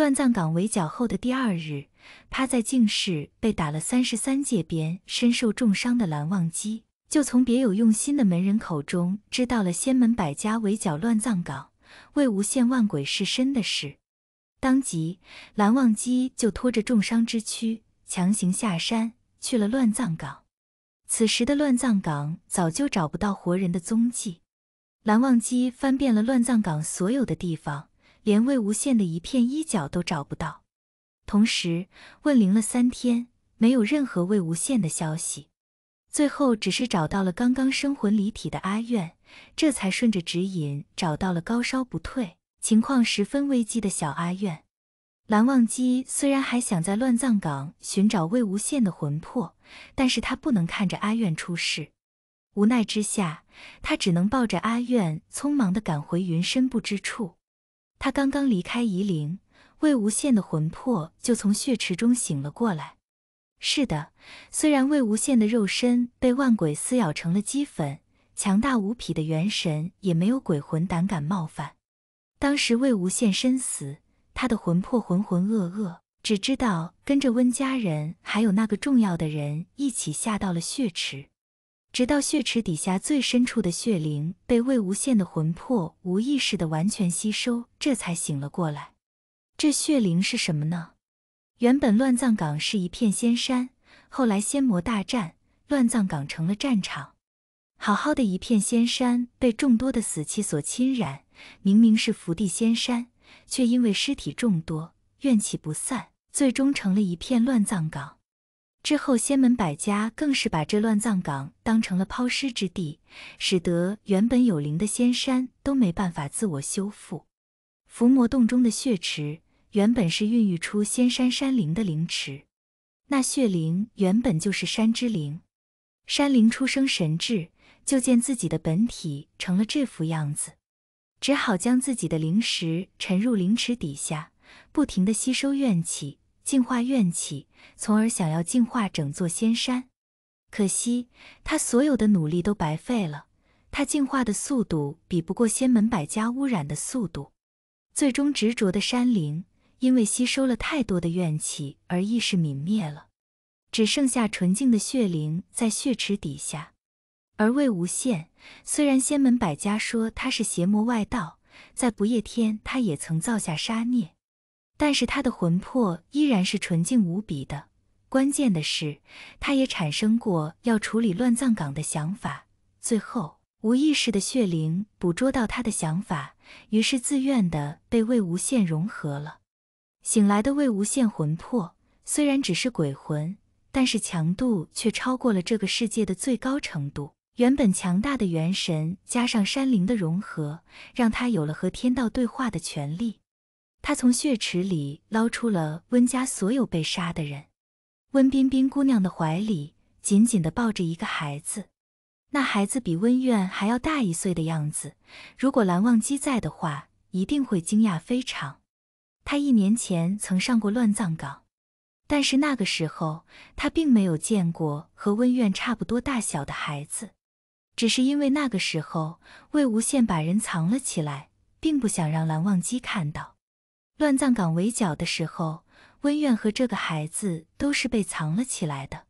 乱葬岗围剿后的第二日，趴在净室被打了三十三界鞭、身受重伤的蓝忘机，就从别有用心的门人口中知道了仙门百家围剿乱葬岗、魏无羡万鬼噬身的事。当即，蓝忘机就拖着重伤之躯，强行下山去了乱葬岗。此时的乱葬岗早就找不到活人的踪迹。蓝忘机翻遍了乱葬岗所有的地方。连魏无羡的一片衣角都找不到，同时问灵了三天，没有任何魏无羡的消息。最后只是找到了刚刚生魂离体的阿愿，这才顺着指引找到了高烧不退、情况十分危机的小阿愿。蓝忘机虽然还想在乱葬岗寻找魏无羡的魂魄，但是他不能看着阿愿出事，无奈之下，他只能抱着阿愿匆忙地赶回云深不知处。他刚刚离开夷陵，魏无羡的魂魄就从血池中醒了过来。是的，虽然魏无羡的肉身被万鬼撕咬成了齑粉，强大无匹的元神也没有鬼魂胆敢冒犯。当时魏无羡身死，他的魂魄浑浑噩噩，只知道跟着温家人还有那个重要的人一起下到了血池。直到血池底下最深处的血灵被魏无羡的魂魄无意识的完全吸收，这才醒了过来。这血灵是什么呢？原本乱葬岗是一片仙山，后来仙魔大战，乱葬岗成了战场。好好的一片仙山被众多的死气所侵染，明明是福地仙山，却因为尸体众多，怨气不散，最终成了一片乱葬岗。之后，仙门百家更是把这乱葬岗当成了抛尸之地，使得原本有灵的仙山都没办法自我修复。伏魔洞中的血池原本是孕育出仙山山灵的灵池，那血灵原本就是山之灵。山灵出生神智，就见自己的本体成了这副样子，只好将自己的灵石沉入灵池底下，不停的吸收怨气。净化怨气，从而想要净化整座仙山。可惜他所有的努力都白费了，他净化的速度比不过仙门百家污染的速度。最终执着的山灵因为吸收了太多的怨气而意识泯灭了，只剩下纯净的血灵在血池底下。而魏无羡虽然仙门百家说他是邪魔外道，在不夜天他也曾造下杀孽。但是他的魂魄依然是纯净无比的。关键的是，他也产生过要处理乱葬岗的想法。最后，无意识的血灵捕捉到他的想法，于是自愿的被魏无羡融合了。醒来的魏无羡魂魄虽然只是鬼魂，但是强度却超过了这个世界的最高程度。原本强大的元神加上山灵的融合，让他有了和天道对话的权利。他从血池里捞出了温家所有被杀的人。温彬彬姑娘的怀里紧紧地抱着一个孩子，那孩子比温苑还要大一岁的样子。如果蓝忘机在的话，一定会惊讶非常。他一年前曾上过乱葬岗，但是那个时候他并没有见过和温苑差不多大小的孩子，只是因为那个时候魏无羡把人藏了起来，并不想让蓝忘机看到。乱葬岗围剿的时候，温苑和这个孩子都是被藏了起来的。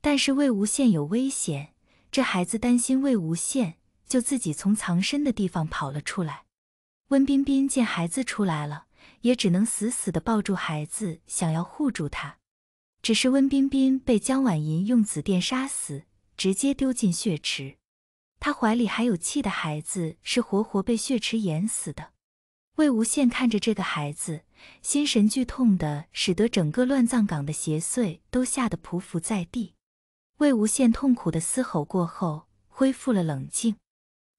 但是魏无羡有危险，这孩子担心魏无羡，就自己从藏身的地方跑了出来。温彬彬见孩子出来了，也只能死死地抱住孩子，想要护住他。只是温彬彬被江婉银用紫电杀死，直接丢进血池。他怀里还有气的孩子是活活被血池淹死的。魏无羡看着这个孩子，心神剧痛的，使得整个乱葬岗的邪祟都吓得匍匐在地。魏无羡痛苦的嘶吼过后，恢复了冷静。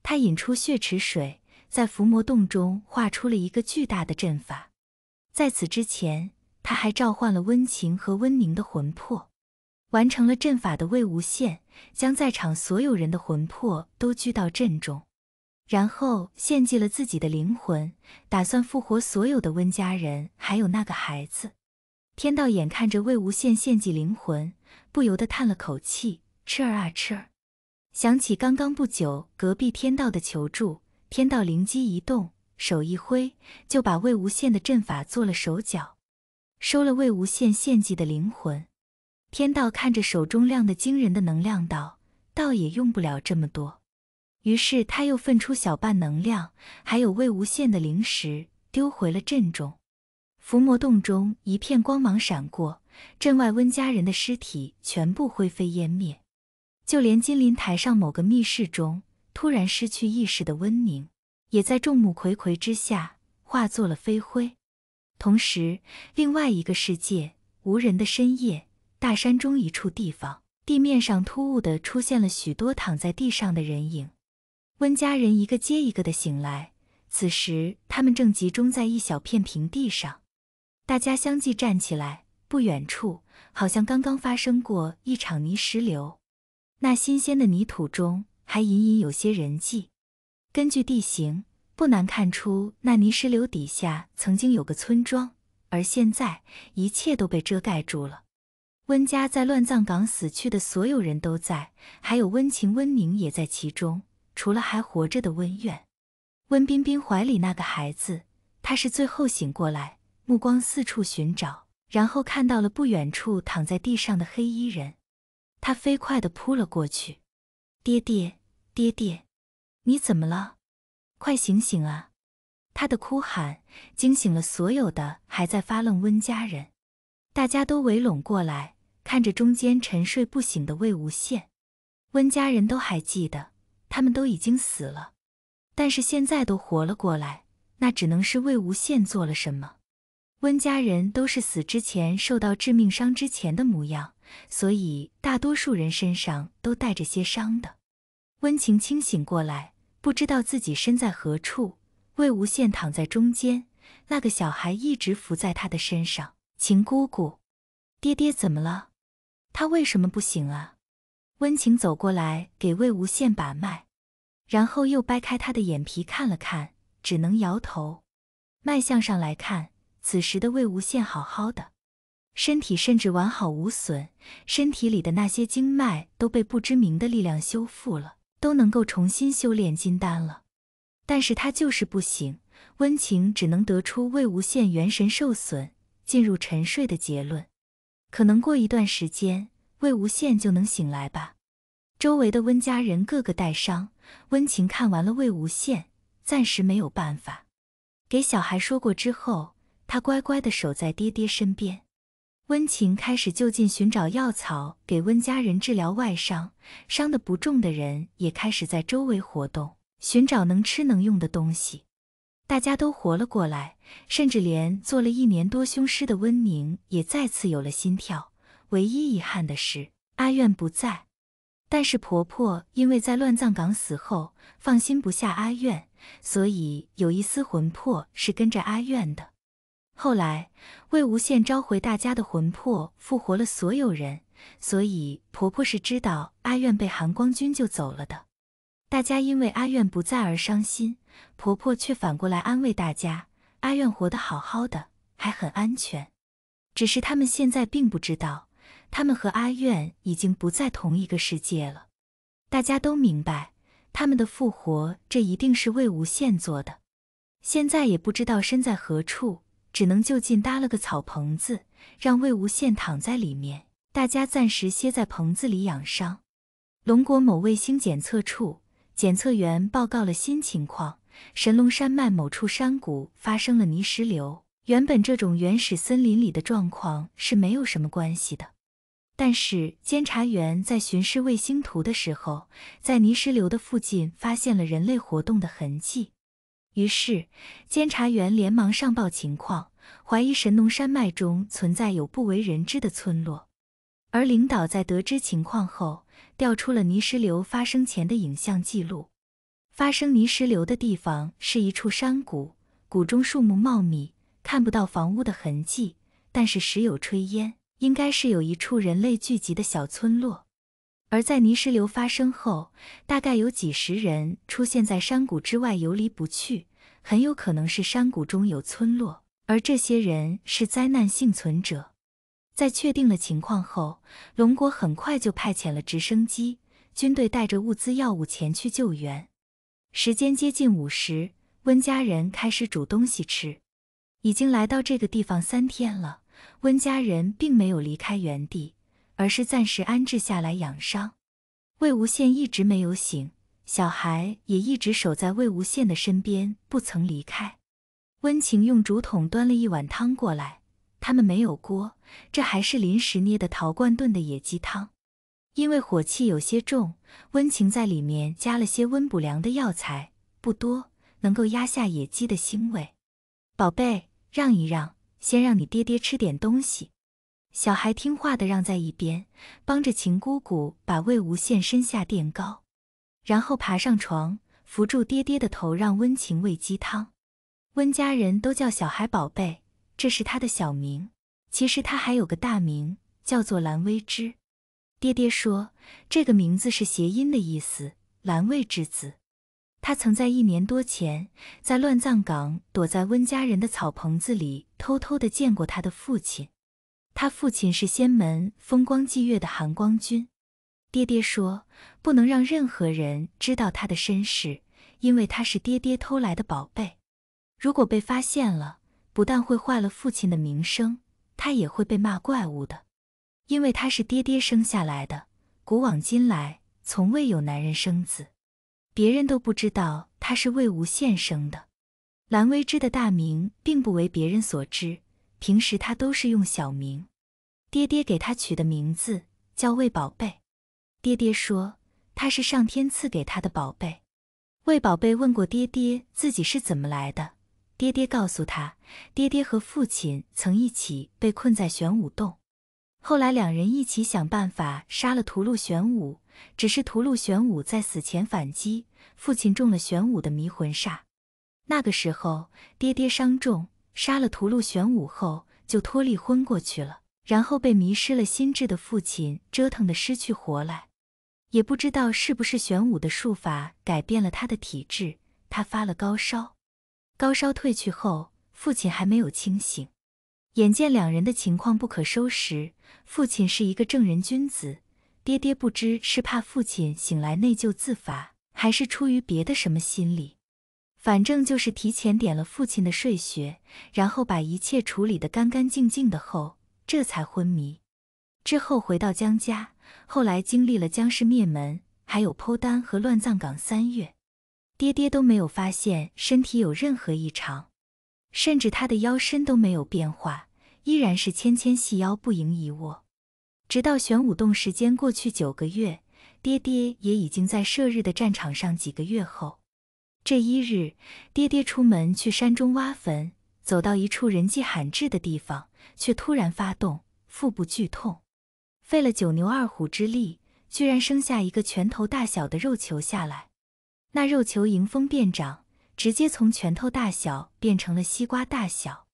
他引出血池水，在伏魔洞中画出了一个巨大的阵法。在此之前，他还召唤了温情和温宁的魂魄。完成了阵法的魏无羡，将在场所有人的魂魄都聚到阵中。然后献祭了自己的灵魂，打算复活所有的温家人，还有那个孩子。天道眼看着魏无羡献祭灵魂，不由得叹了口气：“痴儿啊痴儿！”想起刚刚不久隔壁天道的求助，天道灵机一动，手一挥，就把魏无羡的阵法做了手脚，收了魏无羡献祭的灵魂。天道看着手中亮的惊人的能量，道：“倒也用不了这么多。”于是他又分出小半能量，还有魏无羡的灵石，丢回了阵中。伏魔洞中一片光芒闪过，阵外温家人的尸体全部灰飞烟灭，就连金鳞台上某个密室中突然失去意识的温宁，也在众目睽睽之下化作了飞灰。同时，另外一个世界无人的深夜，大山中一处地方，地面上突兀的出现了许多躺在地上的人影。温家人一个接一个的醒来，此时他们正集中在一小片平地上，大家相继站起来。不远处好像刚刚发生过一场泥石流，那新鲜的泥土中还隐隐有些人迹。根据地形，不难看出那泥石流底下曾经有个村庄，而现在一切都被遮盖住了。温家在乱葬岗死去的所有人都在，还有温情、温宁也在其中。除了还活着的温苑，温彬彬怀里那个孩子，他是最后醒过来，目光四处寻找，然后看到了不远处躺在地上的黑衣人，他飞快地扑了过去。爹爹，爹爹，你怎么了？快醒醒啊！他的哭喊惊醒了所有的还在发愣温家人，大家都围拢过来，看着中间沉睡不醒的魏无羡。温家人都还记得。他们都已经死了，但是现在都活了过来，那只能是魏无羡做了什么。温家人都是死之前受到致命伤之前的模样，所以大多数人身上都带着些伤的。温情清醒过来，不知道自己身在何处。魏无羡躺在中间，那个小孩一直伏在他的身上。秦姑姑，爹爹怎么了？他为什么不醒啊？温情走过来给魏无羡把脉，然后又掰开他的眼皮看了看，只能摇头。脉象上来看，此时的魏无羡好好的，身体甚至完好无损，身体里的那些经脉都被不知名的力量修复了，都能够重新修炼金丹了。但是他就是不醒，温情只能得出魏无羡元神受损，进入沉睡的结论。可能过一段时间。魏无羡就能醒来吧？周围的温家人个个带伤。温情看完了魏无羡，暂时没有办法。给小孩说过之后，他乖乖的守在爹爹身边。温情开始就近寻找药草，给温家人治疗外伤。伤的不重的人也开始在周围活动，寻找能吃能用的东西。大家都活了过来，甚至连做了一年多凶尸的温宁也再次有了心跳。唯一遗憾的是阿苑不在，但是婆婆因为在乱葬岗死后放心不下阿苑，所以有一丝魂魄是跟着阿苑的。后来魏无羡召回大家的魂魄，复活了所有人，所以婆婆是知道阿苑被寒光君救走了的。大家因为阿苑不在而伤心，婆婆却反过来安慰大家：阿苑活得好好的，还很安全。只是他们现在并不知道。他们和阿苑已经不在同一个世界了，大家都明白，他们的复活这一定是魏无羡做的。现在也不知道身在何处，只能就近搭了个草棚子，让魏无羡躺在里面，大家暂时歇在棚子里养伤。龙国某卫星检测处检测员报告了新情况：神龙山脉某处山谷发生了泥石流。原本这种原始森林里的状况是没有什么关系的。但是监察员在巡视卫星图的时候，在泥石流的附近发现了人类活动的痕迹，于是监察员连忙上报情况，怀疑神农山脉中存在有不为人知的村落。而领导在得知情况后，调出了泥石流发生前的影像记录。发生泥石流的地方是一处山谷，谷中树木茂密，看不到房屋的痕迹，但是时有炊烟。应该是有一处人类聚集的小村落，而在泥石流发生后，大概有几十人出现在山谷之外游离不去，很有可能是山谷中有村落，而这些人是灾难幸存者。在确定了情况后，龙国很快就派遣了直升机、军队，带着物资、药物前去救援。时间接近午时，温家人开始煮东西吃。已经来到这个地方三天了，温家人并没有离开原地，而是暂时安置下来养伤。魏无羡一直没有醒，小孩也一直守在魏无羡的身边，不曾离开。温情用竹筒端了一碗汤过来，他们没有锅，这还是临时捏的陶罐炖的野鸡汤。因为火气有些重，温情在里面加了些温补凉的药材，不多，能够压下野鸡的腥味。宝贝。让一让，先让你爹爹吃点东西。小孩听话的让在一边，帮着秦姑姑把魏无羡身下垫高，然后爬上床，扶住爹爹的头，让温情喂鸡汤。温家人都叫小孩宝贝，这是他的小名。其实他还有个大名，叫做蓝微之。爹爹说，这个名字是谐音的意思，蓝卫之子。他曾在一年多前，在乱葬岗躲在温家人的草棚子里，偷偷的见过他的父亲。他父亲是仙门风光霁月的寒光君。爹爹说，不能让任何人知道他的身世，因为他是爹爹偷来的宝贝。如果被发现了，不但会坏了父亲的名声，他也会被骂怪物的。因为他是爹爹生下来的，古往今来，从未有男人生子。别人都不知道他是魏无羡生的。蓝微之的大名并不为别人所知，平时他都是用小名。爹爹给他取的名字叫魏宝贝。爹爹说他是上天赐给他的宝贝。魏宝贝问过爹爹自己是怎么来的，爹爹告诉他，爹爹和父亲曾一起被困在玄武洞，后来两人一起想办法杀了屠戮玄武。只是屠戮玄武在死前反击，父亲中了玄武的迷魂煞。那个时候，爹爹伤重，杀了屠戮玄武后就脱力昏过去了，然后被迷失了心智的父亲折腾的失去活来。也不知道是不是玄武的术法改变了他的体质，他发了高烧。高烧退去后，父亲还没有清醒。眼见两人的情况不可收拾，父亲是一个正人君子。爹爹不知是怕父亲醒来内疚自罚，还是出于别的什么心理，反正就是提前点了父亲的睡穴，然后把一切处理得干干净净的后，这才昏迷。之后回到江家，后来经历了江氏灭门，还有剖丹和乱葬岗三月，爹爹都没有发现身体有任何异常，甚至他的腰身都没有变化，依然是纤纤细腰，不盈一握。直到玄武洞时间过去九个月，爹爹也已经在射日的战场上。几个月后，这一日，爹爹出门去山中挖坟，走到一处人迹罕至的地方，却突然发动腹部剧痛，费了九牛二虎之力，居然生下一个拳头大小的肉球下来。那肉球迎风便长，直接从拳头大小变成了西瓜大小，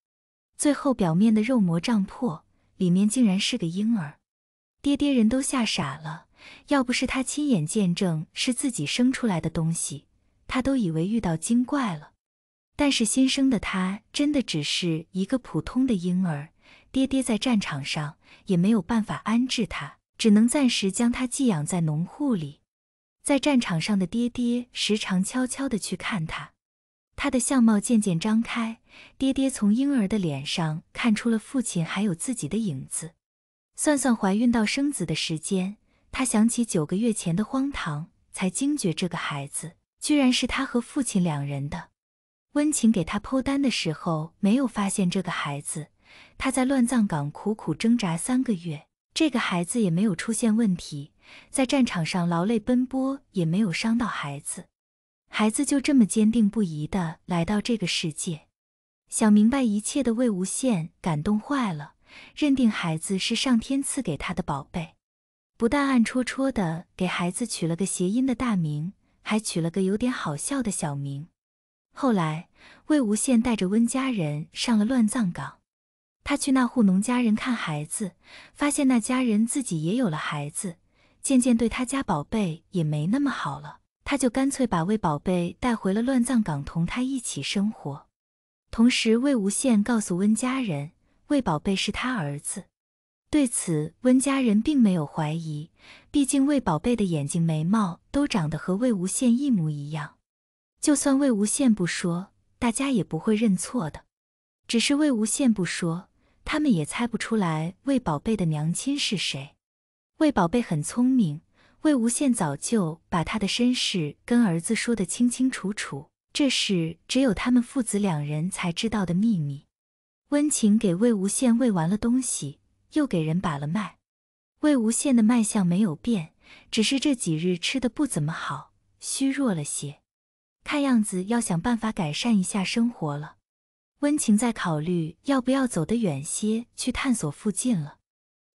最后表面的肉膜胀破，里面竟然是个婴儿。爹爹人都吓傻了，要不是他亲眼见证是自己生出来的东西，他都以为遇到精怪了。但是新生的他真的只是一个普通的婴儿，爹爹在战场上也没有办法安置他，只能暂时将他寄养在农户里。在战场上的爹爹时常悄悄地去看他，他的相貌渐渐张开，爹爹从婴儿的脸上看出了父亲还有自己的影子。算算怀孕到生子的时间，他想起九个月前的荒唐，才惊觉这个孩子居然是他和父亲两人的。温情给他剖丹的时候，没有发现这个孩子。他在乱葬岗苦苦挣扎三个月，这个孩子也没有出现问题。在战场上劳累奔波，也没有伤到孩子。孩子就这么坚定不移的来到这个世界，想明白一切的魏无羡感动坏了。认定孩子是上天赐给他的宝贝，不但暗戳戳的给孩子取了个谐音的大名，还取了个有点好笑的小名。后来，魏无羡带着温家人上了乱葬岗，他去那户农家人看孩子，发现那家人自己也有了孩子，渐渐对他家宝贝也没那么好了，他就干脆把魏宝贝带回了乱葬岗，同他一起生活。同时，魏无羡告诉温家人。魏宝贝是他儿子，对此温家人并没有怀疑，毕竟魏宝贝的眼睛、眉毛都长得和魏无羡一模一样。就算魏无羡不说，大家也不会认错的。只是魏无羡不说，他们也猜不出来魏宝贝的娘亲是谁。魏宝贝很聪明，魏无羡早就把他的身世跟儿子说得清清楚楚，这是只有他们父子两人才知道的秘密。温情给魏无羡喂完了东西，又给人把了脉。魏无羡的脉象没有变，只是这几日吃的不怎么好，虚弱了些，看样子要想办法改善一下生活了。温情在考虑要不要走得远些去探索附近了，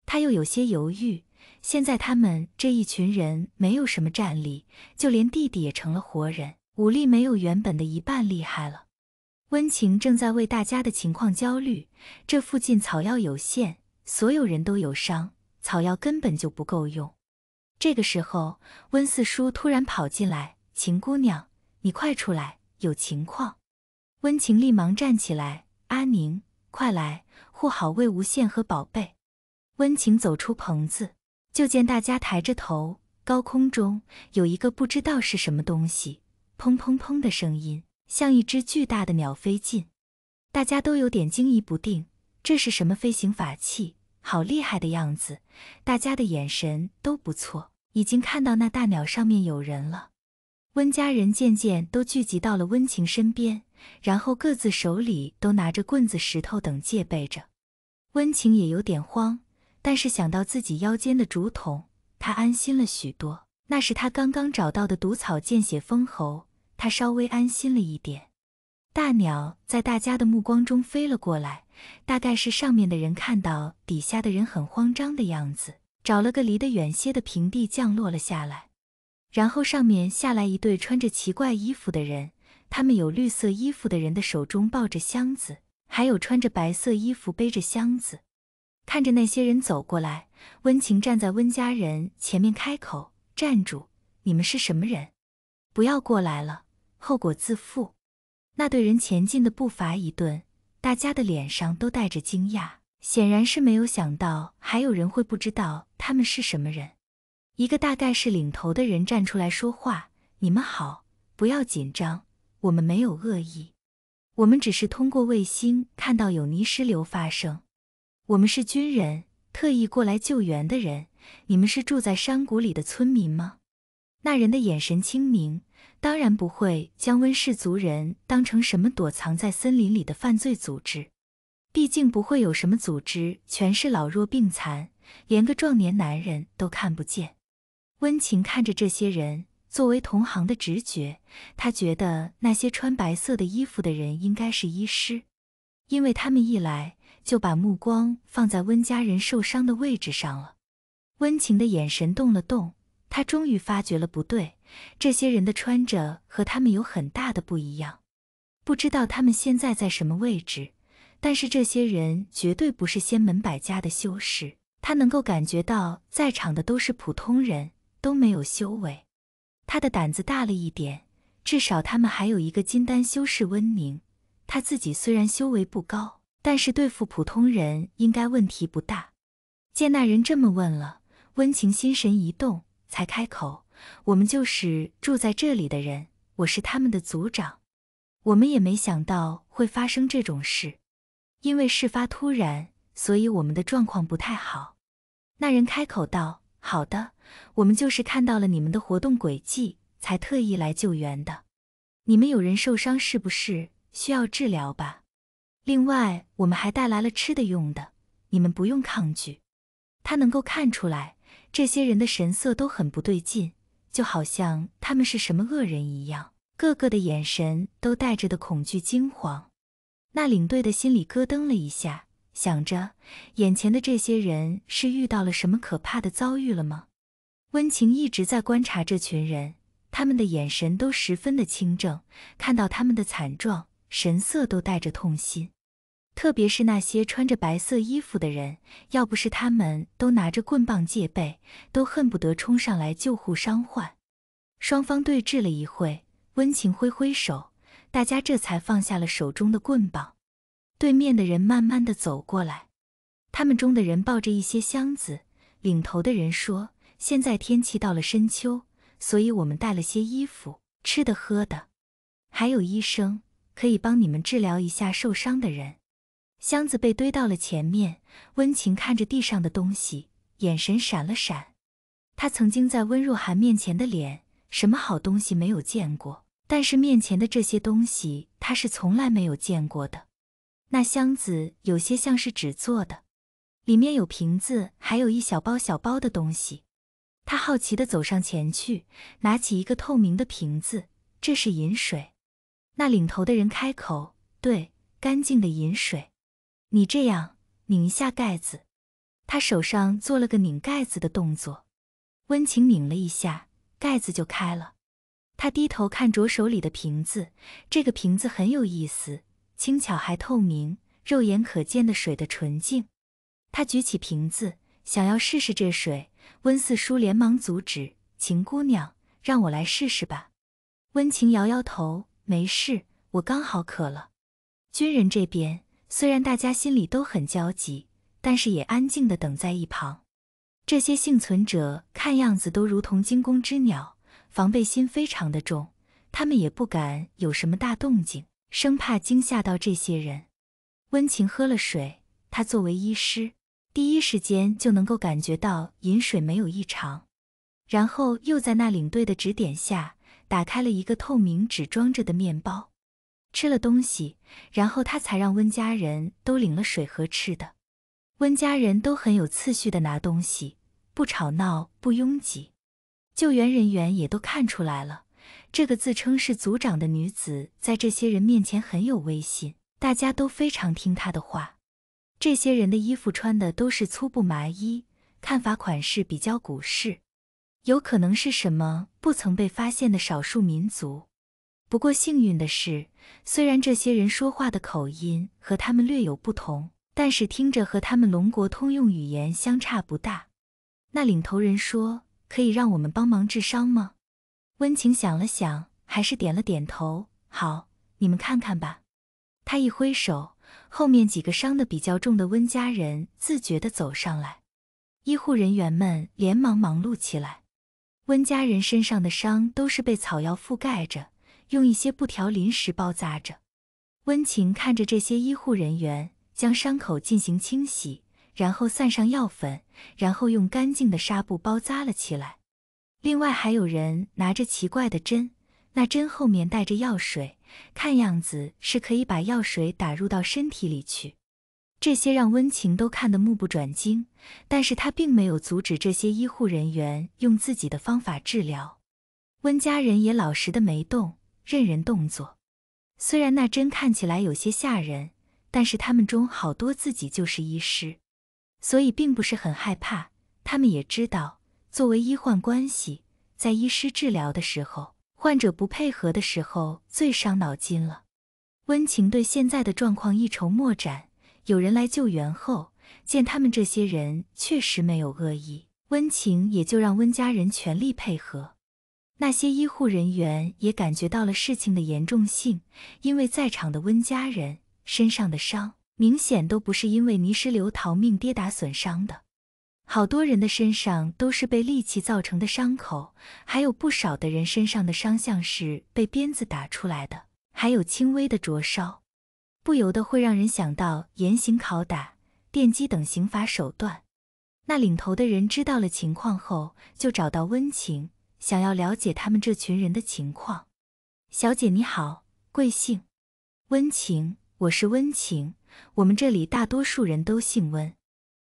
他又有些犹豫。现在他们这一群人没有什么战力，就连弟弟也成了活人，武力没有原本的一半厉害了。温情正在为大家的情况焦虑。这附近草药有限，所有人都有伤，草药根本就不够用。这个时候，温四叔突然跑进来：“秦姑娘，你快出来，有情况。”温情立忙站起来：“阿宁，快来护好魏无羡和宝贝。”温情走出棚子，就见大家抬着头，高空中有一个不知道是什么东西，砰砰砰的声音。像一只巨大的鸟飞进，大家都有点惊疑不定，这是什么飞行法器？好厉害的样子！大家的眼神都不错，已经看到那大鸟上面有人了。温家人渐渐都聚集到了温情身边，然后各自手里都拿着棍子、石头等戒备着。温情也有点慌，但是想到自己腰间的竹筒，他安心了许多。那是他刚刚找到的毒草见血封喉。他稍微安心了一点。大鸟在大家的目光中飞了过来，大概是上面的人看到底下的人很慌张的样子，找了个离得远些的平地降落了下来。然后上面下来一对穿着奇怪衣服的人，他们有绿色衣服的人的手中抱着箱子，还有穿着白色衣服背着箱子。看着那些人走过来，温情站在温家人前面开口：“站住！你们是什么人？不要过来了。”后果自负。那队人前进的步伐一顿，大家的脸上都带着惊讶，显然是没有想到还有人会不知道他们是什么人。一个大概是领头的人站出来说话：“你们好，不要紧张，我们没有恶意，我们只是通过卫星看到有泥石流发生，我们是军人，特意过来救援的人。你们是住在山谷里的村民吗？”那人的眼神清明。当然不会将温氏族人当成什么躲藏在森林里的犯罪组织，毕竟不会有什么组织全是老弱病残，连个壮年男人都看不见。温情看着这些人，作为同行的直觉，他觉得那些穿白色的衣服的人应该是医师，因为他们一来就把目光放在温家人受伤的位置上了。温情的眼神动了动，他终于发觉了不对。这些人的穿着和他们有很大的不一样，不知道他们现在在什么位置，但是这些人绝对不是仙门百家的修士，他能够感觉到在场的都是普通人，都没有修为。他的胆子大了一点，至少他们还有一个金丹修士温宁，他自己虽然修为不高，但是对付普通人应该问题不大。见那人这么问了，温情心神一动，才开口。我们就是住在这里的人，我是他们的族长。我们也没想到会发生这种事，因为事发突然，所以我们的状况不太好。那人开口道：“好的，我们就是看到了你们的活动轨迹，才特意来救援的。你们有人受伤是不是？需要治疗吧？另外，我们还带来了吃的用的，你们不用抗拒。”他能够看出来，这些人的神色都很不对劲。就好像他们是什么恶人一样，个个的眼神都带着的恐惧惊慌。那领队的心里咯噔了一下，想着眼前的这些人是遇到了什么可怕的遭遇了吗？温情一直在观察这群人，他们的眼神都十分的清正，看到他们的惨状，神色都带着痛心。特别是那些穿着白色衣服的人，要不是他们都拿着棍棒戒备，都恨不得冲上来救护伤患。双方对峙了一会，温情挥挥手，大家这才放下了手中的棍棒。对面的人慢慢的走过来，他们中的人抱着一些箱子。领头的人说：“现在天气到了深秋，所以我们带了些衣服、吃的、喝的，还有医生。”可以帮你们治疗一下受伤的人。箱子被堆到了前面，温情看着地上的东西，眼神闪了闪。他曾经在温若寒面前的脸，什么好东西没有见过，但是面前的这些东西，他是从来没有见过的。那箱子有些像是纸做的，里面有瓶子，还有一小包小包的东西。他好奇地走上前去，拿起一个透明的瓶子，这是饮水。那领头的人开口：“对，干净的饮水。你这样拧一下盖子。”他手上做了个拧盖子的动作，温情拧了一下，盖子就开了。他低头看着手里的瓶子，这个瓶子很有意思。轻巧还透明，肉眼可见的水的纯净。他举起瓶子，想要试试这水。温四叔连忙阻止：“秦姑娘，让我来试试吧。”温情摇摇头：“没事，我刚好渴了。”军人这边虽然大家心里都很焦急，但是也安静的等在一旁。这些幸存者看样子都如同惊弓之鸟，防备心非常的重，他们也不敢有什么大动静。生怕惊吓到这些人。温情喝了水，他作为医师，第一时间就能够感觉到饮水没有异常。然后又在那领队的指点下，打开了一个透明纸装着的面包，吃了东西，然后他才让温家人都领了水和吃的。温家人都很有次序的拿东西，不吵闹，不拥挤。救援人员也都看出来了。这个自称是族长的女子，在这些人面前很有威信，大家都非常听她的话。这些人的衣服穿的都是粗布麻衣，看法款式比较古式，有可能是什么不曾被发现的少数民族。不过幸运的是，虽然这些人说话的口音和他们略有不同，但是听着和他们龙国通用语言相差不大。那领头人说：“可以让我们帮忙治伤吗？”温情想了想，还是点了点头。好，你们看看吧。他一挥手，后面几个伤的比较重的温家人自觉地走上来，医护人员们连忙忙碌起来。温家人身上的伤都是被草药覆盖着，用一些布条临时包扎着。温情看着这些医护人员将伤口进行清洗，然后散上药粉，然后用干净的纱布包扎了起来。另外还有人拿着奇怪的针，那针后面带着药水，看样子是可以把药水打入到身体里去。这些让温情都看得目不转睛，但是他并没有阻止这些医护人员用自己的方法治疗。温家人也老实的没动，任人动作。虽然那针看起来有些吓人，但是他们中好多自己就是医师，所以并不是很害怕。他们也知道。作为医患关系，在医师治疗的时候，患者不配合的时候最伤脑筋了。温情对现在的状况一筹莫展。有人来救援后，见他们这些人确实没有恶意，温情也就让温家人全力配合。那些医护人员也感觉到了事情的严重性，因为在场的温家人身上的伤明显都不是因为泥石流逃命跌打损伤的。好多人的身上都是被利器造成的伤口，还有不少的人身上的伤像是被鞭子打出来的，还有轻微的灼烧，不由得会让人想到严刑拷打、电击等刑罚手段。那领头的人知道了情况后，就找到温情，想要了解他们这群人的情况。小姐你好，贵姓？温情，我是温情。我们这里大多数人都姓温。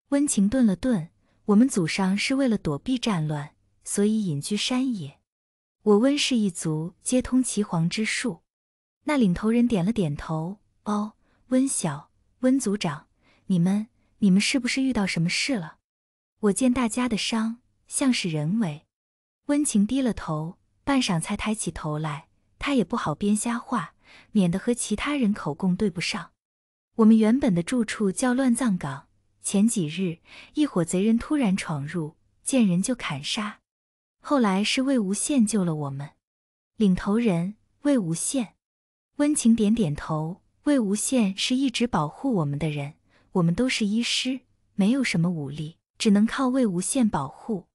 温情顿了顿。我们祖上是为了躲避战乱，所以隐居山野。我温氏一族皆通岐黄之术。那领头人点了点头。哦，温小温族长，你们你们是不是遇到什么事了？我见大家的伤像是人为。温情低了头，半晌才抬起头来。他也不好编瞎话，免得和其他人口供对不上。我们原本的住处叫乱葬岗。前几日，一伙贼人突然闯入，见人就砍杀。后来是魏无羡救了我们。领头人魏无羡，温情点点头。魏无羡是一直保护我们的人，我们都是医师，没有什么武力，只能靠魏无羡保护。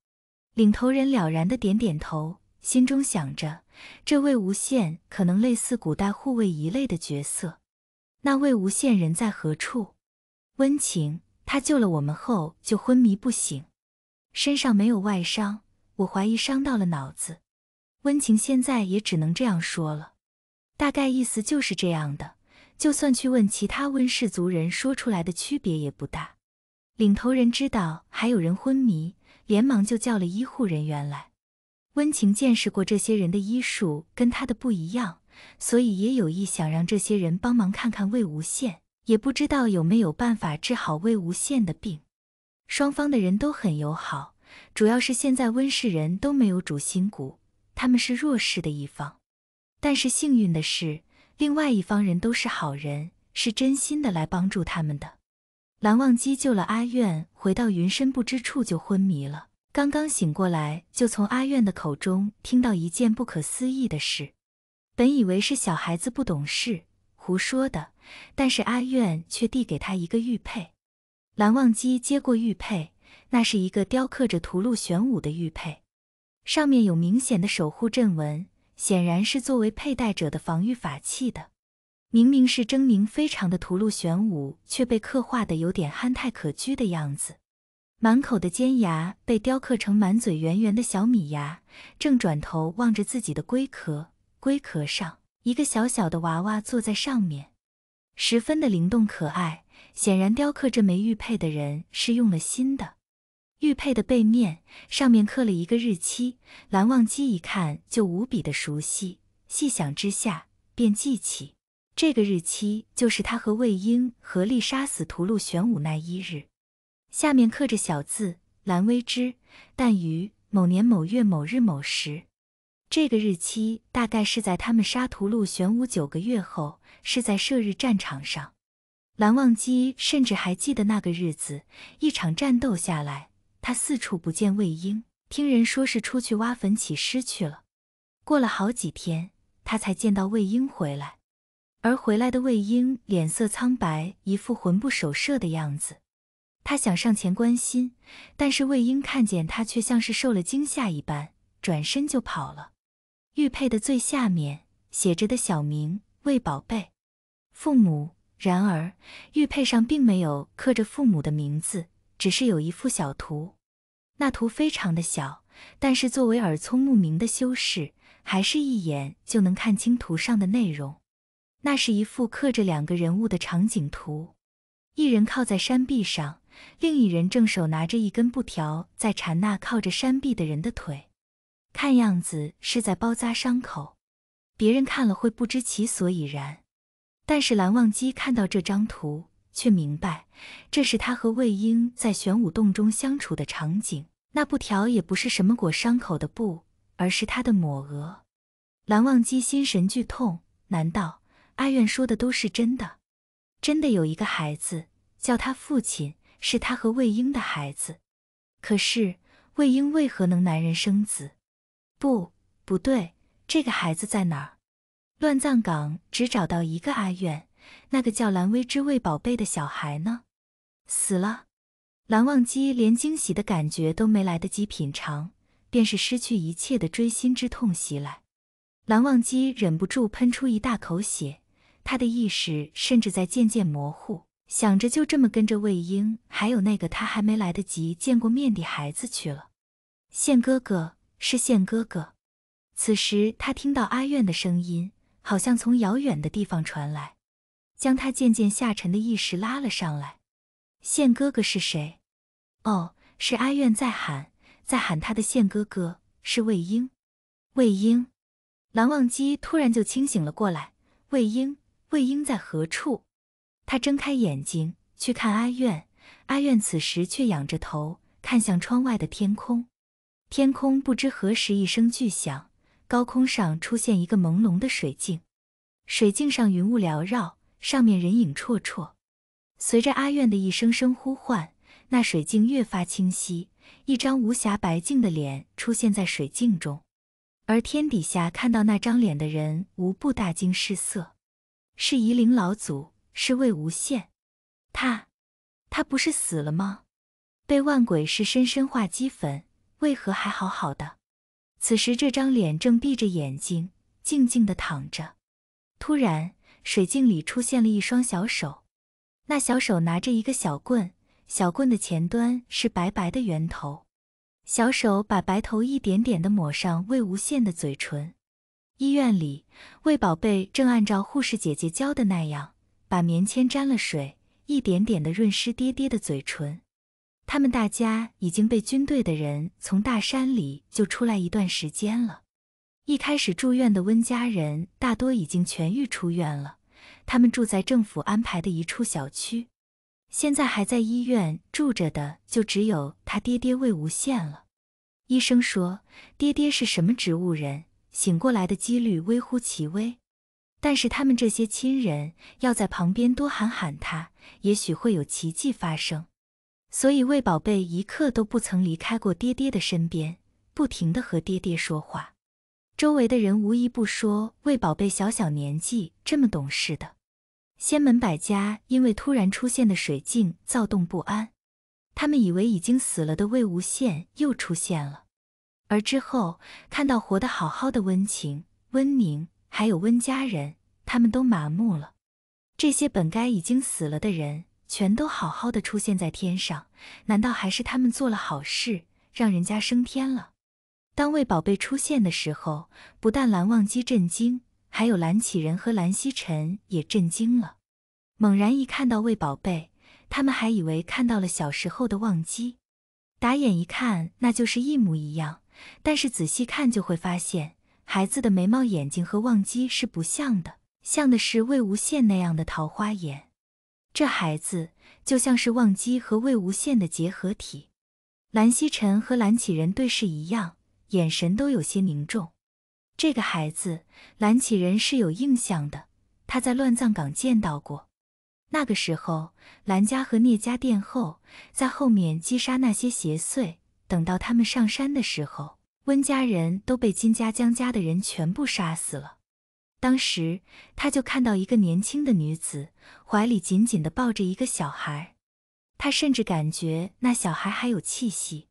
领头人了然的点点头，心中想着，这魏无羡可能类似古代护卫一类的角色。那魏无羡人在何处？温情，他救了我们后就昏迷不醒，身上没有外伤，我怀疑伤到了脑子。温情现在也只能这样说了，大概意思就是这样的。就算去问其他温氏族人，说出来的区别也不大。领头人知道还有人昏迷，连忙就叫了医护人员来。温情见识过这些人的医术跟他的不一样，所以也有意想让这些人帮忙看看魏无羡，也不知道有没有办法治好魏无羡的病。双方的人都很友好，主要是现在温氏人都没有主心骨，他们是弱势的一方。但是幸运的是。另外一方人都是好人，是真心的来帮助他们的。蓝忘机救了阿苑，回到云深不知处就昏迷了。刚刚醒过来，就从阿苑的口中听到一件不可思议的事。本以为是小孩子不懂事胡说的，但是阿苑却递给他一个玉佩。蓝忘机接过玉佩，那是一个雕刻着屠戮玄武的玉佩，上面有明显的守护阵纹。显然是作为佩戴者的防御法器的。明明是狰狞非常的屠戮玄武，却被刻画的有点憨态可掬的样子。满口的尖牙被雕刻成满嘴圆圆的小米牙，正转头望着自己的龟壳。龟壳上一个小小的娃娃坐在上面，十分的灵动可爱。显然雕刻这枚玉佩的人是用了心的。玉佩的背面上面刻了一个日期，蓝忘机一看就无比的熟悉，细想之下便记起，这个日期就是他和魏婴合力杀死屠戮玄武那一日。下面刻着小字：蓝微之，但于某年某月某日某时。这个日期大概是在他们杀屠戮玄武九个月后，是在射日战场上。蓝忘机甚至还记得那个日子，一场战斗下来。他四处不见魏婴，听人说是出去挖坟起尸去了。过了好几天，他才见到魏婴回来。而回来的魏婴脸色苍白，一副魂不守舍的样子。他想上前关心，但是魏婴看见他，却像是受了惊吓一般，转身就跑了。玉佩的最下面写着的小名魏宝贝，父母。然而玉佩上并没有刻着父母的名字。只是有一幅小图，那图非常的小，但是作为耳聪目明的修士，还是一眼就能看清图上的内容。那是一幅刻着两个人物的场景图，一人靠在山壁上，另一人正手拿着一根布条在缠那靠着山壁的人的腿，看样子是在包扎伤口。别人看了会不知其所以然，但是蓝忘机看到这张图。却明白，这是他和魏婴在玄武洞中相处的场景。那布条也不是什么裹伤口的布，而是他的抹额。蓝忘机心神剧痛，难道阿苑说的都是真的？真的有一个孩子叫他父亲，是他和魏婴的孩子。可是魏婴为何能男人生子？不，不对，这个孩子在哪儿？乱葬岗只找到一个阿苑。那个叫蓝薇之魏宝贝的小孩呢？死了。蓝忘机连惊喜的感觉都没来得及品尝，便是失去一切的锥心之痛袭来。蓝忘机忍不住喷出一大口血，他的意识甚至在渐渐模糊，想着就这么跟着魏婴，还有那个他还没来得及见过面的孩子去了。宪哥哥，是宪哥哥。此时他听到阿苑的声音，好像从遥远的地方传来。将他渐渐下沉的意识拉了上来。宪哥哥是谁？哦，是阿苑在喊，在喊他的宪哥哥是魏婴。魏婴，蓝忘机突然就清醒了过来。魏婴，魏婴在何处？他睁开眼睛去看阿苑，阿苑此时却仰着头看向窗外的天空。天空不知何时一声巨响，高空上出现一个朦胧的水镜，水镜上云雾缭绕。上面人影绰绰，随着阿苑的一声声呼唤，那水镜越发清晰，一张无瑕白净的脸出现在水镜中。而天底下看到那张脸的人，无不大惊失色。是夷陵老祖，是魏无羡。他，他不是死了吗？被万鬼尸深深化齑粉，为何还好好的？此时这张脸正闭着眼睛，静静的躺着。突然，水镜里出现了一双小手，那小手拿着一个小棍，小棍的前端是白白的圆头。小手把白头一点点的抹上魏无羡的嘴唇。医院里，魏宝贝正按照护士姐姐教的那样，把棉签沾了水，一点点的润湿爹爹的嘴唇。他们大家已经被军队的人从大山里救出来一段时间了。一开始住院的温家人大多已经痊愈出院了，他们住在政府安排的一处小区。现在还在医院住着的，就只有他爹爹魏无羡了。医生说，爹爹是什么植物人，醒过来的几率微乎其微。但是他们这些亲人要在旁边多喊喊他，也许会有奇迹发生。所以魏宝贝一刻都不曾离开过爹爹的身边，不停的和爹爹说话。周围的人无一不说魏宝贝小小年纪这么懂事的。仙门百家因为突然出现的水镜躁动不安，他们以为已经死了的魏无羡又出现了。而之后看到活得好好的温情、温宁，还有温家人，他们都麻木了。这些本该已经死了的人。全都好好的出现在天上，难道还是他们做了好事，让人家升天了？当魏宝贝出现的时候，不但蓝忘机震惊，还有蓝启仁和蓝曦臣也震惊了。猛然一看到魏宝贝，他们还以为看到了小时候的忘机，打眼一看，那就是一模一样。但是仔细看就会发现，孩子的眉毛、眼睛和忘机是不像的，像的是魏无羡那样的桃花眼。这孩子就像是忘机和魏无羡的结合体，蓝曦臣和蓝启仁对视一样，眼神都有些凝重。这个孩子，蓝启仁是有印象的，他在乱葬岗见到过。那个时候，蓝家和聂家殿后在后面击杀那些邪祟，等到他们上山的时候，温家人都被金家、江家的人全部杀死了。当时他就看到一个年轻的女子怀里紧紧地抱着一个小孩，他甚至感觉那小孩还有气息。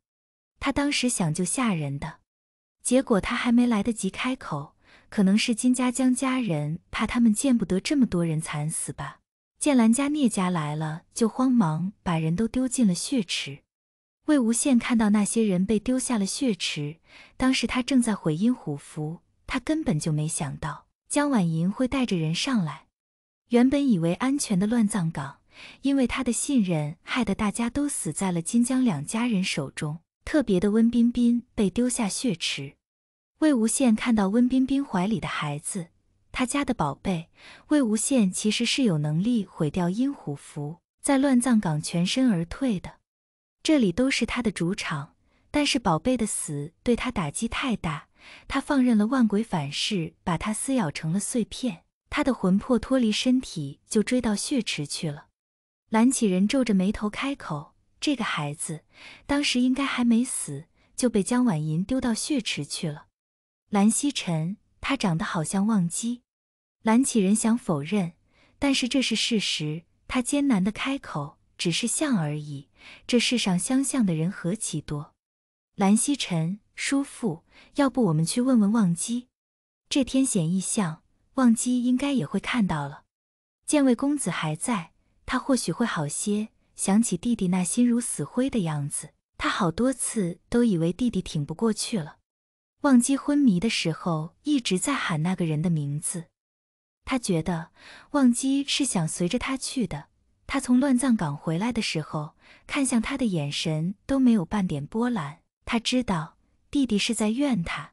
他当时想救吓人的，结果他还没来得及开口，可能是金家江家人怕他们见不得这么多人惨死吧。见兰家聂家来了，就慌忙把人都丢进了血池。魏无羡看到那些人被丢下了血池，当时他正在毁阴虎符，他根本就没想到。江婉莹会带着人上来，原本以为安全的乱葬岗，因为他的信任，害得大家都死在了金江两家人手中。特别的温彬彬被丢下血池，魏无羡看到温彬彬怀里的孩子，他家的宝贝。魏无羡其实是有能力毁掉阴虎符，在乱葬岗全身而退的，这里都是他的主场。但是宝贝的死对他打击太大。他放任了万鬼反噬，把他撕咬成了碎片。他的魂魄脱离身体，就追到血池去了。蓝启仁皱着眉头开口：“这个孩子当时应该还没死，就被江婉银丢到血池去了。”蓝曦臣，他长得好像忘机。蓝启仁想否认，但是这是事实。他艰难的开口：“只是像而已。这世上相像的人何其多。”蓝曦臣。叔父，要不我们去问问忘机？这天显异象，忘机应该也会看到了。见魏公子还在，他或许会好些。想起弟弟那心如死灰的样子，他好多次都以为弟弟挺不过去了。忘机昏迷的时候一直在喊那个人的名字，他觉得忘机是想随着他去的。他从乱葬岗回来的时候，看向他的眼神都没有半点波澜。他知道。弟弟是在怨他。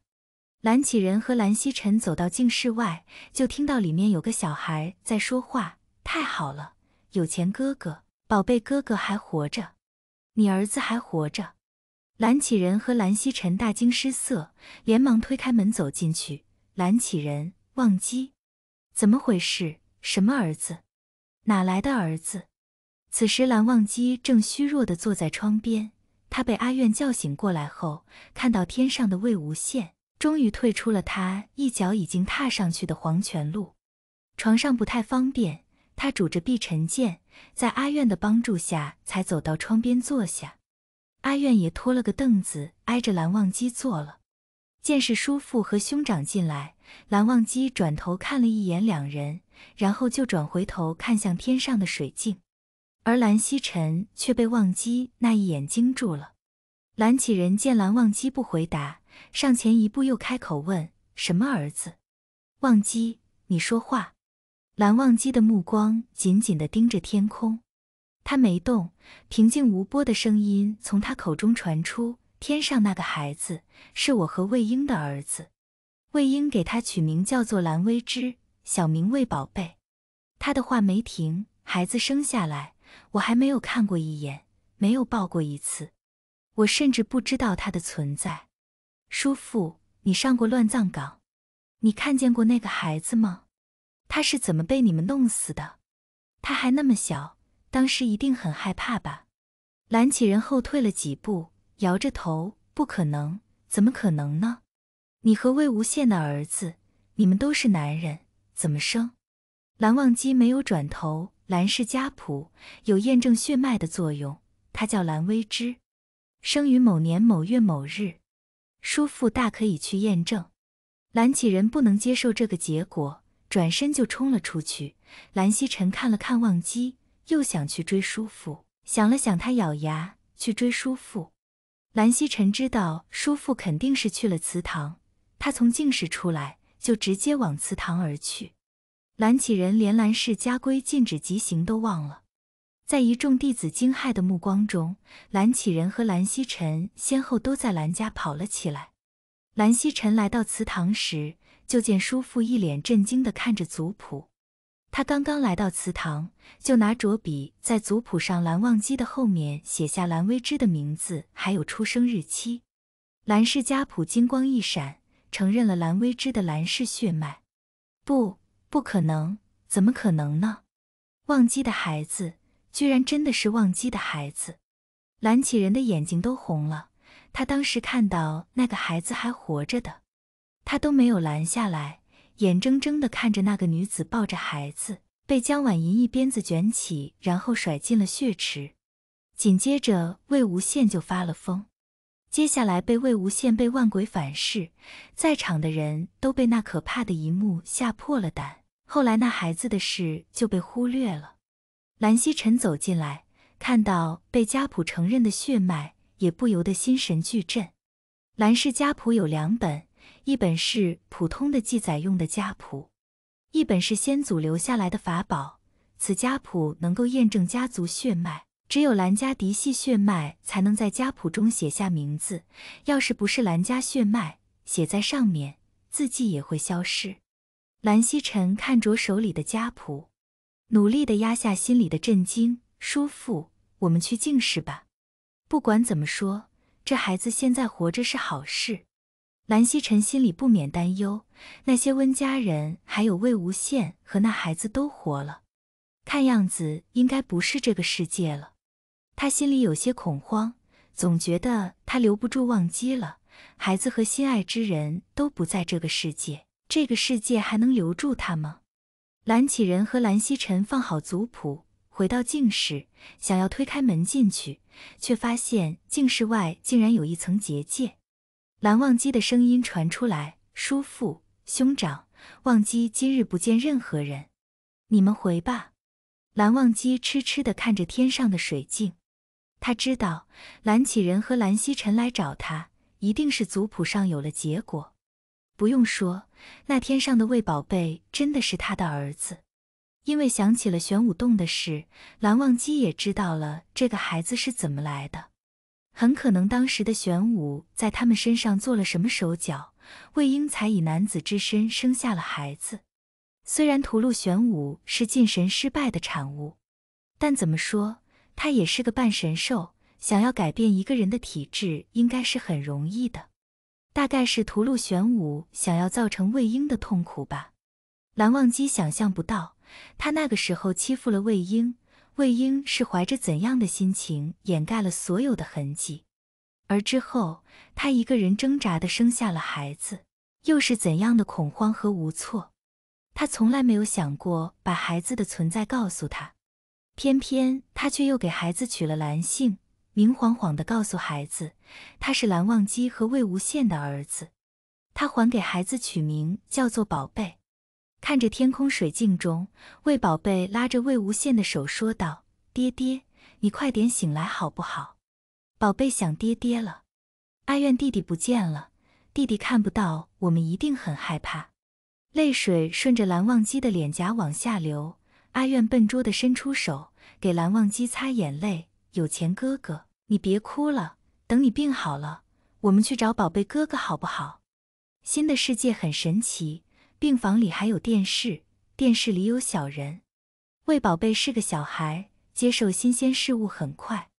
蓝启仁和蓝曦臣走到净室外，就听到里面有个小孩在说话：“太好了，有钱哥哥，宝贝哥哥还活着，你儿子还活着。”蓝启仁和蓝曦臣大惊失色，连忙推开门走进去。蓝启仁，忘机，怎么回事？什么儿子？哪来的儿子？此时蓝忘机正虚弱地坐在窗边。他被阿苑叫醒过来后，看到天上的魏无羡，终于退出了他一脚已经踏上去的黄泉路。床上不太方便，他拄着碧尘剑，在阿苑的帮助下才走到窗边坐下。阿苑也拖了个凳子，挨着蓝忘机坐了。见是叔父和兄长进来，蓝忘机转头看了一眼两人，然后就转回头看向天上的水镜，而蓝曦臣却被忘机那一眼惊住了。蓝启仁见蓝忘机不回答，上前一步又开口问：“什么儿子？忘机，你说话。”蓝忘机的目光紧紧地盯着天空，他没动，平静无波的声音从他口中传出。天上那个孩子是我和魏婴的儿子，魏婴给他取名叫做蓝微之，小名魏宝贝。他的话没停，孩子生下来，我还没有看过一眼，没有抱过一次，我甚至不知道他的存在。叔父，你上过乱葬岗，你看见过那个孩子吗？他是怎么被你们弄死的？他还那么小，当时一定很害怕吧？蓝启仁后退了几步。摇着头，不可能，怎么可能呢？你和魏无羡的儿子，你们都是男人，怎么生？蓝忘机没有转头。蓝氏家谱有验证血脉的作用，他叫蓝微之，生于某年某月某日。叔父大可以去验证。蓝启仁不能接受这个结果，转身就冲了出去。蓝曦臣看了看忘机，又想去追叔父，想了想，他咬牙去追叔父。蓝曦臣知道叔父肯定是去了祠堂，他从净室出来就直接往祠堂而去。蓝启仁连蓝氏家规禁止疾行都忘了，在一众弟子惊骇的目光中，蓝启仁和蓝曦臣先后都在蓝家跑了起来。蓝曦臣来到祠堂时，就见叔父一脸震惊地看着族谱。他刚刚来到祠堂，就拿着笔在族谱上蓝忘机的后面写下蓝微之的名字，还有出生日期。蓝氏家谱金光一闪，承认了蓝微之的蓝氏血脉。不，不可能，怎么可能呢？忘机的孩子，居然真的是忘机的孩子！蓝启仁的眼睛都红了。他当时看到那个孩子还活着的，他都没有拦下来。眼睁睁地看着那个女子抱着孩子被江婉莹一鞭子卷起，然后甩进了血池。紧接着，魏无羡就发了疯。接下来被魏无羡被万鬼反噬，在场的人都被那可怕的一幕吓破了胆。后来那孩子的事就被忽略了。蓝曦臣走进来，看到被家谱承认的血脉，也不由得心神俱震。蓝氏家谱有两本。一本是普通的记载用的家谱，一本是先祖留下来的法宝。此家谱能够验证家族血脉，只有蓝家嫡系血脉才能在家谱中写下名字。要是不是蓝家血脉写在上面，字迹也会消失。蓝曦臣看着手里的家谱，努力的压下心里的震惊。叔父，我们去净室吧。不管怎么说，这孩子现在活着是好事。蓝曦臣心里不免担忧，那些温家人还有魏无羡和那孩子都活了，看样子应该不是这个世界了。他心里有些恐慌，总觉得他留不住忘机了。孩子和心爱之人都不在这个世界，这个世界还能留住他吗？蓝启仁和蓝曦臣放好族谱，回到净室，想要推开门进去，却发现静室外竟然有一层结界。蓝忘机的声音传出来：“叔父、兄长，忘机今日不见任何人，你们回吧。”蓝忘机痴痴地看着天上的水镜，他知道蓝启仁和蓝曦臣来找他，一定是族谱上有了结果。不用说，那天上的魏宝贝真的是他的儿子，因为想起了玄武洞的事，蓝忘机也知道了这个孩子是怎么来的。很可能当时的玄武在他们身上做了什么手脚，魏婴才以男子之身生下了孩子。虽然屠戮玄武是禁神失败的产物，但怎么说，他也是个半神兽，想要改变一个人的体质，应该是很容易的。大概是屠戮玄武想要造成魏婴的痛苦吧。蓝忘机想象不到，他那个时候欺负了魏婴。魏婴是怀着怎样的心情掩盖了所有的痕迹？而之后，他一个人挣扎的生下了孩子，又是怎样的恐慌和无措？他从来没有想过把孩子的存在告诉他，偏偏他却又给孩子取了蓝姓，明晃晃的告诉孩子，他是蓝忘机和魏无羡的儿子。他还给孩子取名叫做宝贝。看着天空水镜中，魏宝贝拉着魏无羡的手说道：“爹爹，你快点醒来好不好？宝贝想爹爹了。阿愿弟弟不见了，弟弟看不到，我们一定很害怕。”泪水顺着蓝忘机的脸颊往下流，阿愿笨拙地伸出手给蓝忘机擦眼泪。有钱哥哥，你别哭了，等你病好了，我们去找宝贝哥哥好不好？新的世界很神奇，病房里还有电视，电视里有小人。魏宝贝是个小孩，接受新鲜事物很快。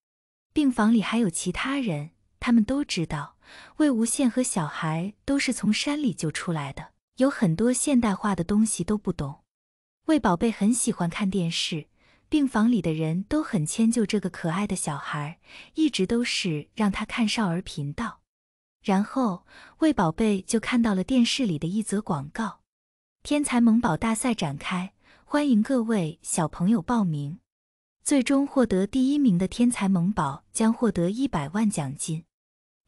病房里还有其他人，他们都知道魏无羡和小孩都是从山里救出来的。有很多现代化的东西都不懂。魏宝贝很喜欢看电视，病房里的人都很迁就这个可爱的小孩，一直都是让他看少儿频道。然后魏宝贝就看到了电视里的一则广告：天才萌宝大赛展开，欢迎各位小朋友报名。最终获得第一名的天才萌宝将获得一百万奖金。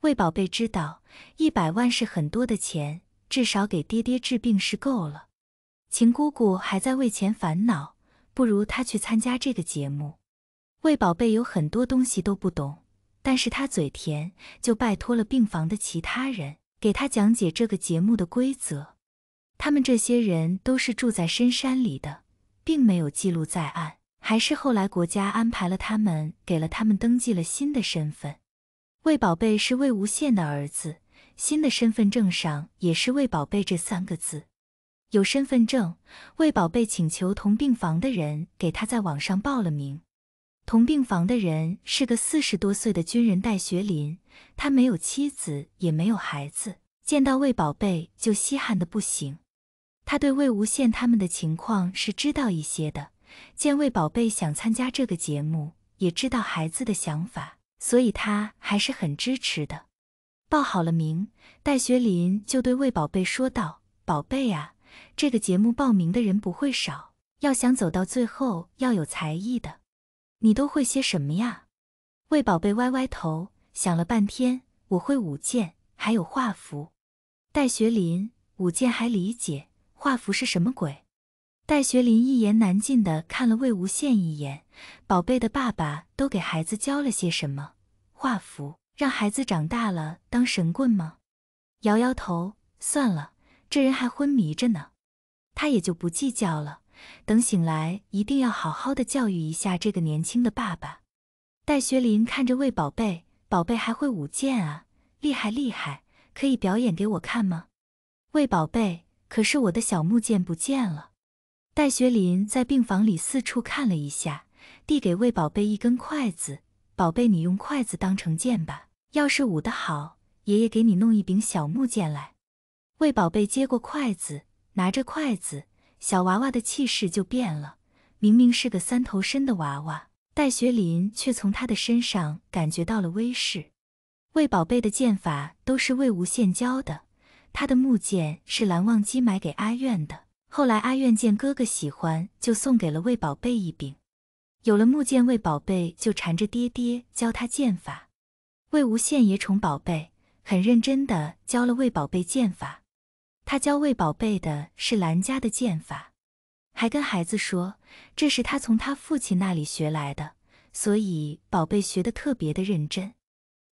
魏宝贝知道一百万是很多的钱。至少给爹爹治病是够了。秦姑姑还在为钱烦恼，不如她去参加这个节目。魏宝贝有很多东西都不懂，但是他嘴甜，就拜托了病房的其他人给他讲解这个节目的规则。他们这些人都是住在深山里的，并没有记录在案，还是后来国家安排了他们，给了他们登记了新的身份。魏宝贝是魏无羡的儿子。新的身份证上也是“魏宝贝”这三个字。有身份证，魏宝贝请求同病房的人给他在网上报了名。同病房的人是个四十多岁的军人戴学林，他没有妻子，也没有孩子，见到魏宝贝就稀罕的不行。他对魏无羡他们的情况是知道一些的，见魏宝贝想参加这个节目，也知道孩子的想法，所以他还是很支持的。报好了名，戴学林就对魏宝贝说道：“宝贝啊，这个节目报名的人不会少，要想走到最后，要有才艺的。你都会些什么呀？”魏宝贝歪歪头，想了半天：“我会舞剑，还有画符。”戴学林，舞剑还理解，画符是什么鬼？戴学林一言难尽的看了魏无羡一眼：“宝贝的爸爸都给孩子教了些什么？画符。”让孩子长大了当神棍吗？摇摇头，算了，这人还昏迷着呢，他也就不计较了。等醒来，一定要好好的教育一下这个年轻的爸爸。戴学林看着魏宝贝，宝贝还会舞剑啊，厉害厉害，可以表演给我看吗？魏宝贝，可是我的小木剑不见了。戴学林在病房里四处看了一下，递给魏宝贝一根筷子，宝贝，你用筷子当成剑吧。要是舞得好，爷爷给你弄一柄小木剑来。魏宝贝接过筷子，拿着筷子，小娃娃的气势就变了。明明是个三头身的娃娃，戴学林却从他的身上感觉到了威势。魏宝贝的剑法都是魏无羡教的，他的木剑是蓝忘机买给阿愿的。后来阿愿见哥哥喜欢，就送给了魏宝贝一柄。有了木剑，魏宝贝就缠着爹爹教他剑法。魏无羡也宠宝贝，很认真的教了魏宝贝剑法。他教魏宝贝的是蓝家的剑法，还跟孩子说这是他从他父亲那里学来的，所以宝贝学的特别的认真。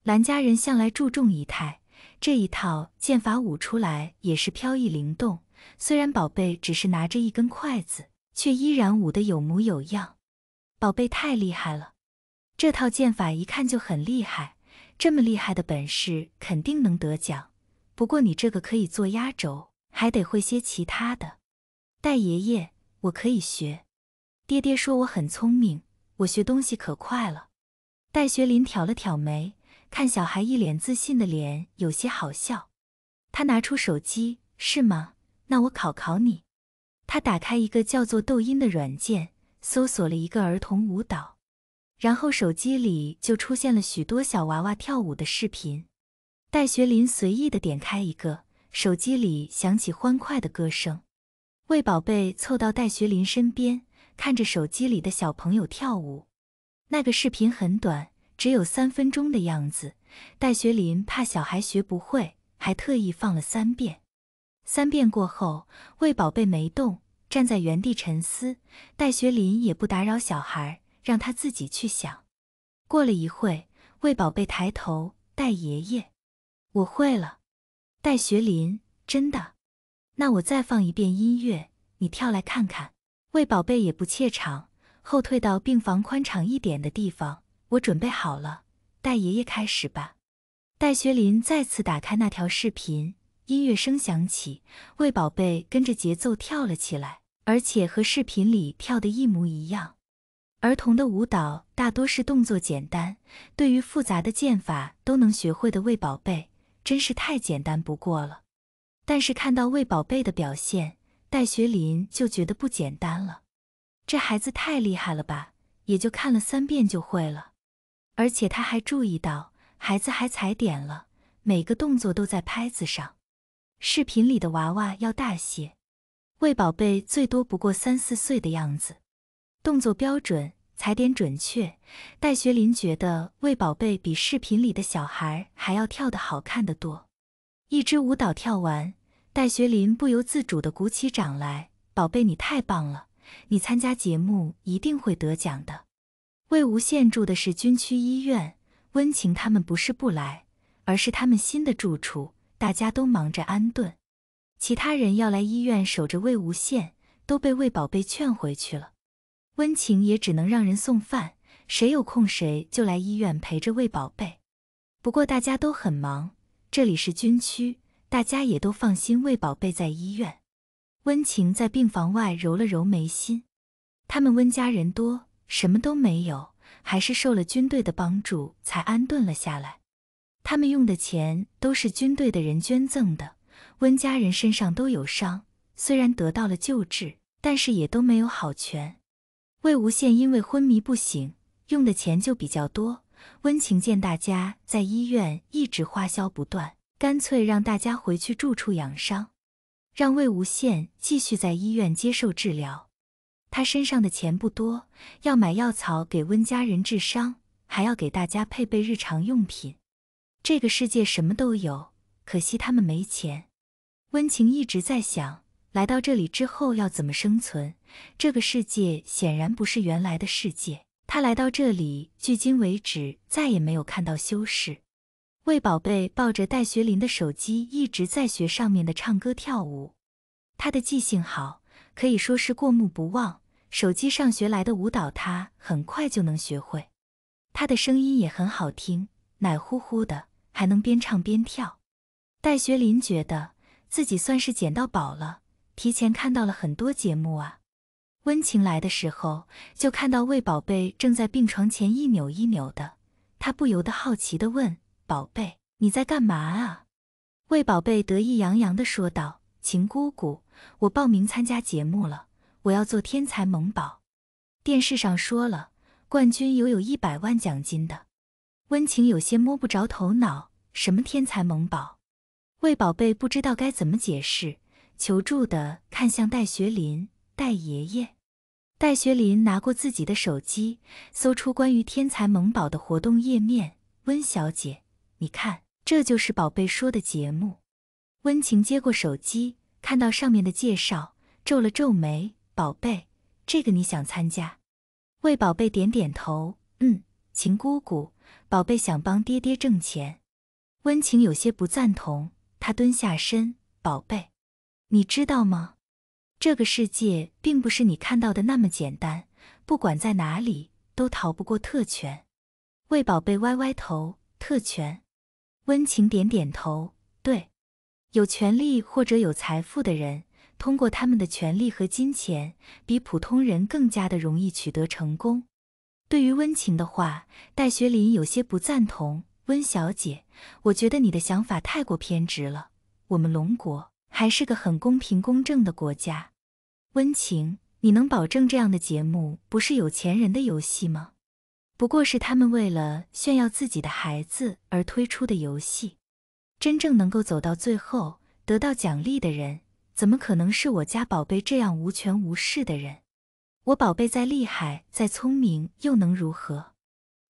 蓝家人向来注重仪态，这一套剑法舞出来也是飘逸灵动。虽然宝贝只是拿着一根筷子，却依然舞得有模有样。宝贝太厉害了，这套剑法一看就很厉害。这么厉害的本事，肯定能得奖。不过你这个可以做压轴，还得会些其他的。戴爷爷，我可以学。爹爹说我很聪明，我学东西可快了。戴学林挑了挑眉，看小孩一脸自信的脸，有些好笑。他拿出手机，是吗？那我考考你。他打开一个叫做抖音的软件，搜索了一个儿童舞蹈。然后手机里就出现了许多小娃娃跳舞的视频。戴学林随意的点开一个，手机里响起欢快的歌声。魏宝贝凑到戴学林身边，看着手机里的小朋友跳舞。那个视频很短，只有三分钟的样子。戴学林怕小孩学不会，还特意放了三遍，三遍过后，魏宝贝没动，站在原地沉思。戴学林也不打扰小孩，让他自己去想。过了一会，魏宝贝抬头：“戴爷爷，我会了。”戴学林：“真的？那我再放一遍音乐，你跳来看看。”魏宝贝也不怯场，后退到病房宽敞一点的地方。我准备好了，戴爷爷开始吧。戴学林再次打开那条视频。音乐声响起，魏宝贝跟着节奏跳了起来，而且和视频里跳的一模一样。儿童的舞蹈大多是动作简单，对于复杂的剑法都能学会的魏宝贝，真是太简单不过了。但是看到魏宝贝的表现，戴学林就觉得不简单了。这孩子太厉害了吧，也就看了三遍就会了。而且他还注意到，孩子还踩点了，每个动作都在拍子上。视频里的娃娃要大些，魏宝贝最多不过三四岁的样子，动作标准，踩点准确。戴学林觉得魏宝贝比视频里的小孩还要跳得好看得多。一支舞蹈跳完，戴学林不由自主地鼓起掌来：“宝贝，你太棒了，你参加节目一定会得奖的。”魏无羡住的是军区医院，温情他们不是不来，而是他们新的住处。大家都忙着安顿，其他人要来医院守着魏无羡，都被魏宝贝劝回去了。温情也只能让人送饭，谁有空谁就来医院陪着魏宝贝。不过大家都很忙，这里是军区，大家也都放心魏宝贝在医院。温情在病房外揉了揉眉心，他们温家人多，什么都没有，还是受了军队的帮助才安顿了下来。他们用的钱都是军队的人捐赠的。温家人身上都有伤，虽然得到了救治，但是也都没有好全。魏无羡因为昏迷不醒，用的钱就比较多。温情见大家在医院一直花销不断，干脆让大家回去住处养伤，让魏无羡继续在医院接受治疗。他身上的钱不多，要买药草给温家人治伤，还要给大家配备日常用品。这个世界什么都有，可惜他们没钱。温情一直在想，来到这里之后要怎么生存。这个世界显然不是原来的世界。他来到这里，距今为止再也没有看到修饰。魏宝贝抱着戴学林的手机，一直在学上面的唱歌跳舞。他的记性好，可以说是过目不忘。手机上学来的舞蹈，他很快就能学会。他的声音也很好听，奶乎乎的。还能边唱边跳，戴学林觉得自己算是捡到宝了，提前看到了很多节目啊。温情来的时候，就看到魏宝贝正在病床前一扭一扭的，她不由得好奇地问：“宝贝，你在干嘛啊？”魏宝贝得意洋洋地说道：“秦姑姑，我报名参加节目了，我要做天才萌宝。电视上说了，冠军有有一百万奖金的。”温情有些摸不着头脑，什么天才萌宝？魏宝贝不知道该怎么解释，求助的看向戴学林，戴爷爷。戴学林拿过自己的手机，搜出关于天才萌宝的活动页面。温小姐，你看，这就是宝贝说的节目。温情接过手机，看到上面的介绍，皱了皱眉。宝贝，这个你想参加？魏宝贝点点头，嗯，秦姑姑。宝贝想帮爹爹挣钱，温情有些不赞同。她蹲下身，宝贝，你知道吗？这个世界并不是你看到的那么简单，不管在哪里都逃不过特权。魏宝贝歪歪头，特权。温情点点头，对，有权利或者有财富的人，通过他们的权利和金钱，比普通人更加的容易取得成功。对于温情的话，戴学林有些不赞同。温小姐，我觉得你的想法太过偏执了。我们龙国还是个很公平公正的国家。温情，你能保证这样的节目不是有钱人的游戏吗？不过是他们为了炫耀自己的孩子而推出的游戏。真正能够走到最后得到奖励的人，怎么可能是我家宝贝这样无权无势的人？我宝贝再厉害再聪明又能如何？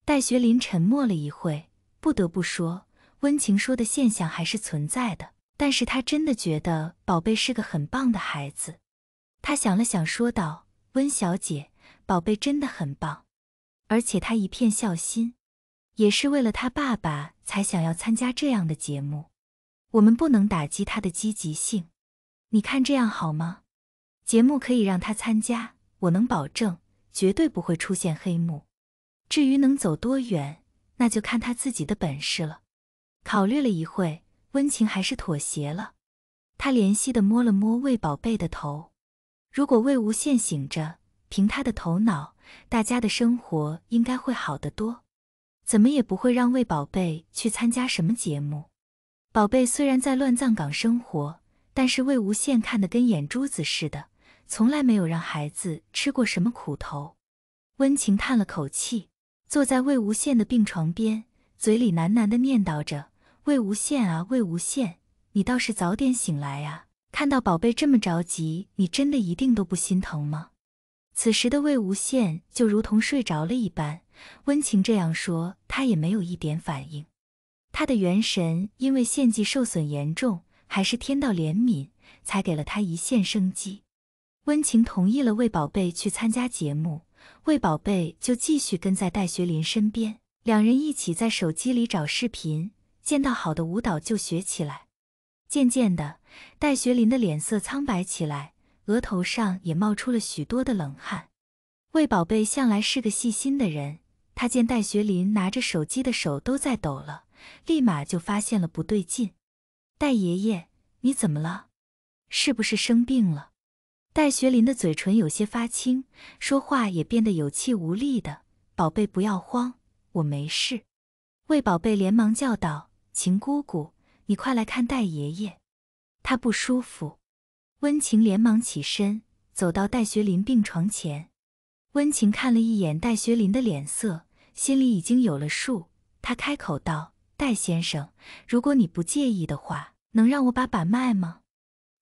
戴学林沉默了一会，不得不说，温情说的现象还是存在的。但是他真的觉得宝贝是个很棒的孩子。他想了想，说道：“温小姐，宝贝真的很棒，而且他一片孝心，也是为了他爸爸才想要参加这样的节目。我们不能打击他的积极性，你看这样好吗？节目可以让他参加，我能保证绝对不会出现黑幕。至于能走多远，那就看他自己的本事了。”考虑了一会，温情还是妥协了。他怜惜地摸了摸魏宝贝的头。如果魏无羡醒着，凭他的头脑，大家的生活应该会好得多，怎么也不会让魏宝贝去参加什么节目。宝贝虽然在乱葬岗生活，但是魏无羡看得跟眼珠子似的，从来没有让孩子吃过什么苦头。温情叹了口气，坐在魏无羡的病床边，嘴里喃喃地念叨着：“魏无羡啊，魏无羡，你倒是早点醒来呀！”看到宝贝这么着急，你真的一定都不心疼吗？此时的魏无羡就如同睡着了一般，温情这样说，他也没有一点反应。他的元神因为献祭受损严重，还是天道怜悯，才给了他一线生机。温情同意了魏宝贝去参加节目，魏宝贝就继续跟在戴学林身边，两人一起在手机里找视频，见到好的舞蹈就学起来。渐渐的，戴学林的脸色苍白起来，额头上也冒出了许多的冷汗。魏宝贝向来是个细心的人，他见戴学林拿着手机的手都在抖了，立马就发现了不对劲。戴爷爷，你怎么了？是不是生病了？戴学林的嘴唇有些发青，说话也变得有气无力的。宝贝，不要慌，我没事。魏宝贝连忙叫道：“秦姑姑。”你快来看戴爷爷，他不舒服。温情连忙起身，走到戴学林病床前。温情看了一眼戴学林的脸色，心里已经有了数。他开口道：“戴先生，如果你不介意的话，能让我把把脉吗？”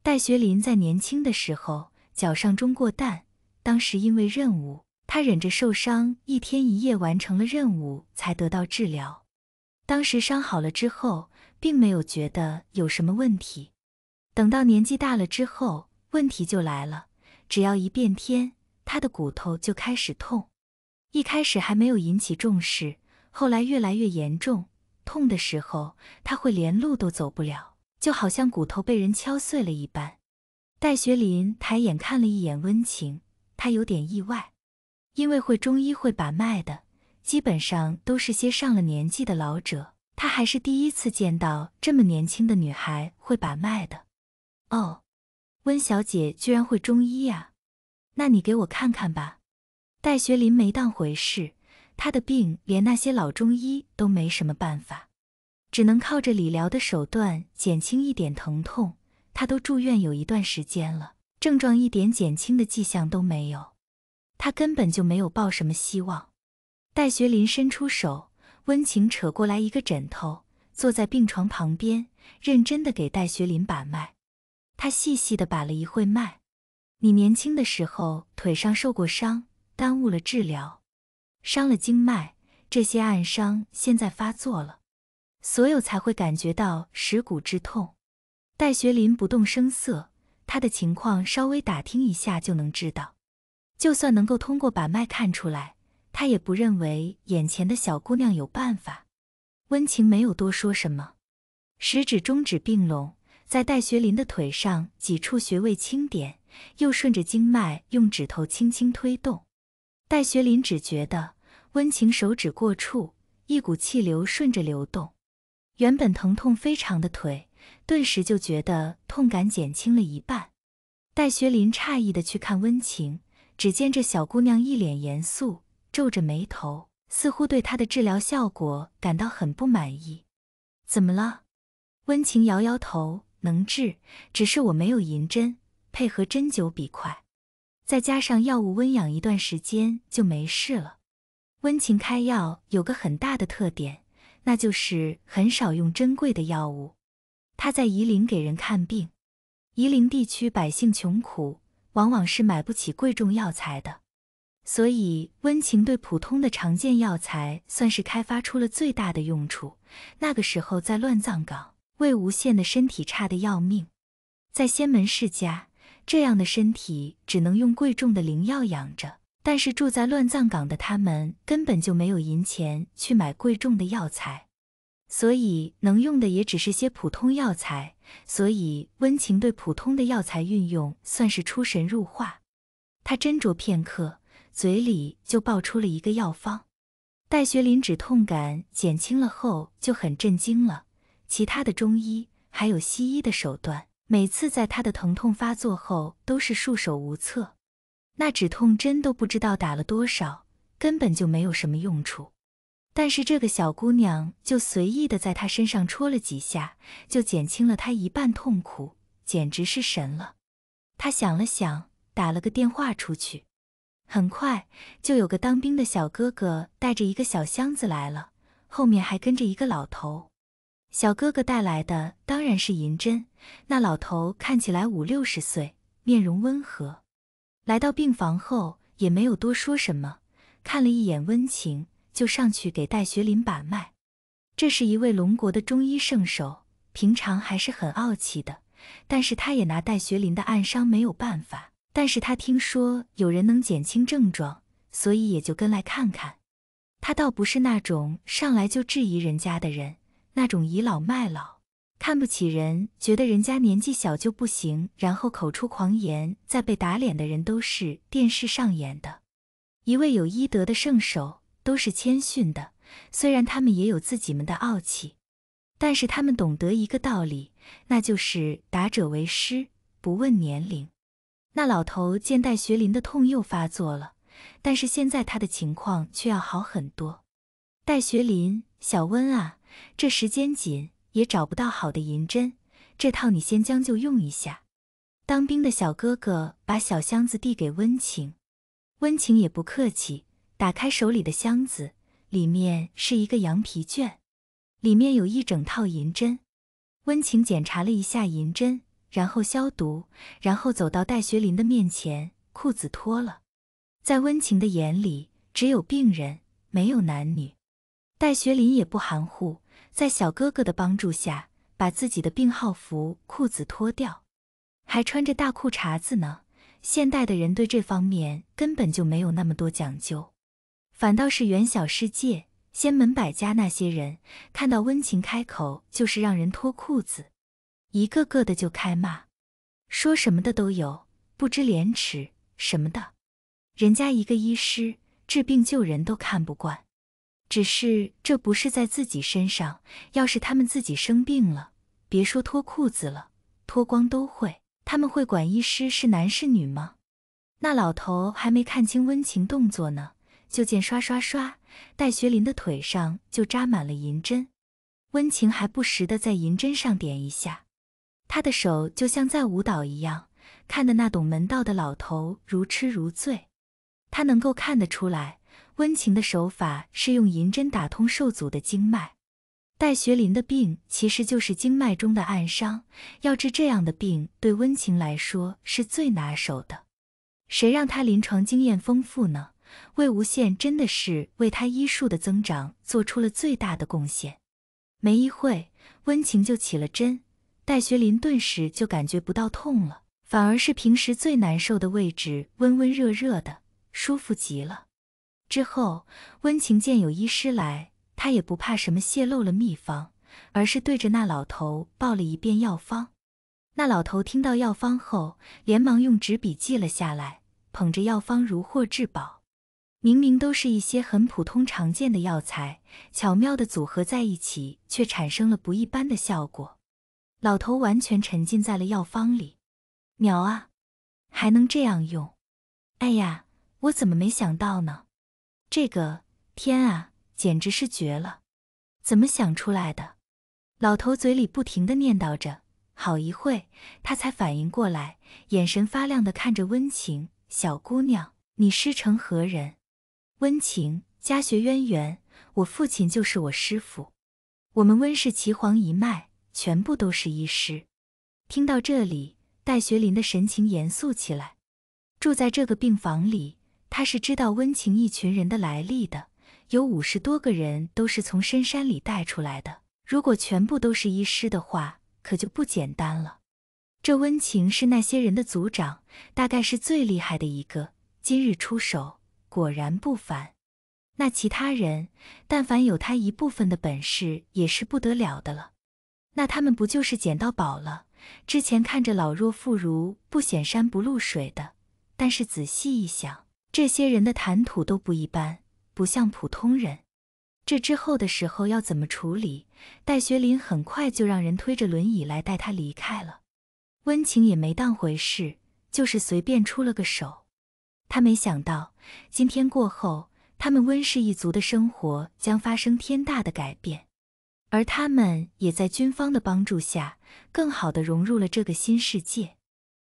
戴学林在年轻的时候脚上中过弹，当时因为任务，他忍着受伤，一天一夜完成了任务，才得到治疗。当时伤好了之后。并没有觉得有什么问题，等到年纪大了之后，问题就来了。只要一变天，他的骨头就开始痛。一开始还没有引起重视，后来越来越严重。痛的时候，他会连路都走不了，就好像骨头被人敲碎了一般。戴学林抬眼看了一眼温情，他有点意外，因为会中医会把脉的，基本上都是些上了年纪的老者。他还是第一次见到这么年轻的女孩会把脉的。哦，温小姐居然会中医呀？那你给我看看吧。戴学林没当回事，他的病连那些老中医都没什么办法，只能靠着理疗的手段减轻一点疼痛。他都住院有一段时间了，症状一点减轻的迹象都没有，他根本就没有抱什么希望。戴学林伸出手。温情扯过来一个枕头，坐在病床旁边，认真的给戴学林把脉。他细细的把了一会脉。你年轻的时候腿上受过伤，耽误了治疗，伤了经脉，这些暗伤现在发作了，所有才会感觉到蚀骨之痛。戴学林不动声色，他的情况稍微打听一下就能知道，就算能够通过把脉看出来。他也不认为眼前的小姑娘有办法。温情没有多说什么，食指、中指并拢，在戴学林的腿上几处穴位轻点，又顺着经脉用指头轻轻推动。戴学林只觉得温情手指过处，一股气流顺着流动，原本疼痛非常的腿，顿时就觉得痛感减轻了一半。戴学林诧异的去看温情，只见这小姑娘一脸严肃。皱着眉头，似乎对他的治疗效果感到很不满意。怎么了？温情摇摇头，能治，只是我没有银针，配合针灸比快，再加上药物温养一段时间就没事了。温情开药有个很大的特点，那就是很少用珍贵的药物。他在夷陵给人看病，夷陵地区百姓穷苦，往往是买不起贵重药材的。所以，温情对普通的常见药材算是开发出了最大的用处。那个时候在乱葬岗，魏无羡的身体差得要命，在仙门世家，这样的身体只能用贵重的灵药养着。但是住在乱葬岗的他们根本就没有银钱去买贵重的药材，所以能用的也只是些普通药材。所以温情对普通的药材运用算是出神入化。他斟酌片刻，嘴里就爆出了一个药方。戴学林止痛感减轻了后就很震惊了。其他的中医还有西医的手段，每次在他的疼痛发作后都是束手无策。那止痛针都不知道打了多少，根本就没有什么用处。但是这个小姑娘就随意的在他身上戳了几下，就减轻了他一半痛苦，简直是神了。他想了想，打了个电话出去，很快就有个当兵的小哥哥带着一个小箱子来了，后面还跟着一个老头。小哥哥带来的当然是银针，那老头看起来五六十岁，面容温和。来到病房后，也没有多说什么，看了一眼温情，就上去给戴学林把脉。这是一位龙国的中医圣手，平常还是很傲气的，但是他也拿戴学林的暗伤没有办法。但是他听说有人能减轻症状，所以也就跟来看看。他倒不是那种上来就质疑人家的人，那种倚老卖老。看不起人，觉得人家年纪小就不行，然后口出狂言，再被打脸的人都是电视上演的。一位有医德的圣手，都是谦逊的。虽然他们也有自己们的傲气，但是他们懂得一个道理，那就是打者为师，不问年龄。那老头见戴学林的痛又发作了，但是现在他的情况却要好很多。戴学林，小温啊，这时间紧。也找不到好的银针，这套你先将就用一下。当兵的小哥哥把小箱子递给温情，温情也不客气，打开手里的箱子，里面是一个羊皮卷，里面有一整套银针。温情检查了一下银针，然后消毒，然后走到戴学林的面前，裤子脱了。在温情的眼里，只有病人，没有男女。戴学林也不含糊。在小哥哥的帮助下，把自己的病号服、裤子脱掉，还穿着大裤衩子呢。现代的人对这方面根本就没有那么多讲究，反倒是元小世界、仙门百家那些人，看到温情开口就是让人脱裤子，一个个的就开骂，说什么的都有，不知廉耻什么的。人家一个医师治病救人都看不惯。只是这不是在自己身上，要是他们自己生病了，别说脱裤子了，脱光都会。他们会管医师是男是女吗？那老头还没看清温情动作呢，就见刷刷刷，戴学林的腿上就扎满了银针。温情还不时的在银针上点一下，他的手就像在舞蹈一样，看得那懂门道的老头如痴如醉。他能够看得出来。温情的手法是用银针打通受阻的经脉。戴学林的病其实就是经脉中的暗伤，要治这样的病，对温情来说是最拿手的。谁让他临床经验丰富呢？魏无羡真的是为他医术的增长做出了最大的贡献。没一会，温情就起了针，戴学林顿时就感觉不到痛了，反而是平时最难受的位置温温热热的，舒服极了。之后，温情见有医师来，他也不怕什么泄露了秘方，而是对着那老头报了一遍药方。那老头听到药方后，连忙用纸笔记了下来，捧着药方如获至宝。明明都是一些很普通常见的药材，巧妙的组合在一起，却产生了不一般的效果。老头完全沉浸在了药方里，妙啊，还能这样用！哎呀，我怎么没想到呢？这个天啊，简直是绝了！怎么想出来的？老头嘴里不停的念叨着。好一会，他才反应过来，眼神发亮的看着温情小姑娘：“你师承何人？”温情家学渊源，我父亲就是我师傅。我们温氏岐黄一脉，全部都是医师。听到这里，戴学林的神情严肃起来。住在这个病房里。他是知道温情一群人的来历的，有五十多个人都是从深山里带出来的，如果全部都是医师的话，可就不简单了。这温情是那些人的族长，大概是最厉害的一个。今日出手，果然不凡。那其他人，但凡有他一部分的本事，也是不得了的了。那他们不就是捡到宝了？之前看着老弱妇孺，不显山不露水的，但是仔细一想，这些人的谈吐都不一般，不像普通人。这之后的时候要怎么处理？戴学林很快就让人推着轮椅来带他离开了。温情也没当回事，就是随便出了个手。他没想到今天过后。他们温氏一族的生活将发生天大的改变，而他们也在军方的帮助下，更好的融入了这个新世界。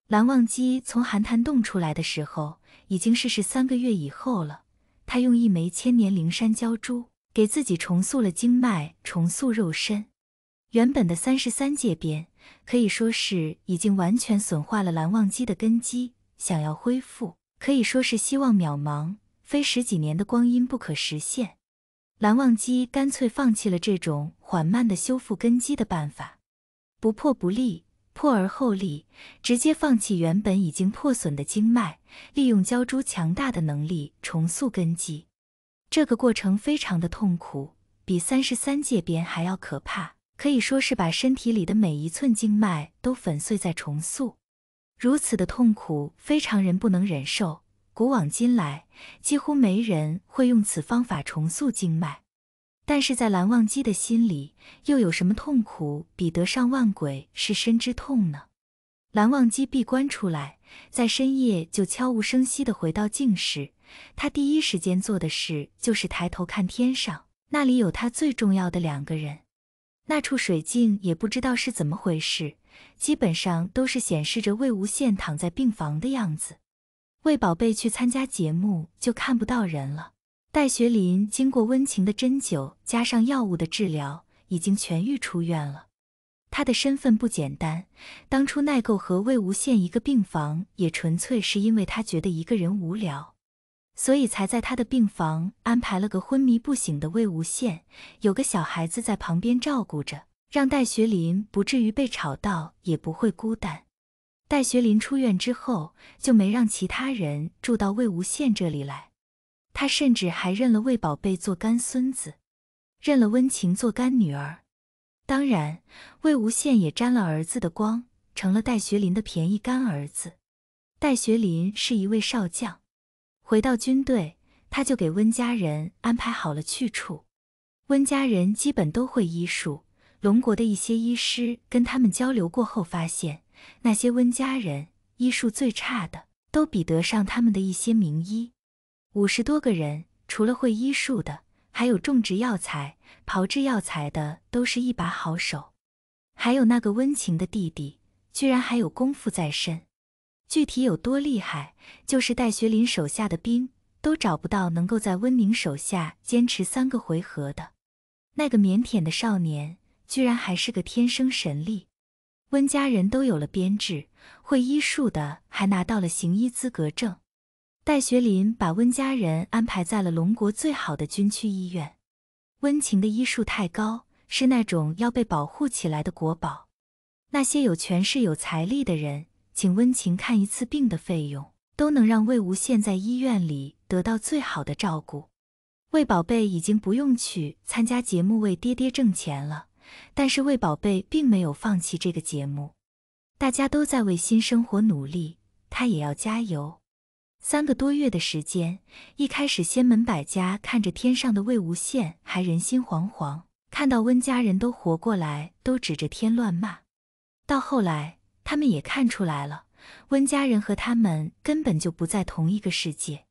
蓝忘机从寒潭洞出来的时候，已经是十三个月以后了。他用一枚千年灵山鲛珠，给自己重塑了经脉，重塑肉身。原本的三十三界边，可以说是已经完全损坏了蓝忘机的根基，想要恢复，可以说是希望渺茫。非十几年的光阴不可实现，蓝忘机干脆放弃了这种缓慢的修复根基的办法，不破不立，破而后立，直接放弃原本已经破损的经脉，利用鲛珠强大的能力重塑根基。这个过程非常的痛苦，比三十三界边还要可怕，可以说是把身体里的每一寸经脉都粉碎再重塑。如此的痛苦，非常人不能忍受。古往今来，几乎没人会用此方法重塑经脉，但是在蓝忘机的心里，又有什么痛苦比得上万鬼是身之痛呢？蓝忘机闭关出来，在深夜就悄无声息地回到净室。他第一时间做的事就是抬头看天上，那里有他最重要的两个人。那处水镜也不知道是怎么回事，基本上都是显示着魏无羡躺在病房的样子。魏宝贝去参加节目就看不到人了。戴学林经过温情的针灸加上药物的治疗，已经痊愈出院了。他的身份不简单，当初奈够和魏无羡一个病房，也纯粹是因为他觉得一个人无聊，所以才在他的病房安排了个昏迷不醒的魏无羡，有个小孩子在旁边照顾着，让戴学林不至于被吵到，也不会孤单。戴学林出院之后，就没让其他人住到魏无羡这里来。他甚至还认了魏宝贝做干孙子，认了温情做干女儿。当然，魏无羡也沾了儿子的光，成了戴学林的便宜干儿子。戴学林是一位少将，回到军队，他就给温家人安排好了去处。温家人基本都会医术，龙国的一些医师跟他们交流过后发现。那些温家人医术最差的，都比得上他们的一些名医。五十多个人，除了会医术的，还有种植药材、炮制药材的，都是一把好手。还有那个温情的弟弟，居然还有功夫在身。具体有多厉害，就是戴学林手下的兵都找不到能够在温宁手下坚持三个回合的。那个腼腆的少年，居然还是个天生神力。温家人都有了编制，会医术的还拿到了行医资格证。戴学林把温家人安排在了龙国最好的军区医院。温情的医术太高，是那种要被保护起来的国宝。那些有权势、有财力的人，请温情看一次病的费用，都能让魏无羡在医院里得到最好的照顾。魏宝贝已经不用去参加节目为爹爹挣钱了。但是魏宝贝并没有放弃这个节目，大家都在为新生活努力，他也要加油。三个多月的时间，一开始仙门百家看着天上的魏无羡还人心惶惶，看到温家人都活过来，都指着天乱骂。到后来，他们也看出来了，温家人和他们根本就不在同一个世界，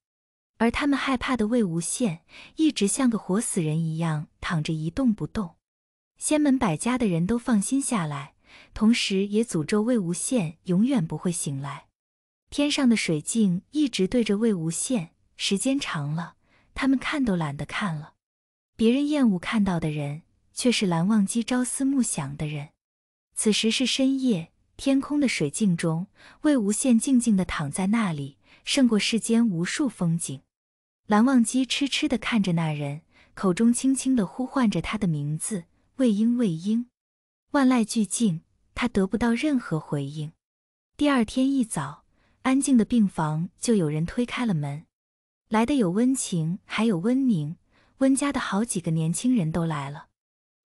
而他们害怕的魏无羡，一直像个活死人一样躺着一动不动。仙门百家的人都放心下来，同时也诅咒魏无羡永远不会醒来。天上的水镜一直对着魏无羡，时间长了，他们看都懒得看了。别人厌恶看到的人，却是蓝忘机朝思暮想的人。此时是深夜，天空的水镜中，魏无羡静静地躺在那里，胜过世间无数风景。蓝忘机痴痴地看着那人，口中轻轻地呼唤着他的名字。魏婴，魏婴。万籁俱静，他得不到任何回应。第二天一早，安静的病房就有人推开了门，来的有温情，还有温宁。温家的好几个年轻人都来了。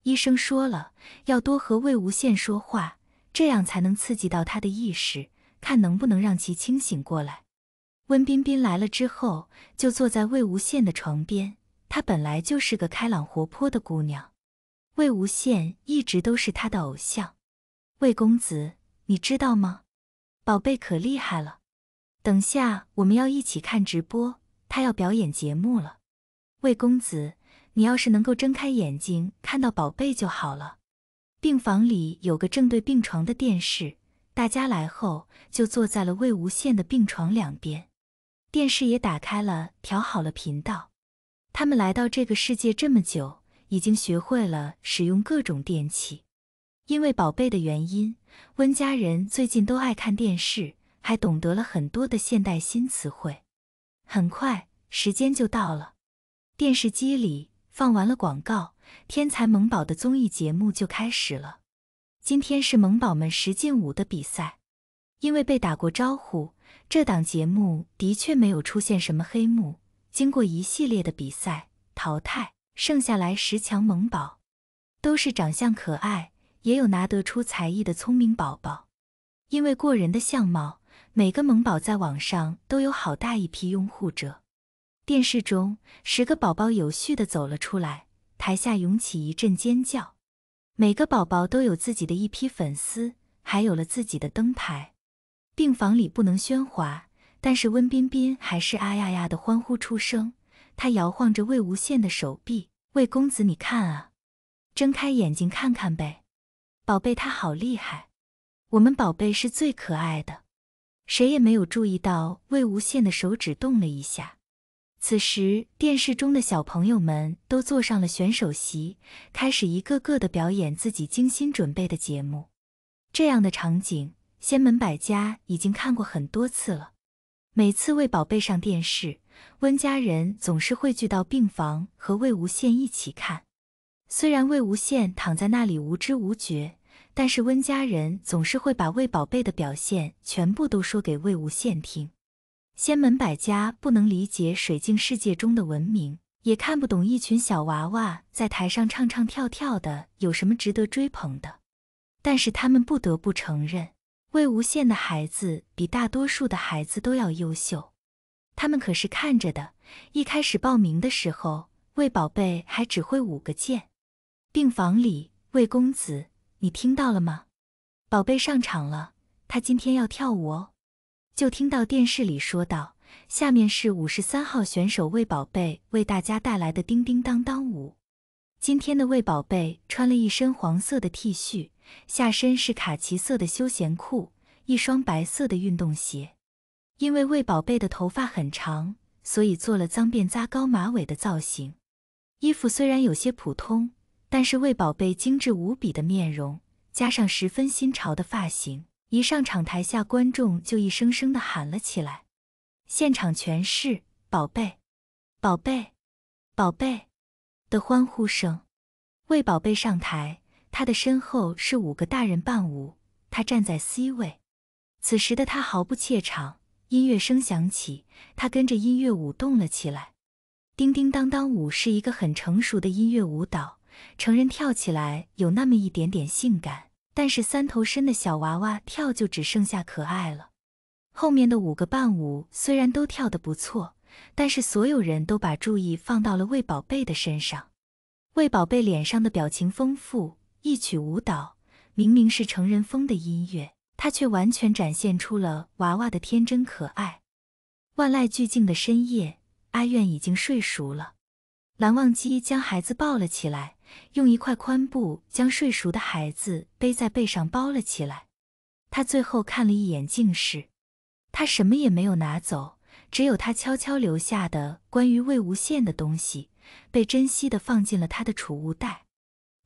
医生说了，要多和魏无羡说话，这样才能刺激到他的意识，看能不能让其清醒过来。温彬彬来了之后，就坐在魏无羡的床边。她本来就是个开朗活泼的姑娘，魏无羡一直都是她的偶像。魏公子，你知道吗？宝贝可厉害了。等下我们要一起看直播，他要表演节目了。魏公子，你要是能够睁开眼睛看到宝贝就好了。病房里有个正对病床的电视，大家来后就坐在了魏无羡的病床两边。电视也打开了，调好了频道。他们来到这个世界这么久，已经学会了使用各种电器。因为宝贝的原因，温家人最近都爱看电视，还懂得了很多的现代新词汇。很快，时间就到了，电视机里放完了广告，天才萌宝的综艺节目就开始了。今天是萌宝们十进五的比赛，因为被打过招呼。这档节目的确没有出现什么黑幕。经过一系列的比赛淘汰，剩下来十强萌宝，都是长相可爱，也有拿得出才艺的聪明宝宝。因为过人的相貌，每个萌宝在网上都有好大一批拥护者。电视中，十个宝宝有序的走了出来，台下涌起一阵尖叫。每个宝宝都有自己的一批粉丝，还有了自己的灯牌。病房里不能喧哗，但是温彬彬还是啊呀呀的欢呼出声。他摇晃着魏无羡的手臂：“魏公子，你看啊，睁开眼睛看看呗，宝贝他好厉害，我们宝贝是最可爱的。”谁也没有注意到魏无羡的手指动了一下。此时，电视中的小朋友们都坐上了选手席，开始一个个的表演自己精心准备的节目。这样的场景。仙门百家已经看过很多次了。每次为宝贝上电视，温家人总是汇聚到病房和魏无羡一起看。虽然魏无羡躺在那里无知无觉，但是温家人总是会把魏宝贝的表现全部都说给魏无羡听。仙门百家不能理解水镜世界中的文明，也看不懂一群小娃娃在台上唱唱跳跳的有什么值得追捧的，但是他们不得不承认。魏无羡的孩子比大多数的孩子都要优秀，他们可是看着的。一开始报名的时候，魏宝贝还只会五个键。病房里，魏公子，你听到了吗？宝贝上场了，他今天要跳舞哦。就听到电视里说道：“下面是五十三号选手魏宝贝为大家带来的叮叮当当舞。”今天的魏宝贝穿了一身黄色的 T 恤。下身是卡其色的休闲裤，一双白色的运动鞋。因为魏宝贝的头发很长，所以做了脏辫扎高马尾的造型。衣服虽然有些普通，但是魏宝贝精致无比的面容，加上十分新潮的发型，一上场，台下观众就一声声的喊了起来。现场全是“宝贝，宝贝，宝贝”的欢呼声。魏宝贝上台。他的身后是五个大人伴舞，他站在 C 位。此时的他毫不怯场，音乐声响起，他跟着音乐舞动了起来。叮叮当当舞是一个很成熟的音乐舞蹈，成人跳起来有那么一点点性感，但是三头身的小娃娃跳就只剩下可爱了。后面的五个伴舞虽然都跳得不错，但是所有人都把注意放到了魏宝贝的身上。魏宝贝脸上的表情丰富。一曲舞蹈，明明是成人风的音乐，他却完全展现出了娃娃的天真可爱。万籁俱静的深夜，阿苑已经睡熟了。蓝忘机将孩子抱了起来，用一块宽布将睡熟的孩子背在背上包了起来。他最后看了一眼镜室，他什么也没有拿走，只有他悄悄留下的关于魏无羡的东西，被珍惜的放进了他的储物袋。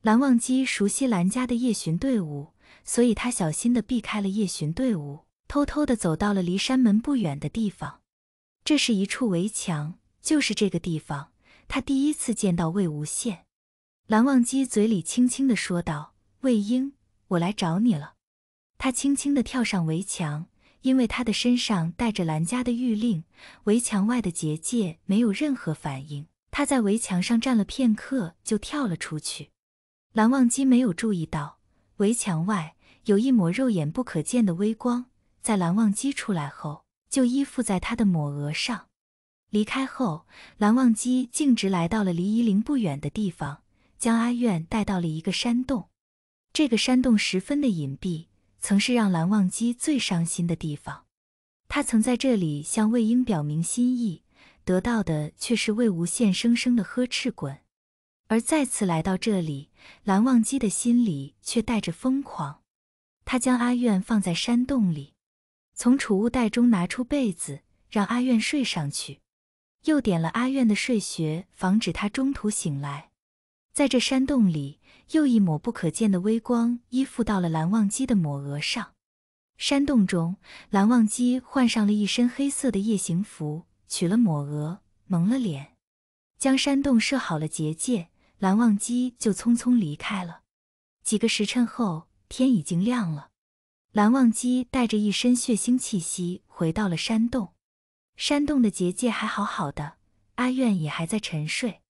蓝忘机熟悉蓝家的夜巡队伍，所以他小心地避开了夜巡队伍，偷偷地走到了离山门不远的地方。这是一处围墙，就是这个地方，他第一次见到魏无羡。蓝忘机嘴里轻轻地说道：“魏婴，我来找你了。”他轻轻地跳上围墙，因为他的身上带着蓝家的玉令，围墙外的结界没有任何反应。他在围墙上站了片刻，就跳了出去。蓝忘机没有注意到，围墙外有一抹肉眼不可见的微光，在蓝忘机出来后，就依附在他的抹额上。离开后，蓝忘机径直来到了离夷陵不远的地方，将阿苑带到了一个山洞。这个山洞十分的隐蔽。曾是让蓝忘机最伤心的地方，他曾在这里向魏婴表明心意，得到的却是魏无羡生生的呵斥滚。而再次来到这里，蓝忘机的心里却带着疯狂。他将阿苑放在山洞里，从储物袋中拿出被子，让阿苑睡上去，又点了阿苑的睡穴，防止他中途醒来。在这山洞里。又一抹不可见的微光依附到了蓝忘机的抹额上。山洞中，蓝忘机换上了一身黑色的夜行服，取了抹额，蒙了脸，将山洞设好了结界。蓝忘机就匆匆离开了。几个时辰后，天已经亮了。蓝忘机带着一身血腥气息回到了山洞。山洞的结界还好好的，阿苑也还在沉睡。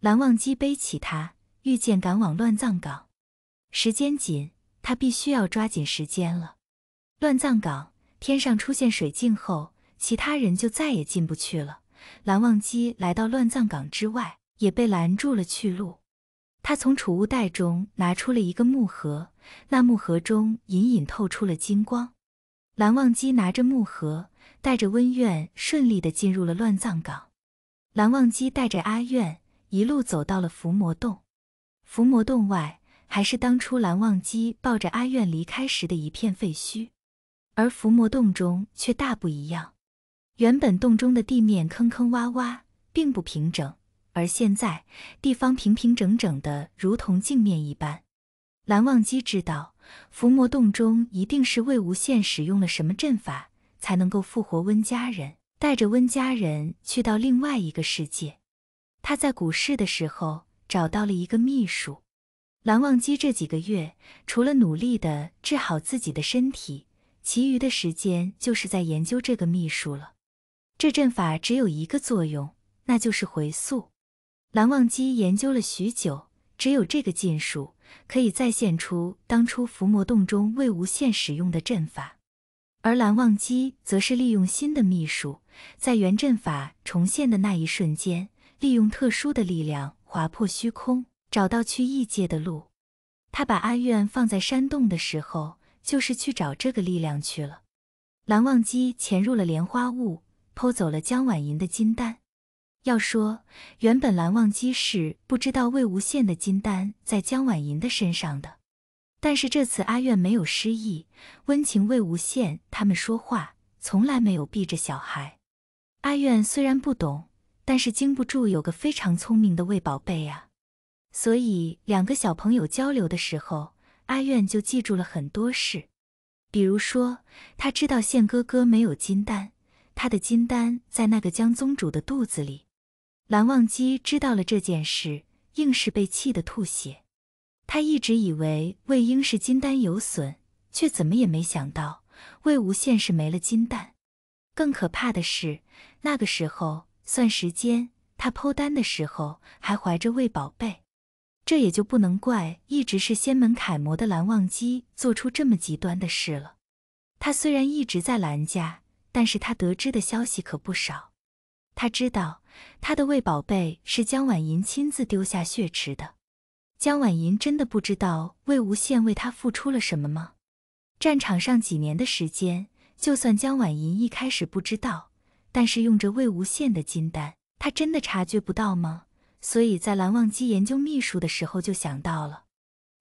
蓝忘机背起他。御剑赶往乱葬岗，时间紧，他必须要抓紧时间了。乱葬岗天上出现水镜后，其他人就再也进不去了。蓝忘机来到乱葬岗之外，也被拦住了去路。他从储物袋中拿出了一个木盒，那木盒中隐隐透出了金光。蓝忘机拿着木盒，带着温苑顺利的进入了乱葬岗。蓝忘机带着阿苑一路走到了伏魔洞。伏魔洞外还是当初蓝忘机抱着阿苑离开时的一片废墟，而伏魔洞中却大不一样。原本洞中的地面坑坑洼洼，并不平整，而现在地方平平整整的，如同镜面一般。蓝忘机知道，伏魔洞中一定是魏无羡使用了什么阵法，才能够复活温家人，带着温家人去到另外一个世界。他在古世的时候。找到了一个秘书，蓝忘机这几个月除了努力的治好自己的身体，其余的时间就是在研究这个秘术了。这阵法只有一个作用，那就是回溯。蓝忘机研究了许久，只有这个禁术可以再现出当初伏魔洞中魏无羡使用的阵法，而蓝忘机则是利用新的秘术，在原阵法重现的那一瞬间，利用特殊的力量。划破虚空，找到去异界的路。他把阿苑放在山洞的时候，就是去找这个力量去了。蓝忘机潜入了莲花坞，偷走了江婉莹的金丹。要说原本蓝忘机是不知道魏无羡的金丹在江婉莹的身上的，但是这次阿苑没有失忆，温情魏无羡他们说话从来没有避着小孩。阿苑虽然不懂。但是经不住有个非常聪明的魏宝贝呀，所以两个小朋友交流的时候，阿苑就记住了很多事。比如说，他知道宪哥哥没有金丹，他的金丹在那个江宗主的肚子里。蓝忘机知道了这件事，硬是被气得吐血。他一直以为魏婴是金丹有损，却怎么也没想到魏无羡是没了金丹。更可怕的是，那个时候。算时间，他剖丹的时候还怀着魏宝贝，这也就不能怪一直是仙门楷模的蓝忘机做出这么极端的事了。他虽然一直在蓝家，但是他得知的消息可不少。他知道他的魏宝贝是江婉银亲自丢下血池的。江婉银真的不知道魏无羡为他付出了什么吗？战场上几年的时间，就算江婉银一开始不知道。但是用着魏无羡的金丹，他真的察觉不到吗？所以在蓝忘机研究秘术的时候就想到了，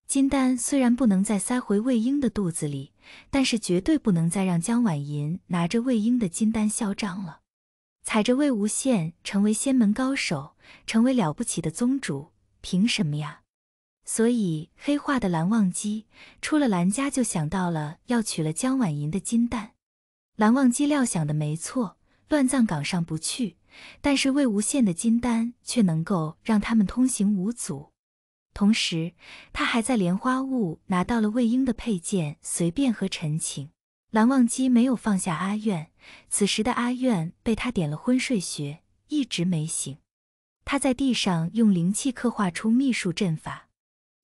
金丹虽然不能再塞回魏婴的肚子里，但是绝对不能再让江婉银拿着魏婴的金丹嚣张了，踩着魏无羡成为仙门高手，成为了不起的宗主，凭什么呀？所以黑化的蓝忘机出了蓝家就想到了要取了江婉莹的金丹。蓝忘机料想的没错。乱葬岗上不去，但是魏无羡的金丹却能够让他们通行无阻。同时，他还在莲花坞拿到了魏婴的佩剑随便和陈情。蓝忘机没有放下阿苑，此时的阿苑被他点了昏睡穴，一直没醒。他在地上用灵气刻画出秘术阵法，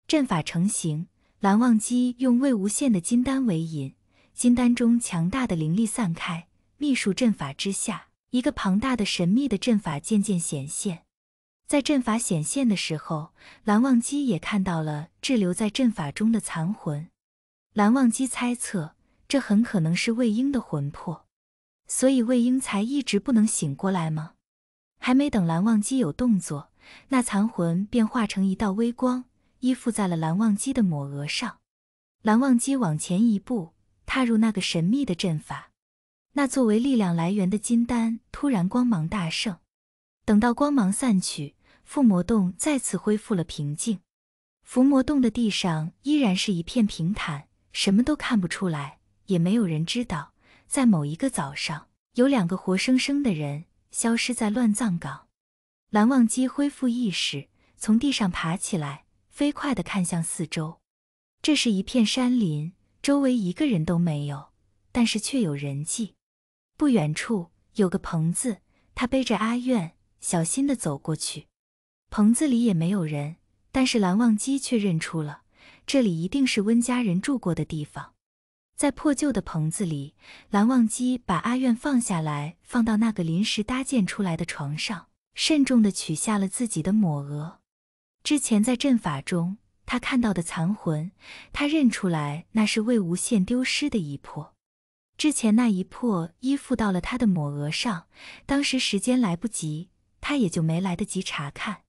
阵法成型，蓝忘机用魏无羡的金丹为引，金丹中强大的灵力散开，秘术阵法之下，一个庞大的神秘的阵法渐渐显现。在阵法显现的时候，蓝忘机也看到了滞留在阵法中的残魂。蓝忘机猜测，这很可能是魏婴的魂魄，所以魏婴才一直不能醒过来吗？还没等蓝忘机有动作，那残魂便化成一道微光，依附在了蓝忘机的抹额上。蓝忘机往前一步，踏入那个神秘的阵法。那作为力量来源的金丹突然光芒大盛，等到光芒散去。伏魔洞再次恢复了平静，伏魔洞的地上依然是一片平坦，什么都看不出来，也没有人知道，在某一个早上，有两个活生生的人消失在乱葬岗。蓝忘机恢复意识，从地上爬起来，飞快地看向四周。这是一片山林，周围一个人都没有，但是却有人迹。不远处有个棚子，他背着阿苑，小心地走过去。棚子里也没有人，但是蓝忘机却认出了，这里一定是温家人住过的地方。在破旧的棚子里，蓝忘机把阿苑放下来，放到那个临时搭建出来的床上，慎重地取下了自己的抹额。之前在阵法中，他看到的残魂，他认出来那是魏无羡丢失的一魄。之前那一魄依附到了他的抹额上，当时时间来不及，他也就没来得及查看。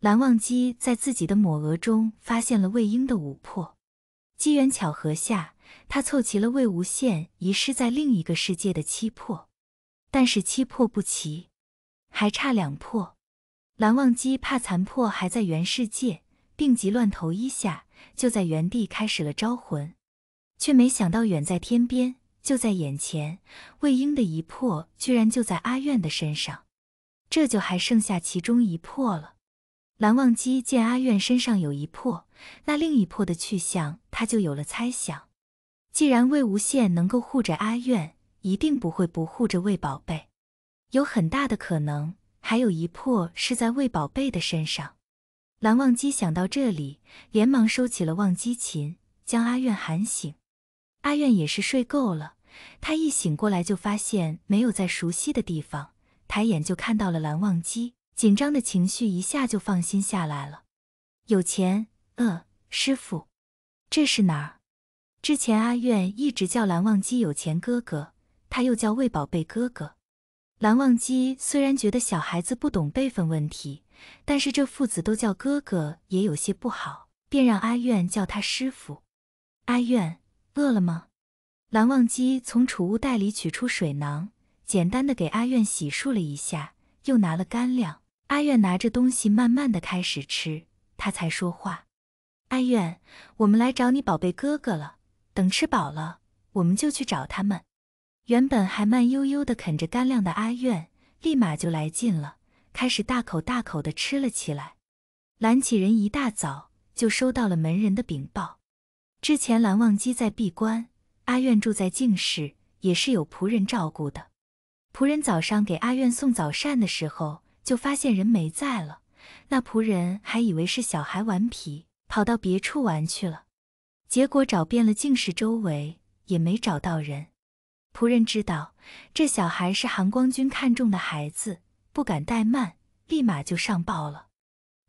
蓝忘机在自己的抹额中发现了魏婴的五魄，机缘巧合下，他凑齐了魏无羡遗失在另一个世界的七魄，但是七魄不齐，还差两魄。蓝忘机怕残魄还在原世界，病急乱投医下，就在原地开始了招魂，却没想到远在天边，就在眼前，魏婴的一魄居然就在阿苑的身上，这就还剩下其中一魄了。蓝忘机见阿苑身上有一魄，那另一魄的去向，他就有了猜想。既然魏无羡能够护着阿苑，一定不会不护着魏宝贝，有很大的可能还有一魄是在魏宝贝的身上。蓝忘机想到这里，连忙收起了忘机琴，将阿苑喊醒。阿苑也是睡够了，他一醒过来就发现没有在熟悉的地方，抬眼就看到了蓝忘机。紧张的情绪一下就放心下来了。有钱，呃，师傅，这是哪儿？之前阿苑一直叫蓝忘机有钱哥哥，他又叫魏宝贝哥哥。蓝忘机虽然觉得小孩子不懂辈分问题，但是这父子都叫哥哥也有些不好，便让阿苑叫他师傅。阿苑，饿了吗？蓝忘机从储物袋里取出水囊，简单的给阿苑洗漱了一下，又拿了干粮。阿苑拿着东西，慢慢的开始吃，他才说话：“阿苑，我们来找你宝贝哥哥了。等吃饱了，我们就去找他们。”原本还慢悠悠的啃着干粮的阿苑，立马就来劲了，开始大口大口的吃了起来。蓝启仁一大早就收到了门人的禀报，之前蓝忘机在闭关，阿苑住在净室，也是有仆人照顾的。仆人早上给阿苑送早膳的时候。就发现人没在了，那仆人还以为是小孩顽皮跑到别处玩去了，结果找遍了净室周围也没找到人。仆人知道这小孩是韩光君看中的孩子，不敢怠慢，立马就上报了。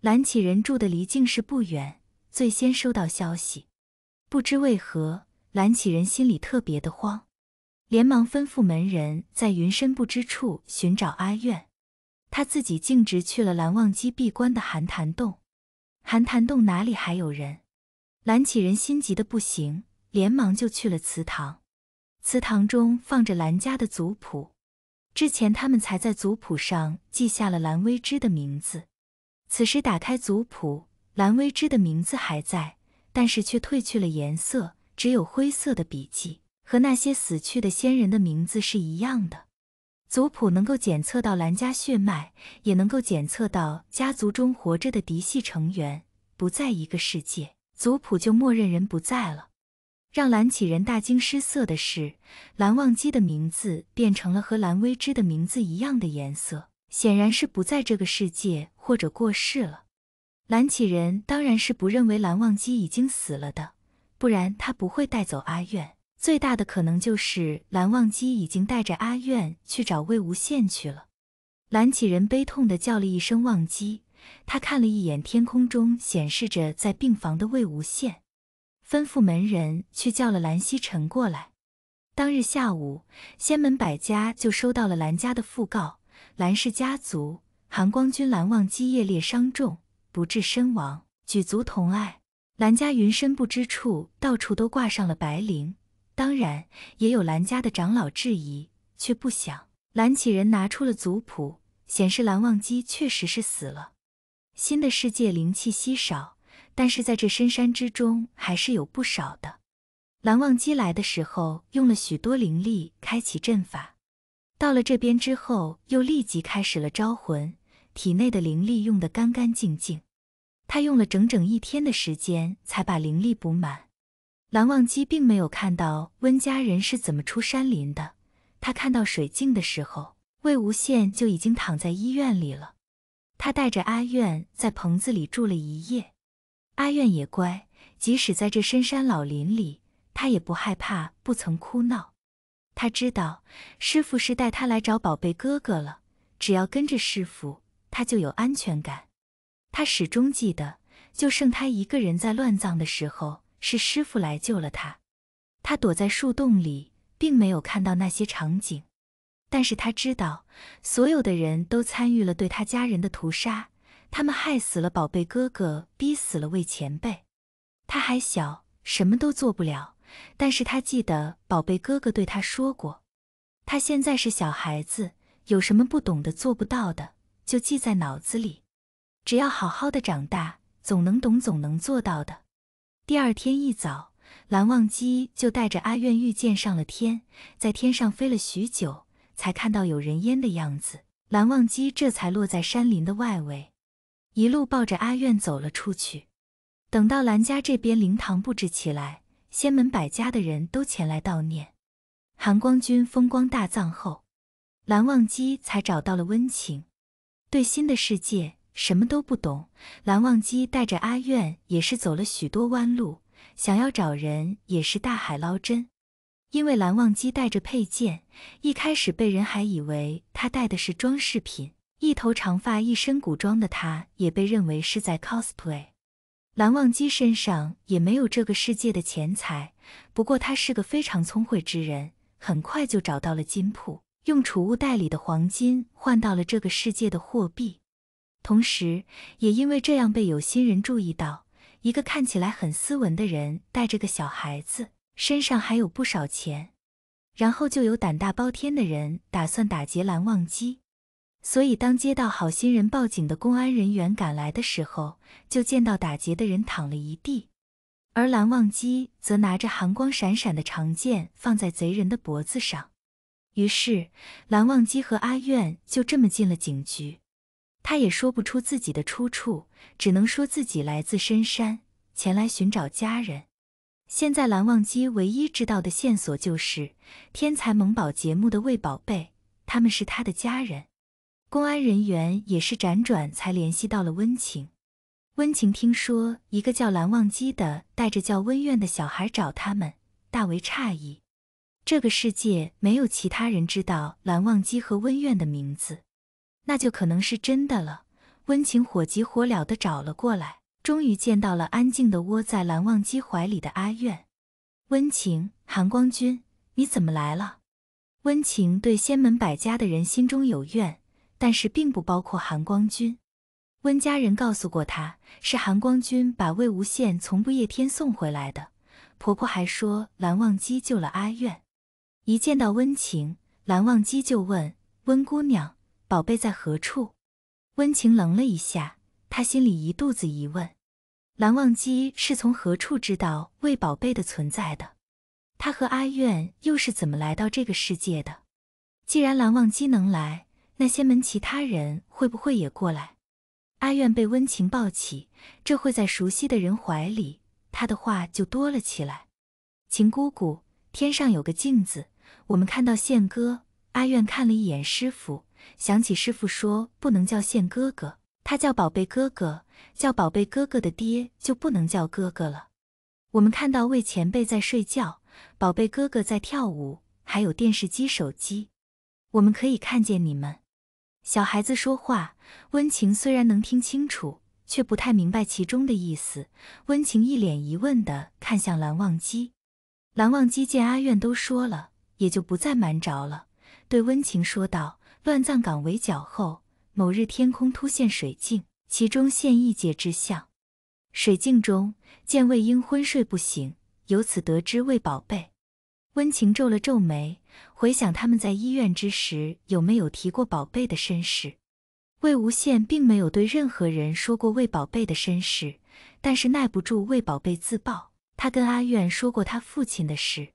蓝启仁住的离净室不远，最先收到消息，不知为何，蓝启仁心里特别的慌，连忙吩咐门人在云深不知处寻找阿苑。他自己径直去了蓝忘机闭关的寒潭洞，寒潭洞哪里还有人？蓝启仁心急的不行，连忙就去了祠堂。祠堂中放着蓝家的族谱，之前他们才在族谱上记下了蓝微之的名字。此时打开族谱，蓝微之的名字还在，但是却褪去了颜色，只有灰色的笔记，和那些死去的先人的名字是一样的。族谱能够检测到蓝家血脉，也能够检测到家族中活着的嫡系成员，不在一个世界，族谱就默认人不在了。让蓝启仁大惊失色的是，蓝忘机的名字变成了和蓝微之的名字一样的颜色，显然是不在这个世界或者过世了。蓝启仁当然是不认为蓝忘机已经死了的，不然他不会带走阿苑。最大的可能就是蓝忘机已经带着阿苑去找魏无羡去了。蓝启仁悲痛地叫了一声“忘机”，他看了一眼天空中显示着在病房的魏无羡。吩咐门人去叫了蓝曦臣过来。当日下午，仙门百家就收到了蓝家的讣告：蓝氏家族韩光君蓝忘机业烈伤重，不治身亡，举族同哀。蓝家云深不知处，到处都挂上了白绫。当然，也有蓝家的长老质疑，却不想蓝启仁拿出了族谱，显示蓝忘机确实是死了。新的世界灵气稀少。但是在这深山之中，还是有不少的。蓝忘机来的时候，用了许多灵力开启阵法；到了这边之后，又立即开始了招魂，体内的灵力用得干干净净。他用了整整一天的时间，才把灵力补满。蓝忘机并没有看到温家人是怎么出山林的。他看到水镜的时候，魏无羡就已经躺在医院里了。他带着阿苑在棚子里住了一夜。阿苑也乖，即使在这深山老林里，他也不害怕，不曾哭闹。他知道师傅是带他来找宝贝哥哥了，只要跟着师傅，他就有安全感。他始终记得，就剩他一个人在乱葬的时候，是师傅来救了他。他躲在树洞里，并没有看到那些场景，但是他知道，所有的人都参与了对他家人的屠杀。他们害死了宝贝哥哥，逼死了魏前辈。他还小，什么都做不了。但是他记得宝贝哥哥对他说过，他现在是小孩子，有什么不懂的、做不到的，就记在脑子里。只要好好的长大，总能懂，总能做到的。第二天一早，蓝忘机就带着阿苑御剑上了天，在天上飞了许久，才看到有人烟的样子。蓝忘机这才落在山林的外围。一路抱着阿苑走了出去。等到蓝家这边灵堂布置起来，仙门百家的人都前来悼念。韩光君风光大葬后，蓝忘机才找到了温情。对新的世界什么都不懂，蓝忘机带着阿苑也是走了许多弯路，想要找人也是大海捞针。因为蓝忘机带着佩剑，一开始被人还以为他带的是装饰品。一头长发、一身古装的他，也被认为是在 cosplay。蓝忘机身上也没有这个世界的钱财，不过他是个非常聪慧之人，很快就找到了金铺，用储物袋里的黄金换到了这个世界的货币。同时，也因为这样被有心人注意到，一个看起来很斯文的人带着个小孩子，身上还有不少钱，然后就有胆大包天的人打算打劫蓝忘机。所以，当接到好心人报警的公安人员赶来的时候，就见到打劫的人躺了一地，而蓝忘机则拿着寒光闪闪的长剑放在贼人的脖子上。于是，蓝忘机和阿苑就这么进了警局。他也说不出自己的出处，只能说自己来自深山，前来寻找家人。现在，蓝忘机唯一知道的线索就是天才萌宝节目的魏宝贝，他们是他的家人。公安人员也是辗转才联系到了温情。温情听说一个叫蓝忘机的带着叫温苑的小孩找他们，大为诧异。这个世界没有其他人知道蓝忘机和温苑的名字，那就可能是真的了。温情火急火燎地找了过来，终于见到了安静地窝在蓝忘机怀里的阿苑。温情，韩光君，你怎么来了？温情对仙门百家的人心中有怨。但是并不包括韩光君。温家人告诉过他，是韩光君把魏无羡从不夜天送回来的。婆婆还说蓝忘机救了阿苑。一见到温情，蓝忘机就问温姑娘：“宝贝在何处？”温情愣了一下，她心里一肚子疑问：蓝忘机是从何处知道魏宝贝的存在的？他和阿苑又是怎么来到这个世界的？既然蓝忘机能来，那仙门其他人会不会也过来？阿苑被温情抱起，这会在熟悉的人怀里，他的话就多了起来。秦姑姑，天上有个镜子，我们看到宪哥。阿苑看了一眼师傅，想起师傅说不能叫宪哥哥，他叫宝贝哥哥，叫宝贝哥哥的爹就不能叫哥哥了。我们看到魏前辈在睡觉，宝贝哥哥在跳舞，还有电视机、手机，我们可以看见你们。小孩子说话，温情虽然能听清楚，却不太明白其中的意思。温情一脸疑问地看向蓝忘机，蓝忘机见阿苑都说了，也就不再瞒着了，对温情说道：“乱葬岗围剿后，某日天空突现水镜，其中现异界之象。水镜中见魏婴昏睡不醒，由此得知魏宝贝。”温情皱了皱眉，回想他们在医院之时有没有提过宝贝的身世。魏无羡并没有对任何人说过魏宝贝的身世，但是耐不住魏宝贝自曝，他跟阿苑说过他父亲的事。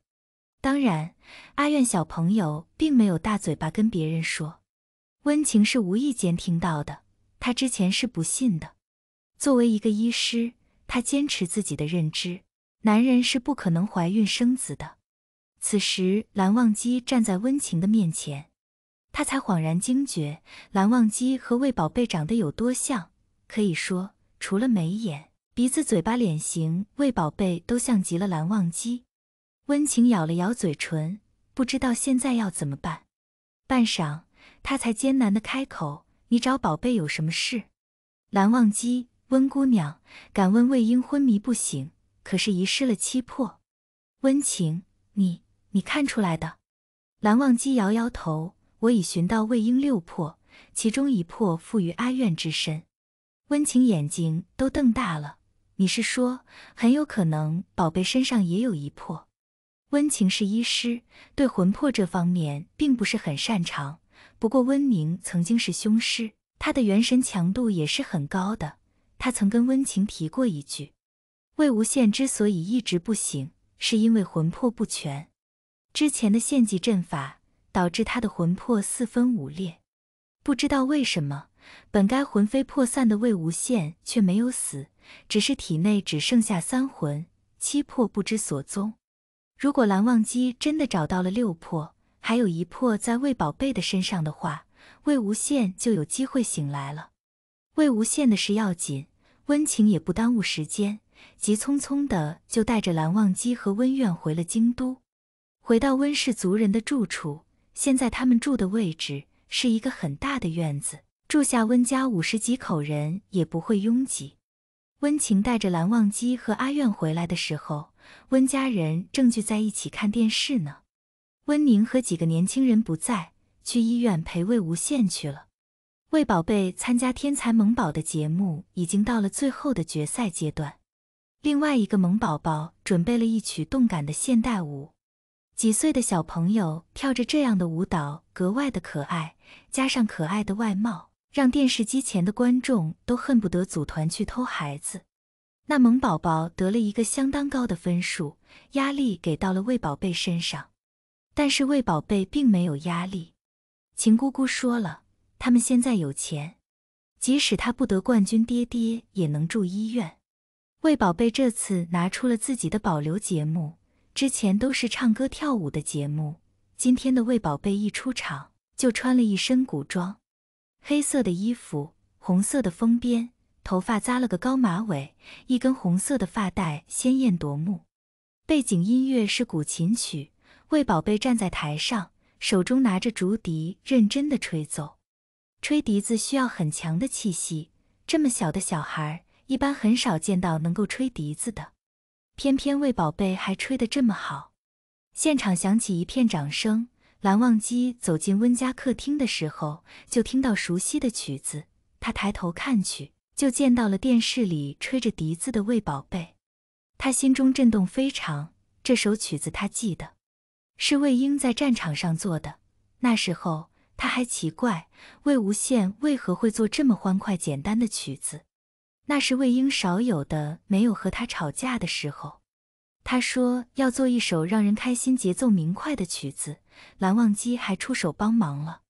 当然，阿苑小朋友并没有大嘴巴跟别人说，温情是无意间听到的。他之前是不信的。作为一个医师，他坚持自己的认知：男人是不可能怀孕生子的。此时，蓝忘机站在温情的面前，他才恍然惊觉，蓝忘机和魏宝贝长得有多像。可以说，除了眉眼、鼻子、嘴巴、脸型，魏宝贝都像极了蓝忘机。温情咬了咬嘴唇，不知道现在要怎么办。半晌，他才艰难的开口：“你找宝贝有什么事？”蓝忘机，温姑娘，敢问魏婴昏迷不醒，可是遗失了七魄？温情，你。你看出来的，蓝忘机摇摇头。我已寻到魏婴六魄，其中一魄附于阿苑之身。温情眼睛都瞪大了。你是说，很有可能宝贝身上也有一魄？温情是医师，对魂魄这方面并不是很擅长。不过温宁曾经是凶师，他的元神强度也是很高的。他曾跟温情提过一句，魏无羡之所以一直不醒，是因为魂魄不全。之前的献祭阵法导致他的魂魄四分五裂，不知道为什么，本该魂飞魄散的魏无羡却没有死，只是体内只剩下三魂七魄不知所踪。如果蓝忘机真的找到了六魄，还有一魄在魏宝贝的身上的话，魏无羡就有机会醒来了。魏无羡的事要紧，温情也不耽误时间，急匆匆的就带着蓝忘机和温苑回了京都。回到温氏族人的住处，现在他们住的位置是一个很大的院子，住下温家五十几口人也不会拥挤。温情带着蓝忘机和阿苑回来的时候，温家人正聚在一起看电视呢。温宁和几个年轻人不在，去医院陪魏无羡去了。魏宝贝参加天才萌宝的节目，已经到了最后的决赛阶段。另外一个萌宝宝准备了一曲动感的现代舞。几岁的小朋友跳着这样的舞蹈，格外的可爱，加上可爱的外貌，让电视机前的观众都恨不得组团去偷孩子。那萌宝宝得了一个相当高的分数，压力给到了魏宝贝身上，但是魏宝贝并没有压力。秦姑姑说了，他们现在有钱，即使他不得冠军，爹爹也能住医院。魏宝贝这次拿出了自己的保留节目。之前都是唱歌跳舞的节目，今天的魏宝贝一出场就穿了一身古装，黑色的衣服，红色的封边，头发扎了个高马尾，一根红色的发带鲜艳夺目。背景音乐是古琴曲，魏宝贝站在台上，手中拿着竹笛，认真的吹奏。吹笛子需要很强的气息，这么小的小孩一般很少见到能够吹笛子的。偏偏魏宝贝还吹得这么好，现场响起一片掌声。蓝忘机走进温家客厅的时候，就听到熟悉的曲子。他抬头看去，就见到了电视里吹着笛子的魏宝贝。他心中震动非常，这首曲子他记得，是魏婴在战场上做的。那时候他还奇怪魏无羡为何会做这么欢快简单的曲子。那是魏婴少有的没有和他吵架的时候。他说要做一首让人开心、节奏明快的曲子，蓝忘机还出手帮忙了。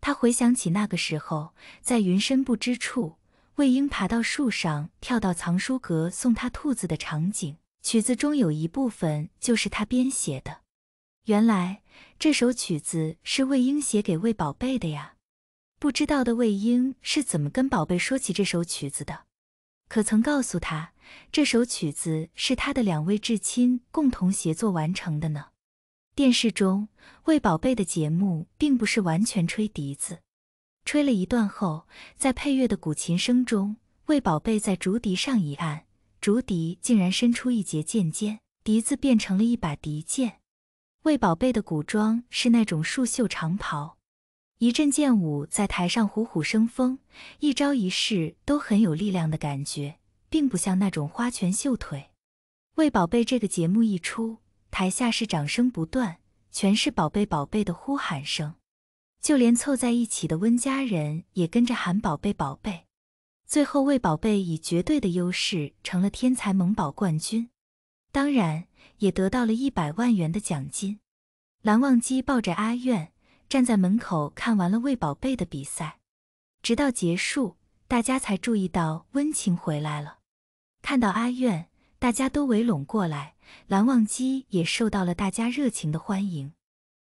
他回想起那个时候，在云深不知处，魏婴爬到树上，跳到藏书阁送他兔子的场景，曲子中有一部分就是他编写的。原来这首曲子是魏婴写给魏宝贝的呀。不知道的魏婴是怎么跟宝贝说起这首曲子的？可曾告诉他，这首曲子是他的两位至亲共同协作完成的呢？电视中魏宝贝的节目并不是完全吹笛子，吹了一段后，在配乐的古琴声中，魏宝贝在竹笛上一按，竹笛竟然伸出一节剑尖，笛子变成了一把笛剑。魏宝贝的古装是那种束袖长袍，一阵剑舞在台上虎虎生风，一招一式都很有力量的感觉，并不像那种花拳绣腿。魏宝贝这个节目一出。台下是掌声不断，全是宝贝宝贝的呼喊声，就连凑在一起的温家人也跟着喊宝贝宝贝。最后，魏宝贝以绝对的优势成了天才萌宝冠军，当然也得到了一百万元的奖金。蓝忘机抱着阿苑站在门口看完了魏宝贝的比赛，直到结束，大家才注意到温情回来了。看到阿苑，大家都围拢过来。蓝忘机也受到了大家热情的欢迎，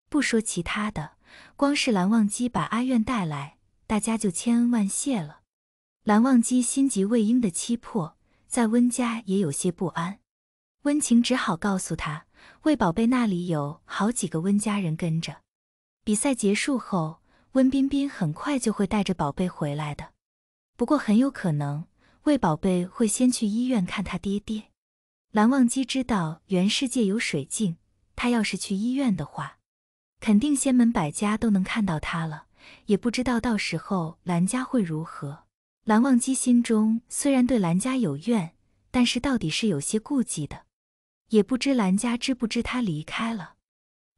不说其他的，光是蓝忘机把阿苑带来，大家就千恩万谢了。蓝忘机心急魏婴的七魄，在温家也有些不安。温情只好告诉他，魏宝贝那里有好几个温家人跟着。比赛结束后，温彬彬很快就会带着宝贝回来的，不过很有可能魏宝贝会先去医院看他爹爹。蓝忘机知道原世界有水镜，他要是去医院的话，肯定仙门百家都能看到他了。也不知道到时候蓝家会如何。蓝忘机心中虽然对蓝家有怨，但是到底是有些顾忌的。也不知蓝家知不知他离开了。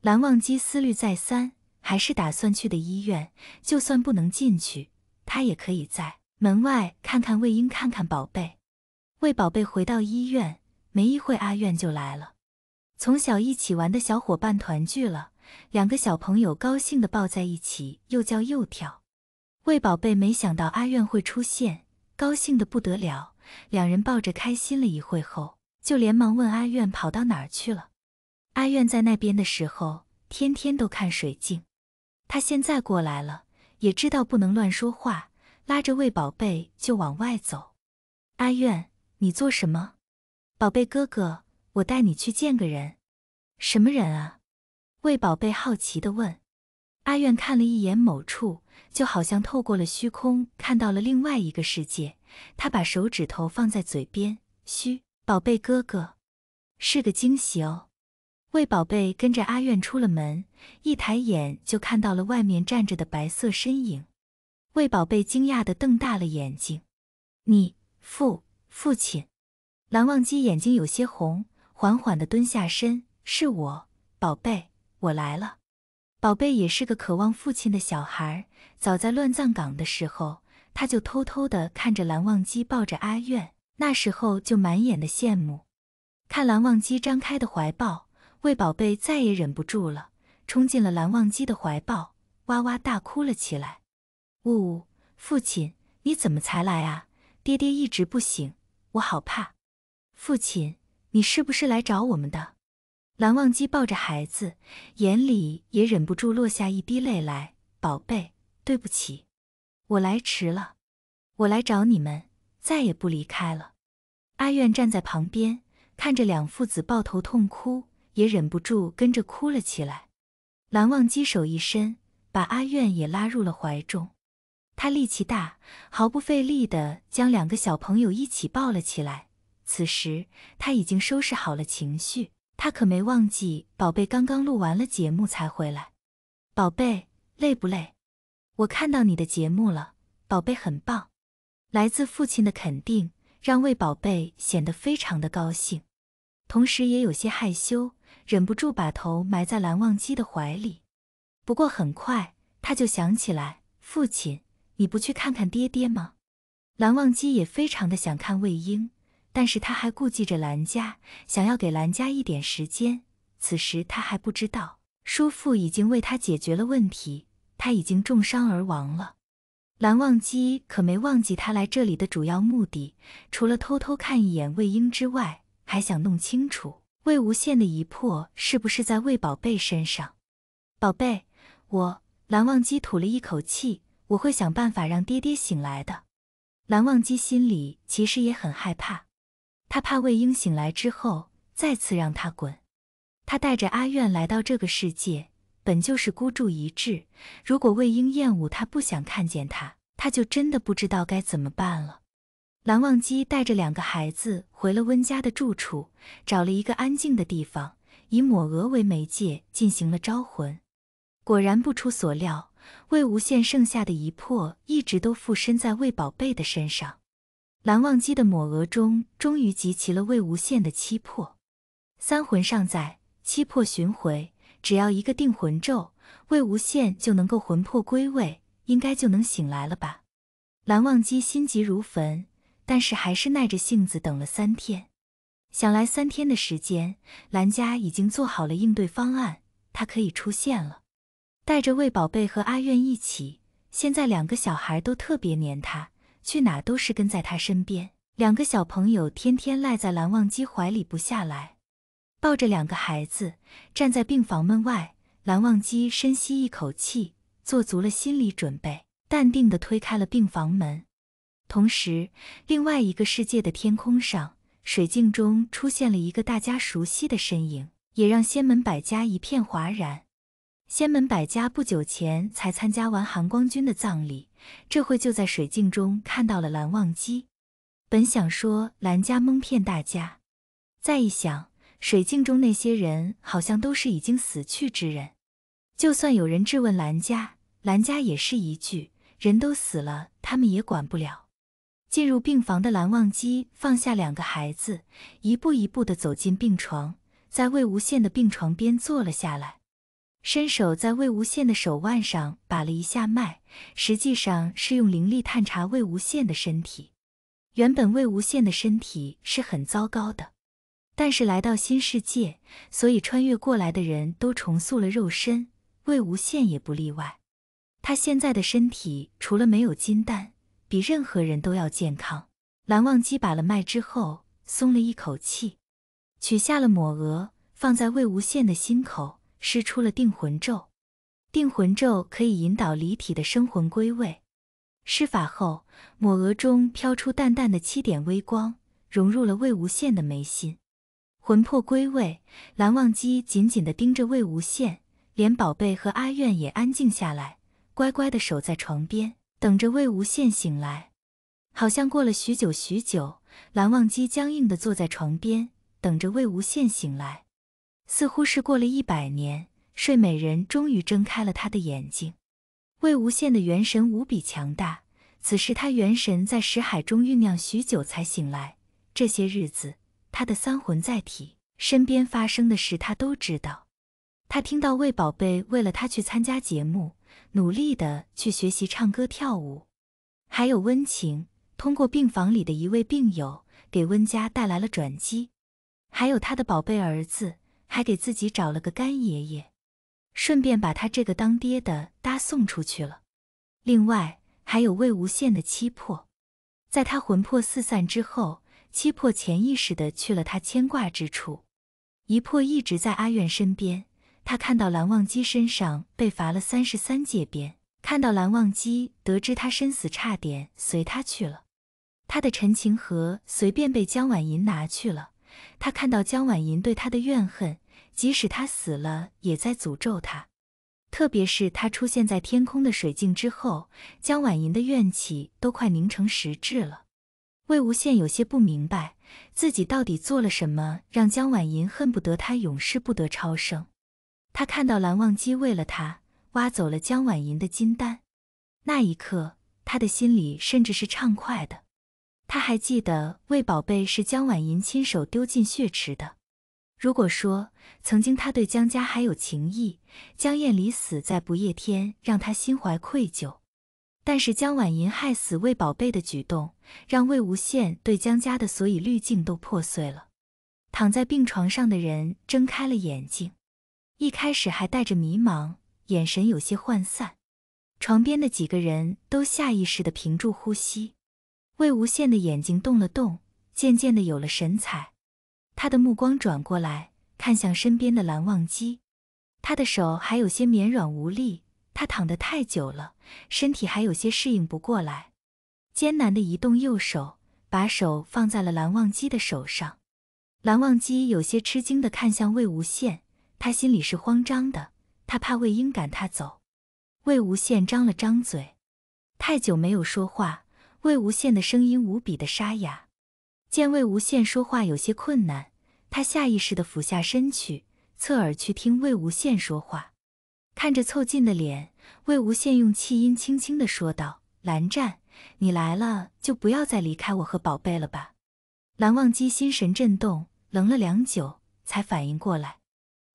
蓝忘机思虑再三，还是打算去的医院。就算不能进去，他也可以在门外看看魏婴，看看宝贝。魏宝贝回到医院。没一会，阿苑就来了。从小一起玩的小伙伴团聚了，两个小朋友高兴地抱在一起，又叫又跳。魏宝贝没想到阿苑会出现，高兴得不得了。两人抱着开心了一会后，就连忙问阿苑跑到哪儿去了。阿苑在那边的时候，天天都看水镜。他现在过来了，也知道不能乱说话，拉着魏宝贝就往外走。阿苑，你做什么？宝贝哥哥，我带你去见个人。什么人啊？魏宝贝好奇地问。阿苑看了一眼某处，就好像透过了虚空，看到了另外一个世界。他把手指头放在嘴边，嘘，宝贝哥哥，是个惊喜哦。魏宝贝跟着阿苑出了门，一抬眼就看到了外面站着的白色身影。魏宝贝惊讶地瞪大了眼睛：“你父父亲？”蓝忘机眼睛有些红，缓缓地蹲下身：“是我，宝贝，我来了。”宝贝也是个渴望父亲的小孩。早在乱葬岗的时候，他就偷偷地看着蓝忘机抱着阿苑，那时候就满眼的羡慕。看蓝忘机张开的怀抱，魏宝贝再也忍不住了，冲进了蓝忘机的怀抱，哇哇大哭了起来。呜呜，父亲，你怎么才来啊？爹爹一直不醒，我好怕。父亲，你是不是来找我们的？蓝忘机抱着孩子，眼里也忍不住落下一滴泪来。宝贝，对不起，我来迟了。我来找你们，再也不离开了。阿苑站在旁边，看着两父子抱头痛哭，也忍不住跟着哭了起来。蓝忘机手一伸，把阿苑也拉入了怀中。他力气大，毫不费力地将两个小朋友一起抱了起来。此时他已经收拾好了情绪，他可没忘记宝贝刚刚录完了节目才回来。宝贝，累不累？我看到你的节目了，宝贝很棒。来自父亲的肯定让魏宝贝显得非常的高兴，同时也有些害羞，忍不住把头埋在蓝忘机的怀里。不过很快他就想起来，父亲，你不去看看爹爹吗？蓝忘机也非常的想看魏婴。但是他还顾忌着蓝家，想要给蓝家一点时间。此时他还不知道，叔父已经为他解决了问题，他已经重伤而亡了。蓝忘机可没忘记他来这里的主要目的，除了偷偷看一眼魏婴之外，还想弄清楚魏无羡的疑魄是不是在魏宝贝身上。宝贝，我蓝忘机吐了一口气，我会想办法让爹爹醒来的。蓝忘机心里其实也很害怕，他怕魏婴醒来之后再次让他滚。他带着阿苑来到这个世界。本就是孤注一掷，如果魏婴厌恶他，不想看见他，他就真的不知道该怎么办了。蓝忘机带着两个孩子回了温家的住处，找了一个安静的地方，以抹额为媒介进行了招魂。果然不出所料，魏无羡剩下的一魄一直都附身在魏宝贝的身上。蓝忘机的抹额中终于集齐了魏无羡的七魄，三魂尚在，七魄寻回。只要一个定魂咒，魏无羡就能够魂魄归位，应该就能醒来了吧？蓝忘机心急如焚，但是还是耐着性子等了三天。想来三天的时间，蓝家已经做好了应对方案，他可以出现了。带着魏宝贝和阿苑一起，现在两个小孩都特别黏他，去哪都是跟在他身边。两个小朋友天天赖在蓝忘机怀里不下来。抱着两个孩子站在病房门外，蓝忘机深吸一口气，做足了心理准备，淡定地推开了病房门。同时，另外一个世界的天空上，水镜中出现了一个大家熟悉的身影，也让仙门百家一片哗然。仙门百家不久前才参加完韩光君的葬礼，这会就在水镜中看到了蓝忘机。本想说蓝家蒙骗大家，再一想。水镜中那些人好像都是已经死去之人，就算有人质问兰家，兰家也是一句“人都死了，他们也管不了”。进入病房的蓝忘机放下两个孩子，一步一步地走进病床，在魏无羡的病床边坐了下来，伸手在魏无羡的手腕上把了一下脉，实际上是用灵力探查魏无羡的身体。原本魏无羡的身体是很糟糕的。但是来到新世界，所以穿越过来的人都重塑了肉身，魏无羡也不例外。他现在的身体除了没有金丹，比任何人都要健康。蓝忘机把了脉之后，松了一口气，取下了抹额，放在魏无羡的心口，施出了定魂咒。定魂咒可以引导离体的生魂归位。施法后，抹额中飘出淡淡的七点微光，融入了魏无羡的眉心。魂魄归位，蓝忘机紧紧地盯着魏无羡，连宝贝和阿苑也安静下来，乖乖地守在床边，等着魏无羡醒来。好像过了许久许久，蓝忘机僵硬地坐在床边，等着魏无羡醒来。似乎是过了一百年，睡美人终于睁开了她的眼睛。魏无羡的元神无比强大，此时他元神在识海中酝酿许久才醒来。这些日子。他的三魂在体，身边发生的事他都知道。他听到魏宝贝为了他去参加节目，努力的去学习唱歌跳舞，还有温情通过病房里的一位病友给温家带来了转机，还有他的宝贝儿子还给自己找了个干爷爷，顺便把他这个当爹的搭送出去了。另外还有魏无羡的七魄，在他魂魄四散之后。七魄潜意识的去了他牵挂之处，一魄一直在阿苑身边。他看到蓝忘机身上被罚了三十三戒鞭，看到蓝忘机得知他身死，差点随他去了。他的陈情盒随便被江婉银拿去了。他看到江婉银对他的怨恨，即使他死了，也在诅咒他。特别是他出现在天空的水镜之后，江婉银的怨气都快凝成实质了。魏无羡有些不明白，自己到底做了什么，让江婉银恨不得他永世不得超生。他看到蓝忘机为了他挖走了江婉银的金丹，那一刻，他的心里甚至是畅快的。他还记得魏宝贝是江婉银亲手丢进血池的。如果说曾经他对江家还有情谊，江燕离死在不夜天，让他心怀愧疚。但是江婉银害死魏宝贝的举动，让魏无羡对江家的所以滤镜都破碎了。躺在病床上的人睁开了眼睛，一开始还带着迷茫，眼神有些涣散。床边的几个人都下意识地屏住呼吸。魏无羡的眼睛动了动，渐渐的有了神采。他的目光转过来，看向身边的蓝忘机，他的手还有些绵软无力。他躺得太久了，身体还有些适应不过来，艰难地移动右手，把手放在了蓝忘机的手上。蓝忘机有些吃惊地看向魏无羡，他心里是慌张的，他怕魏婴赶他走。魏无羡张了张嘴，太久没有说话，魏无羡的声音无比的沙哑。见魏无羡说话有些困难，他下意识地俯下身去，侧耳去听魏无羡说话。看着凑近的脸，魏无羡用气音轻轻的说道：“蓝湛，你来了就不要再离开我和宝贝了吧。”蓝忘机心神震动，愣了良久，才反应过来。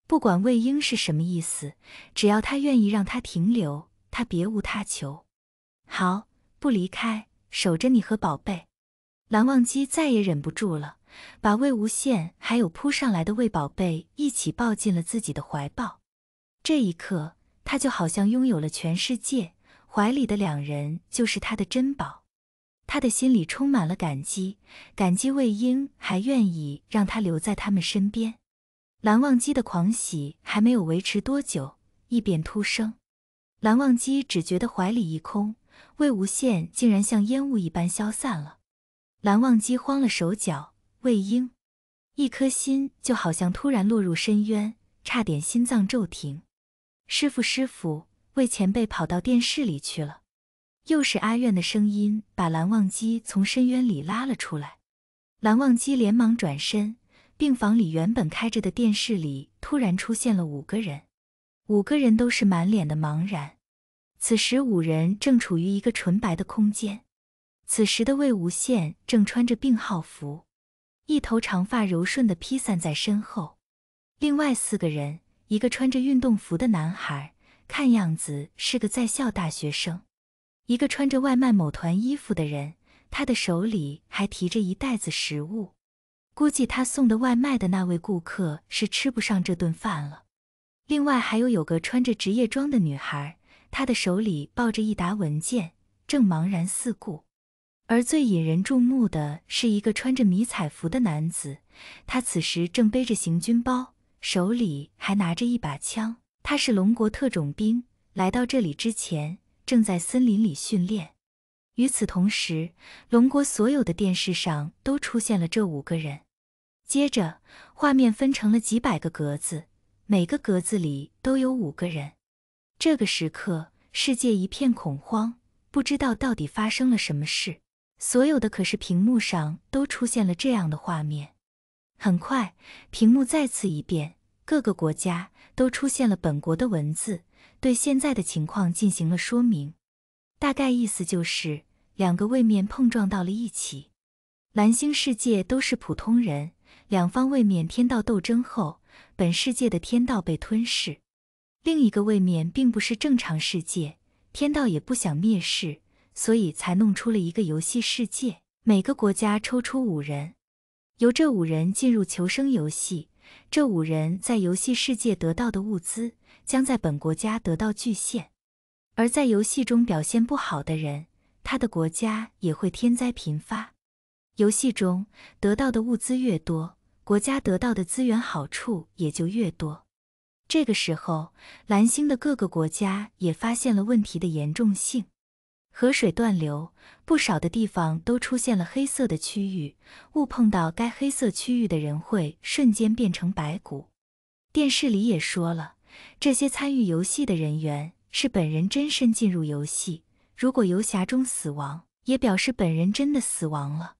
不管魏婴是什么意思，只要他愿意让他停留，他别无他求。好，不离开，守着你和宝贝。蓝忘机再也忍不住了，把魏无羡还有扑上来的魏宝贝一起抱进了自己的怀抱。这一刻，他就好像拥有了全世界，怀里的两人就是他的珍宝。他的心里充满了感激，感激魏婴还愿意让他留在他们身边。蓝忘机的狂喜还没有维持多久，异变突生。蓝忘机只觉得怀里一空，魏无羡竟然像烟雾一般消散了。蓝忘机慌了手脚，魏婴，一颗心就好像突然落入深渊，差点心脏骤停。师傅，师傅，魏前辈跑到电视里去了。又是阿苑的声音把蓝忘机从深渊里拉了出来。蓝忘机连忙转身。病房里原本开着的电视里，突然出现了五个人，五个人都是满脸的茫然。此时五人正处于一个纯白的空间。此时的魏无羡正穿着病号服，一头长发柔顺的披散在身后。另外四个人，一个穿着运动服的男孩，看样子是个在校大学生；一个穿着外卖某团衣服的人，他的手里还提着一袋子食物。估计他送的外卖的那位顾客是吃不上这顿饭了。另外还有有个穿着职业装的女孩，她的手里抱着一沓文件，正茫然四顾。而最引人注目的是一个穿着迷彩服的男子，他此时正背着行军包，手里还拿着一把枪。他是龙国特种兵，来到这里之前正在森林里训练。与此同时，龙国所有的电视上都出现了这五个人。接着，画面分成了几百个格子，每个格子里都有五个人。这个时刻，世界一片恐慌，不知道到底发生了什么事。所有的可视屏幕上都出现了这样的画面。很快，屏幕再次一变，各个国家都出现了本国的文字，对现在的情况进行了说明。大概意思就是，两个位面碰撞到了一起。蓝星世界都是普通人。两方位面天道斗争后，本世界的天道被吞噬；另一个位面并不是正常世界，天道也不想灭世，所以才弄出了一个游戏世界。每个国家抽出五人，由这五人进入求生游戏。这五人在游戏世界得到的物资，将在本国家得到巨献。而在游戏中表现不好的人，他的国家也会天灾频发。游戏中得到的物资越多，国家得到的资源好处也就越多。这个时候，蓝星的各个国家也发现了问题的严重性：河水断流，不少的地方都出现了黑色的区域，误碰到该黑色区域的人会瞬间变成白骨。电视里也说了，这些参与游戏的人员是本人真身进入游戏，如果游侠中死亡，也表示本人真的死亡了。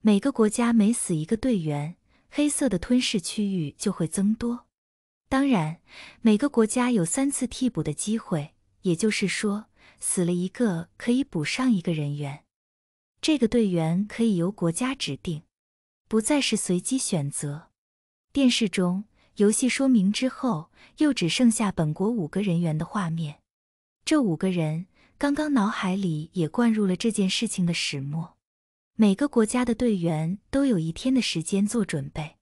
每个国家每死一个队员，黑色的吞噬区域就会增多。当然，每个国家有三次替补的机会，也就是说，死了一个可以补上一个人员。这个队员可以由国家指定，不再是随机选择。电视中游戏说明之后，又只剩下本国五个人员的画面。这五个人刚刚脑海里也灌入了这件事情的始末。每个国家的队员都有一天的时间做准备，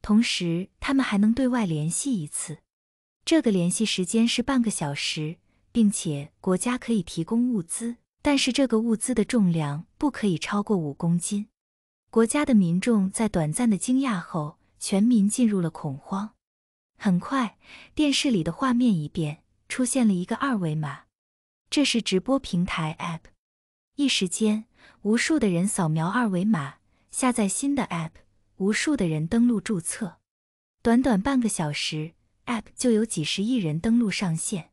同时他们还能对外联系一次。这个联系时间是半个小时，并且国家可以提供物资，但是这个物资的重量不可以超过五公斤。国家的民众在短暂的惊讶后，全民进入了恐慌。很快，电视里的画面一变，出现了一个二维码，这是直播平台 App。一时间，无数的人扫描二维码，下载新的 App，无数的人登录注册。短短半个小时，App 就有几十亿人登录上线。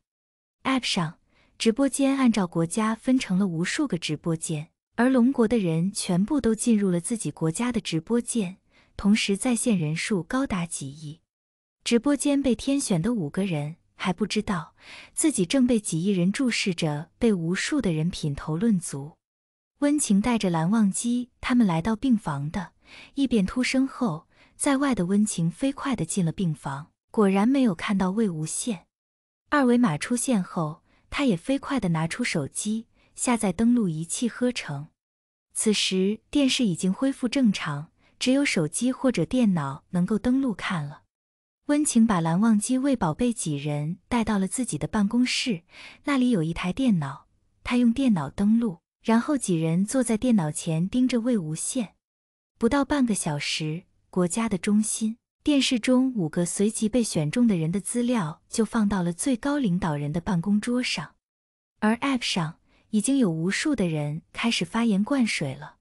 App 上，直播间按照国家分成了无数个直播间。而龙国的人全部都进入了自己国家的直播间，同时在线人数高达几亿。直播间被天选的五个人还不知道自己正被几亿人注视着，被无数的人品头论足。温情带着蓝忘机他们来到病房的异变突生后，在外的温情飞快地进了病房，果然没有看到魏无羡。二维码出现后，他也飞快地拿出手机。下载登录仪器合成。此时电视已经恢复正常，只有手机或者电脑能够登录看了。温情把蓝忘机、为宝贝几人带到了自己的办公室，那里有一台电脑，他用电脑登录，然后几人坐在电脑前盯着魏无羡。不到半个小时，国家的中心电视中五个随即被选中的人的资料就放到了最高领导人的办公桌上，而 App 上。已经有无数的人开始发言灌水了，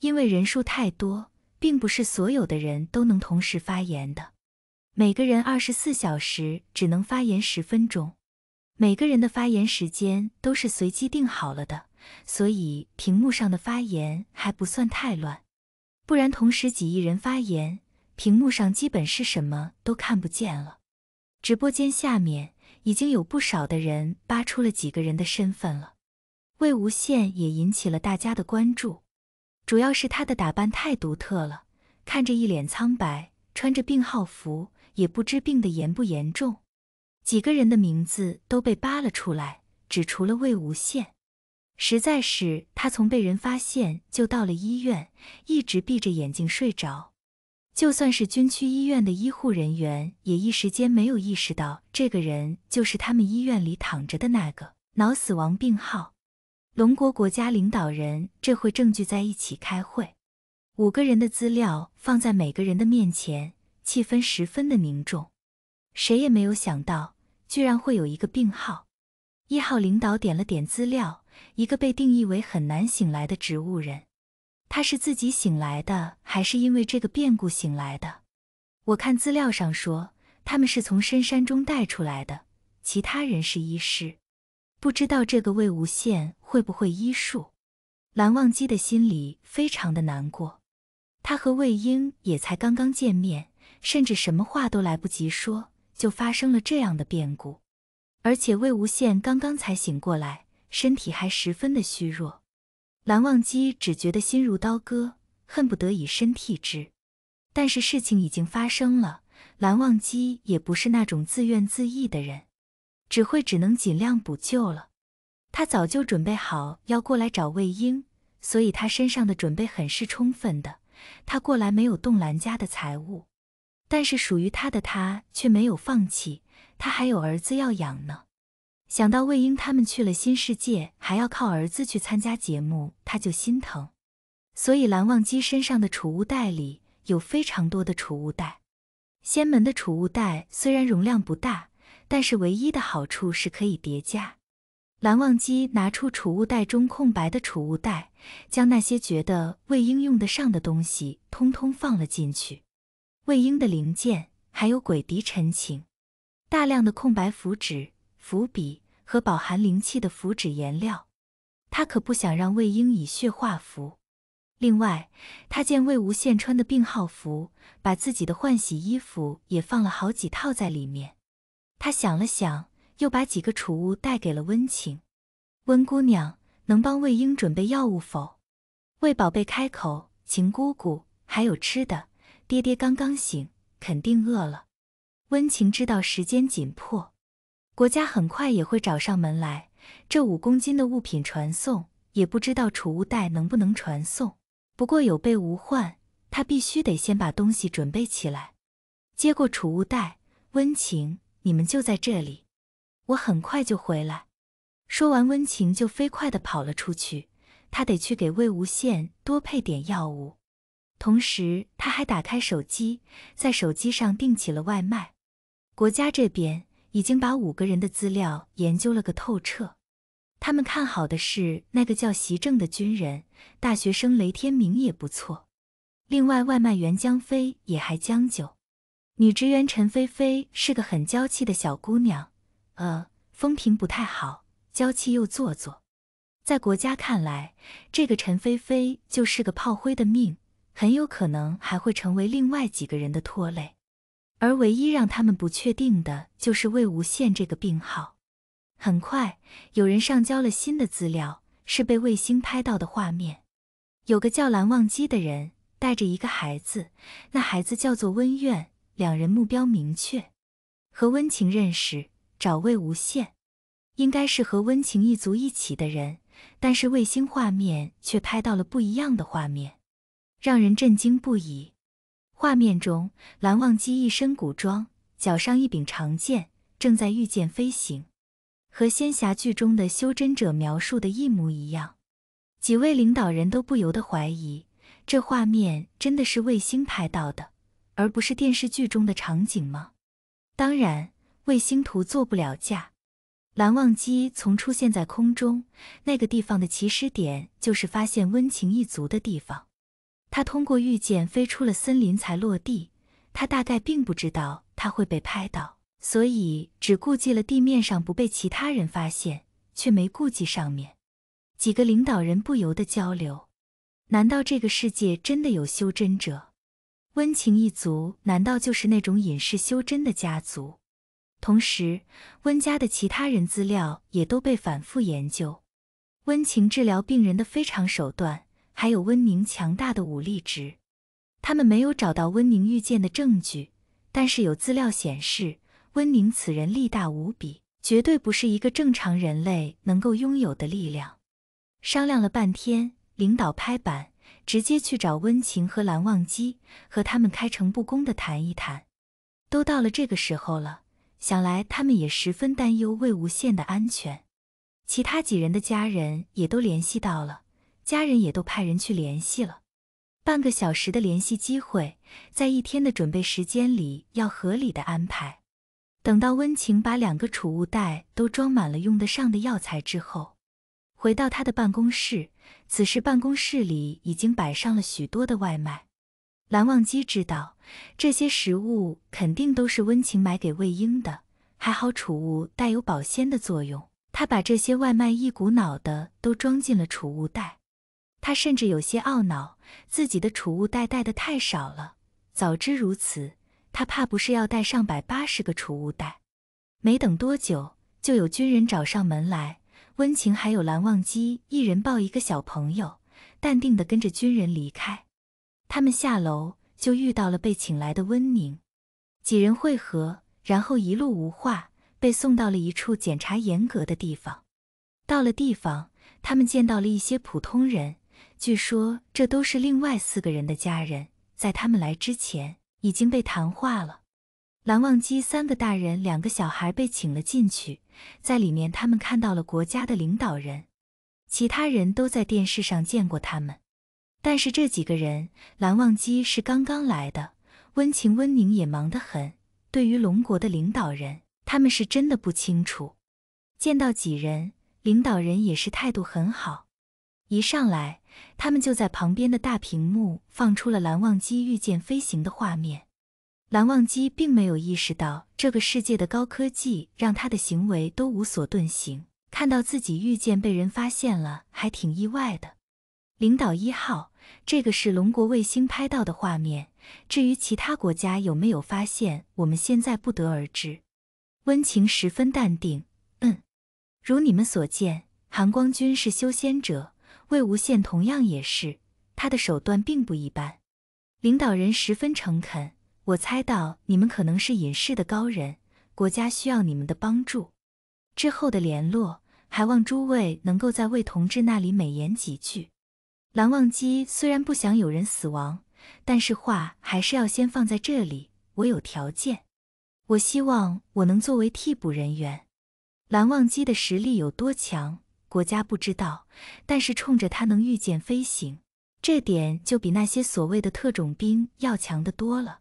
因为人数太多，并不是所有的人都能同时发言的。每个人二十四小时只能发言十分钟，每个人的发言时间都是随机定好了的，所以屏幕上的发言还不算太乱。不然，同时几亿人发言，屏幕上基本是什么都看不见了。直播间下面已经有不少的人扒出了几个人的身份了。魏无羡也引起了大家的关注，主要是他的打扮太独特了，看着一脸苍白，穿着病号服，也不知病的严不严重。几个人的名字都被扒了出来，只除了魏无羡。实在是他从被人发现就到了医院，一直闭着眼睛睡着。就算是军区医院的医护人员，也一时间没有意识到这个人就是他们医院里躺着的那个脑死亡病号。龙国国家领导人这会正聚在一起开会，五个人的资料放在每个人的面前，气氛十分的凝重。谁也没有想到，居然会有一个病号。一号领导点了点资料，一个被定义为很难醒来的植物人。他是自己醒来的，还是因为这个变故醒来的？我看资料上说，他们是从深山中带出来的，其他人是医师。不知道这个魏无羡会不会医术？蓝忘机的心里非常的难过。他和魏婴也才刚刚见面，甚至什么话都来不及说，就发生了这样的变故。而且魏无羡刚刚才醒过来，身体还十分的虚弱。蓝忘机只觉得心如刀割，恨不得以身替之。但是事情已经发生了，蓝忘机也不是那种自怨自艾的人。只会只能尽量补救了。他早就准备好要过来找魏婴，所以他身上的准备很是充分的。他过来没有动蓝家的财物，但是属于他的他却没有放弃。他还有儿子要养呢。想到魏婴他们去了新世界，还要靠儿子去参加节目，他就心疼。所以蓝忘机身上的储物袋里有非常多的储物袋。仙门的储物袋虽然容量不大。但是唯一的好处是可以叠加。蓝忘机拿出储物袋中空白的储物袋，将那些觉得魏婴用得上的东西通通放了进去。魏婴的零件，还有鬼笛陈情，大量的空白符纸、符笔和饱含灵气的符纸颜料。他可不想让魏婴以血化符。另外，他见魏无羡穿的病号服，把自己的换洗衣服也放了好几套在里面。他想了想，又把几个储物带给了温情。温姑娘，能帮魏婴准备药物否？魏宝贝开口：“秦姑姑，还有吃的。爹爹刚刚醒，肯定饿了。”温情知道时间紧迫，国家很快也会找上门来。这五公斤的物品传送，也不知道储物袋能不能传送。不过有备无患，他必须得先把东西准备起来。接过储物袋，温情。你们就在这里，我很快就回来。说完，温情就飞快地跑了出去。他得去给魏无羡多配点药物。同时，他还打开手机，在手机上订起了外卖。国家这边已经把五个人的资料研究了个透彻。他们看好的是那个叫席正的军人，大学生雷天明也不错。另外，外卖员江飞也还将就。女职员陈菲菲是个很娇气的小姑娘，呃，风评不太好，娇气又做作。在国家看来，这个陈菲菲就是个炮灰的命，很有可能还会成为另外几个人的拖累。而唯一让他们不确定的就是魏无羡这个病号。很快，有人上交了新的资料，是被卫星拍到的画面。有个叫蓝忘机的人带着一个孩子，那孩子叫做温苑。两人目标明确，和温情认识，找魏无羡，应该是和温情一族一起的人。但是卫星画面却拍到了不一样的画面，让人震惊不已。画面中，蓝忘机一身古装，脚上一柄长剑，正在御剑飞行。和仙侠剧中的修真者描述的一模一样，几位领导人都不由得怀疑，这画面真的是卫星拍到的，而不是电视剧中的场景吗？当然，卫星图做不了假。蓝忘机从出现在空中那个地方的起始点，就是发现温情一族的地方。他通过御剑飞出了森林才落地，他大概并不知道他会被拍到。所以只顾忌了地面上不被其他人发现，却没顾忌上面。几个领导人不由得交流：难道这个世界真的有修真者？温情一族难道就是那种隐世修真的家族？同时，温家的其他人资料也都被反复研究。温情治疗病人的非常手段，还有温宁强大的武力值。他们没有找到温宁遇见的证据，但是有资料显示。温宁此人力大无比，绝对不是一个正常人类能够拥有的力量。商量了半天，领导拍板，直接去找温情和蓝忘机，和他们开诚布公的谈一谈。都到了这个时候了，想来他们也十分担忧魏无羡的安全。其他几人的家人也都联系到了，家人也都派人去联系了。半个小时的联系机会，在一天的准备时间里要合理的安排。等到温情把两个储物袋都装满了用得上的药材之后，回到他的办公室。此时办公室里已经摆上了许多的外卖。蓝忘机知道这些食物肯定都是温情买给魏婴的，还好储物带有保鲜的作用。他把这些外卖一股脑的都装进了储物袋。他甚至有些懊恼，自己的储物袋带的太少了。早知如此。他怕不是要带上百八十个储物袋。没等多久，就有军人找上门来。温情还有蓝忘机一人抱一个小朋友，淡定的跟着军人离开。他们下楼就遇到了被请来的温宁，几人会合，然后一路无话，被送到了一处检查严格的地方。到了地方，他们见到了一些普通人，据说这都是另外四个人的家人，在他们来之前。已经被谈话了。蓝忘机三个大人，两个小孩被请了进去，在里面他们看到了国家的领导人，其他人都在电视上见过他们，但是这几个人，蓝忘机是刚刚来的，温情、温宁也忙得很。对于龙国的领导人，他们是真的不清楚。见到几人，领导人也是态度很好。一上来，他们就在旁边的大屏幕放出了蓝忘机御剑飞行的画面。蓝忘机并没有意识到这个世界的高科技让他的行为都无所遁形，看到自己御剑被人发现了，还挺意外的。领导一号，这个是龙国卫星拍到的画面，至于其他国家有没有发现，我们现在不得而知。温情十分淡定，嗯，如你们所见，韩光君是修仙者。魏无羡同样也是，他的手段并不一般。领导人十分诚恳，我猜到你们可能是隐世的高人，国家需要你们的帮助。之后的联络，还望诸位能够在魏同志那里美言几句。蓝忘机虽然不想有人死亡，但是话还是要先放在这里。我有条件，我希望我能作为替补人员。蓝忘机的实力有多强，国家不知道，但是冲着他能御剑飞行，这点就比那些所谓的特种兵要强得多了。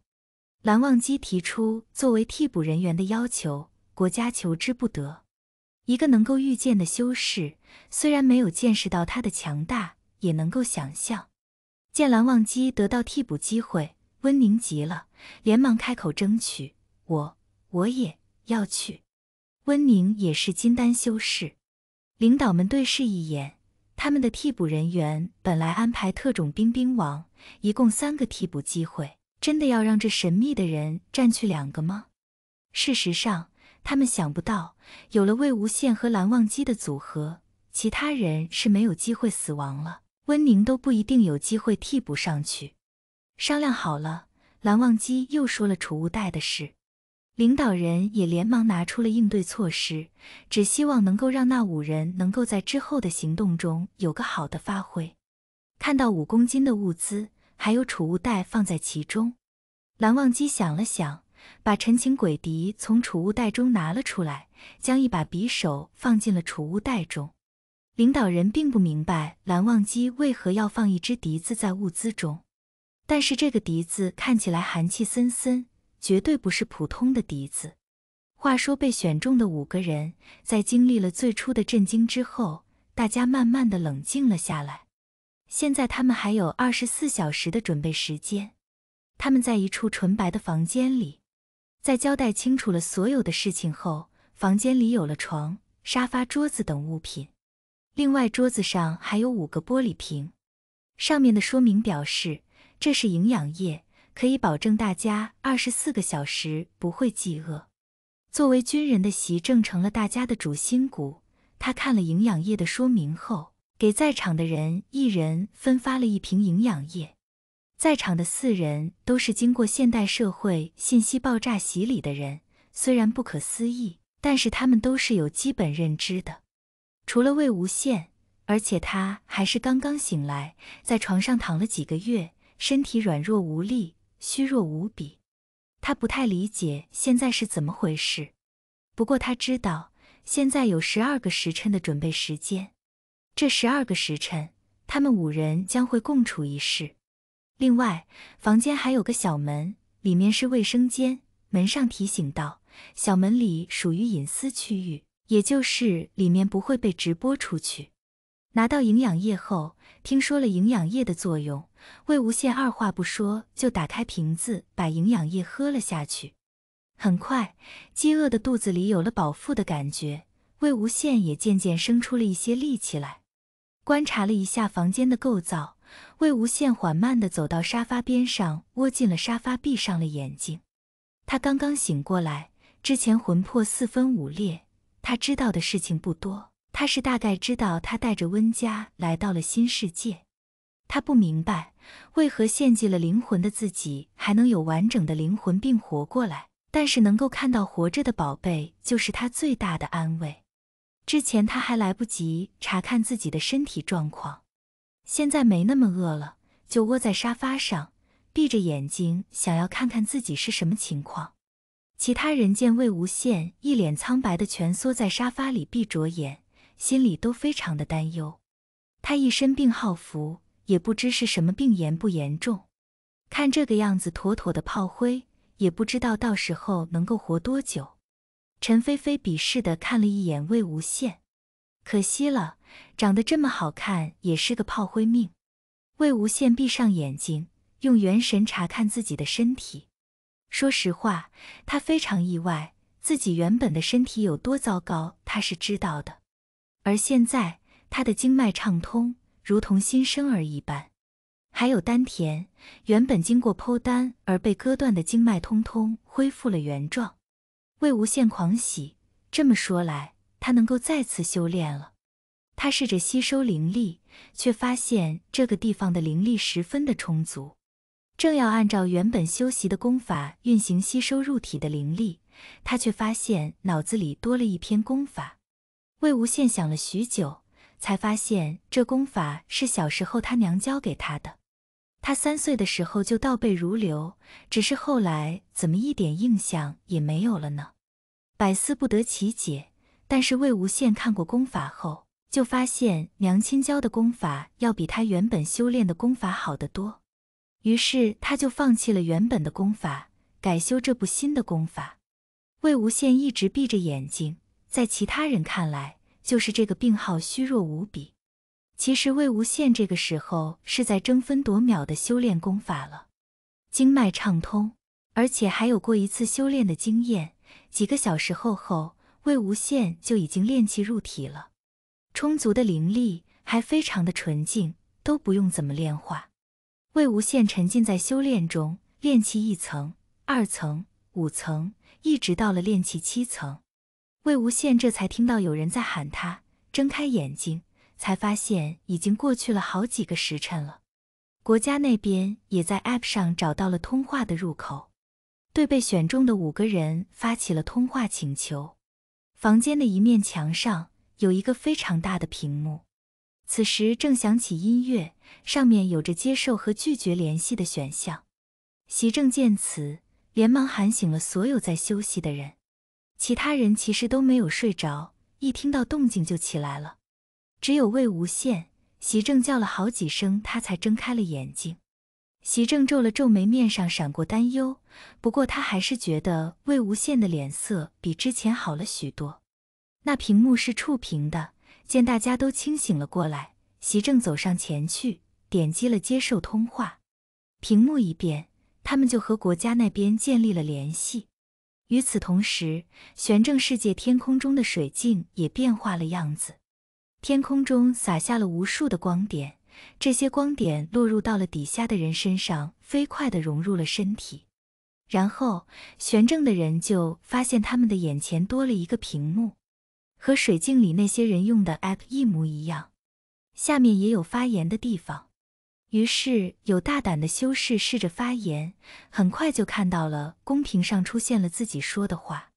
蓝忘机提出作为替补人员的要求，国家求之不得。一个能够御剑的修士，虽然没有见识到他的强大，也能够想象。见蓝忘机得到替补机会，温宁急了，连忙开口争取：“我，我也要去。”温宁也是金丹修士，领导们对视一眼，他们的替补人员本来安排特种兵兵王，一共三个替补机会，真的要让这神秘的人占去两个吗？事实上，他们想不到，有了魏无羡和蓝忘机的组合，其他人是没有机会死亡了，温宁都不一定有机会替补上去。商量好了，蓝忘机又说了储物袋的事。领导人也连忙拿出了应对措施，只希望能够让那五人能够在之后的行动中有个好的发挥。看到五公斤的物资，还有储物袋放在其中，蓝忘机想了想，把陈情鬼笛从储物袋中拿了出来，将一把匕首放进了储物袋中。领导人并不明白蓝忘机为何要放一支笛子在物资中，但是这个笛子看起来寒气森森。绝对不是普通的笛子。话说，被选中的五个人，在经历了最初的震惊之后，大家慢慢的冷静了下来。现在他们还有二十四小时的准备时间。他们在一处纯白的房间里，在交代清楚了所有的事情后，房间里有了床、沙发、桌子等物品。另外，桌子上还有五个玻璃瓶，上面的说明表示这是营养液。可以保证大家二十四个小时不会饥饿。作为军人的席正成了大家的主心骨。他看了营养液的说明后，给在场的人一人分发了一瓶营养液。在场的四人都是经过现代社会信息爆炸洗礼的人，虽然不可思议，但是他们都是有基本认知的。除了魏无羡，而且他还是刚刚醒来，在床上躺了几个月，身体软弱无力。虚弱无比，他不太理解现在是怎么回事。不过他知道，现在有十二个时辰的准备时间。这十二个时辰，他们五人将会共处一室。另外，房间还有个小门，里面是卫生间。门上提醒道：“小门里属于隐私区域，也就是里面不会被直播出去。”拿到营养液后，听说了营养液的作用，魏无羡二话不说就打开瓶子，把营养液喝了下去。很快，饥饿的肚子里有了饱腹的感觉，魏无羡也渐渐生出了一些力气来。观察了一下房间的构造，魏无羡缓慢地走到沙发边上，窝进了沙发，闭上了眼睛。他刚刚醒过来，之前魂魄四分五裂，他知道的事情不多。他是大概知道他带着温家来到了新世界，他不明白为何献祭了灵魂的自己还能有完整的灵魂并活过来，但是能够看到活着的宝贝就是他最大的安慰。之前他还来不及查看自己的身体状况，现在没那么饿了，就窝在沙发上，闭着眼睛想要看看自己是什么情况。其他人见魏无羡一脸苍白的蜷缩在沙发里，闭着眼。心里都非常的担忧，他一身病号服，也不知是什么病严不严重。看这个样子，妥妥的炮灰，也不知道到时候能够活多久。陈菲菲鄙视的看了一眼魏无羡，可惜了，长得这么好看，也是个炮灰命。魏无羡闭上眼睛，用元神查看自己的身体。说实话，他非常意外，自己原本的身体有多糟糕，他是知道的。而现在，他的经脉畅通，如同新生儿一般。还有丹田，原本经过剖丹而被割断的经脉，通通恢复了原状。魏无羡狂喜，这么说来，他能够再次修炼了。他试着吸收灵力，却发现这个地方的灵力十分的充足。正要按照原本修习的功法运行吸收入体的灵力，他却发现脑子里多了一篇功法。魏无羡想了许久，才发现这功法是小时候他娘教给他的。他三岁的时候就倒背如流，只是后来怎么一点印象也没有了呢？百思不得其解。但是魏无羡看过功法后，就发现娘亲教的功法要比他原本修炼的功法好得多，于是他就放弃了原本的功法，改修这部新的功法。魏无羡一直闭着眼睛，在其他人看来，就是这个病号虚弱无比。其实魏无羡这个时候是在争分夺秒的修炼功法了，经脉畅通，而且还有过一次修炼的经验。几个小时后后，魏无羡就已经炼气入体了，充足的灵力，还非常的纯净，都不用怎么炼化。魏无羡沉浸在修炼中，炼气一层、二层、五层，一直到了炼气七层。魏无羡这才听到有人在喊他，睁开眼睛。才发现已经过去了好几个时辰了。国家那边也在 App 上找到了通话的入口，对被选中的五个人发起了通话请求。房间的一面墙上有一个非常大的屏幕，此时正响起音乐，上面有着接受和拒绝联系的选项。席正见此，连忙喊醒了所有在休息的人。其他人其实都没有睡着，一听到动静就起来了。只有魏无羡，席正叫了好几声，他才睁开了眼睛。席正皱了皱眉，面上闪过担忧，不过他还是觉得魏无羡的脸色比之前好了许多。那屏幕是触屏的，见大家都清醒了过来，席正走上前去，点击了接受通话。屏幕一变，他们就和国家那边建立了联系。与此同时，玄正世界天空中的水镜也变化了样子。天空中洒下了无数的光点，这些光点落入到了底下的人身上，飞快地融入了身体。然后玄正的人就发现他们的眼前多了一个屏幕，和水镜里那些人用的 app 一模一样，下面也有发言的地方。于是有大胆的修士试着发言，很快就看到了公屏上出现了自己说的话。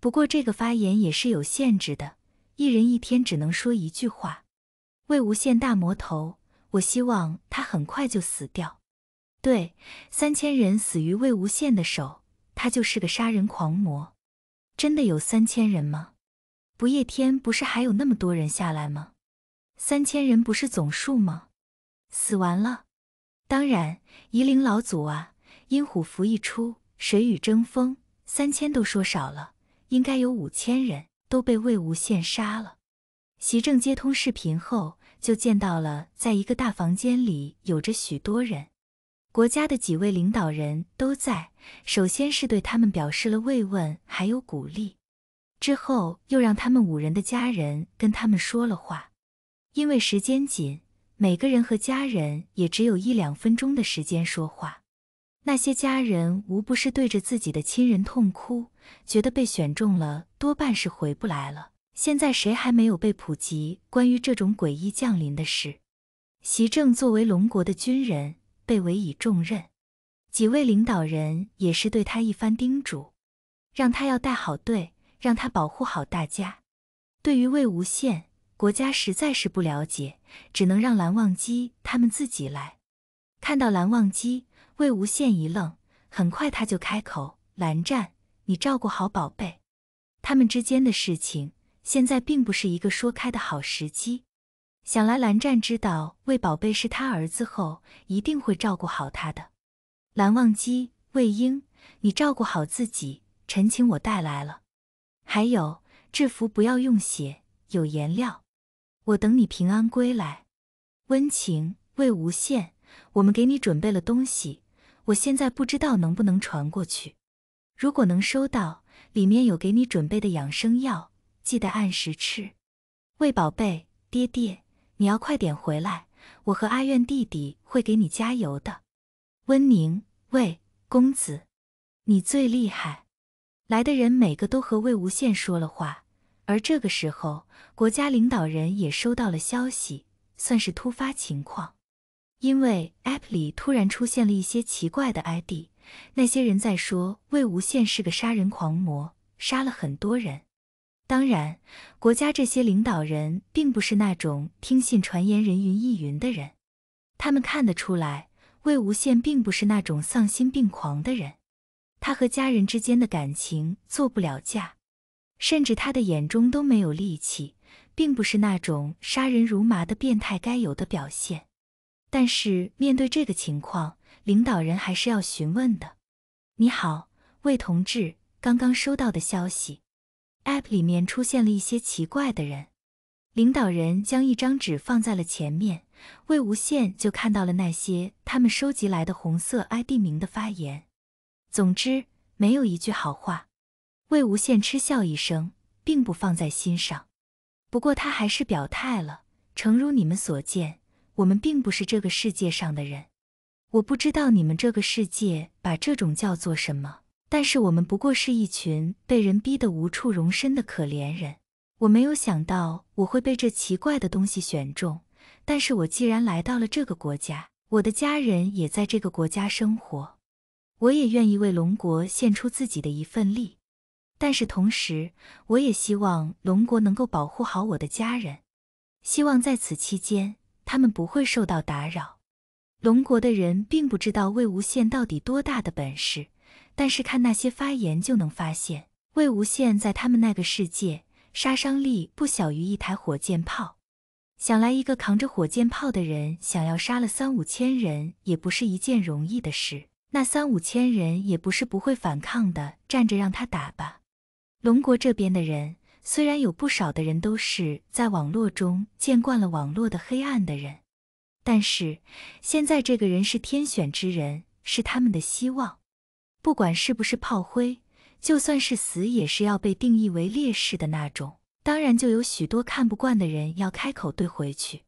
不过这个发言也是有限制的。一人一天只能说一句话。魏无羡大魔头，我希望他很快就死掉。对，三千人死于魏无羡的手，他就是个杀人狂魔。真的有三千人吗？不夜天不是还有那么多人下来吗？三千人不是总数吗？死完了。当然，夷陵老祖啊，阴虎符一出，水雨争锋，三千都说少了，应该有五千人。都被魏无羡杀了。席正接通视频后，就见到了，在一个大房间里有着许多人，国家的几位领导人都在。首先是对他们表示了慰问，还有鼓励，之后又让他们五人的家人跟他们说了话。因为时间紧，每个人和家人也只有一两分钟的时间说话。那些家人无不是对着自己的亲人痛哭，觉得被选中了多半是回不来了。现在谁还没有被普及关于这种诡异降临的事？习正作为龙国的军人，被委以重任，几位领导人也是对他一番叮嘱，让他要带好队，让他保护好大家。对于魏无羡，国家实在是不了解，只能让蓝忘机他们自己来。看到蓝忘机。魏无羡一愣，很快他就开口：“蓝湛，你照顾好宝贝。他们之间的事情，现在并不是一个说开的好时机。想来蓝湛知道魏宝贝是他儿子后，一定会照顾好他的。蓝忘机、魏婴，你照顾好自己。陈情我带来了，还有制服不要用血，有颜料。我等你平安归来。温情、魏无羡，我们给你准备了东西。”我现在不知道能不能传过去，如果能收到，里面有给你准备的养生药，记得按时吃。魏宝贝，爹爹，你要快点回来，我和阿苑弟弟会给你加油的。温宁，魏公子，你最厉害。来的人每个都和魏无羡说了话，而这个时候，国家领导人也收到了消息，算是突发情况。因为 App 里突然出现了一些奇怪的 ID，那些人在说魏无羡是个杀人狂魔，杀了很多人。当然，国家这些领导人并不是那种听信传言人云亦云的人，他们看得出来，魏无羡并不是那种丧心病狂的人，他和家人之间的感情做不了假。甚至他的眼中都没有戾气，并不是那种杀人如麻的变态该有的表现。但是面对这个情况，领导人还是要询问的。你好，魏同志，刚刚收到的消息，App 里面出现了一些奇怪的人。领导人将一张纸放在了前面，魏无羡就看到了那些他们收集来的红色 ID 名的发言。总之，没有一句好话。魏无羡嗤笑一声，并不放在心上。不过他还是表态了：诚如你们所见，我们并不是这个世界上的人。我不知道你们这个世界把这种叫做什么，但是我们不过是一群被人逼得无处容身的可怜人。我没有想到我会被这奇怪的东西选中，但是我既然来到了这个国家，我的家人也在这个国家生活，我也愿意为龙国献出自己的一份力。但是同时，我也希望龙国能够保护好我的家人，希望在此期间他们不会受到打扰。龙国的人并不知道魏无羡到底多大的本事，但是看那些发言就能发现，魏无羡在他们那个世界。杀伤力不小于一台火箭炮，想来一个扛着火箭炮的人想要杀了三五千人，也不是一件容易的事。那三五千人也不是不会反抗的，站着让他打吧。龙国这边的人虽然有不少的人都是在网络中见惯了网络的黑暗的人，但是现在这个人是天选之人，是他们的希望，不管是不是炮灰。就算是死，也是要被定义为烈士的那种。当然，就有许多看不惯的人要开口怼回去，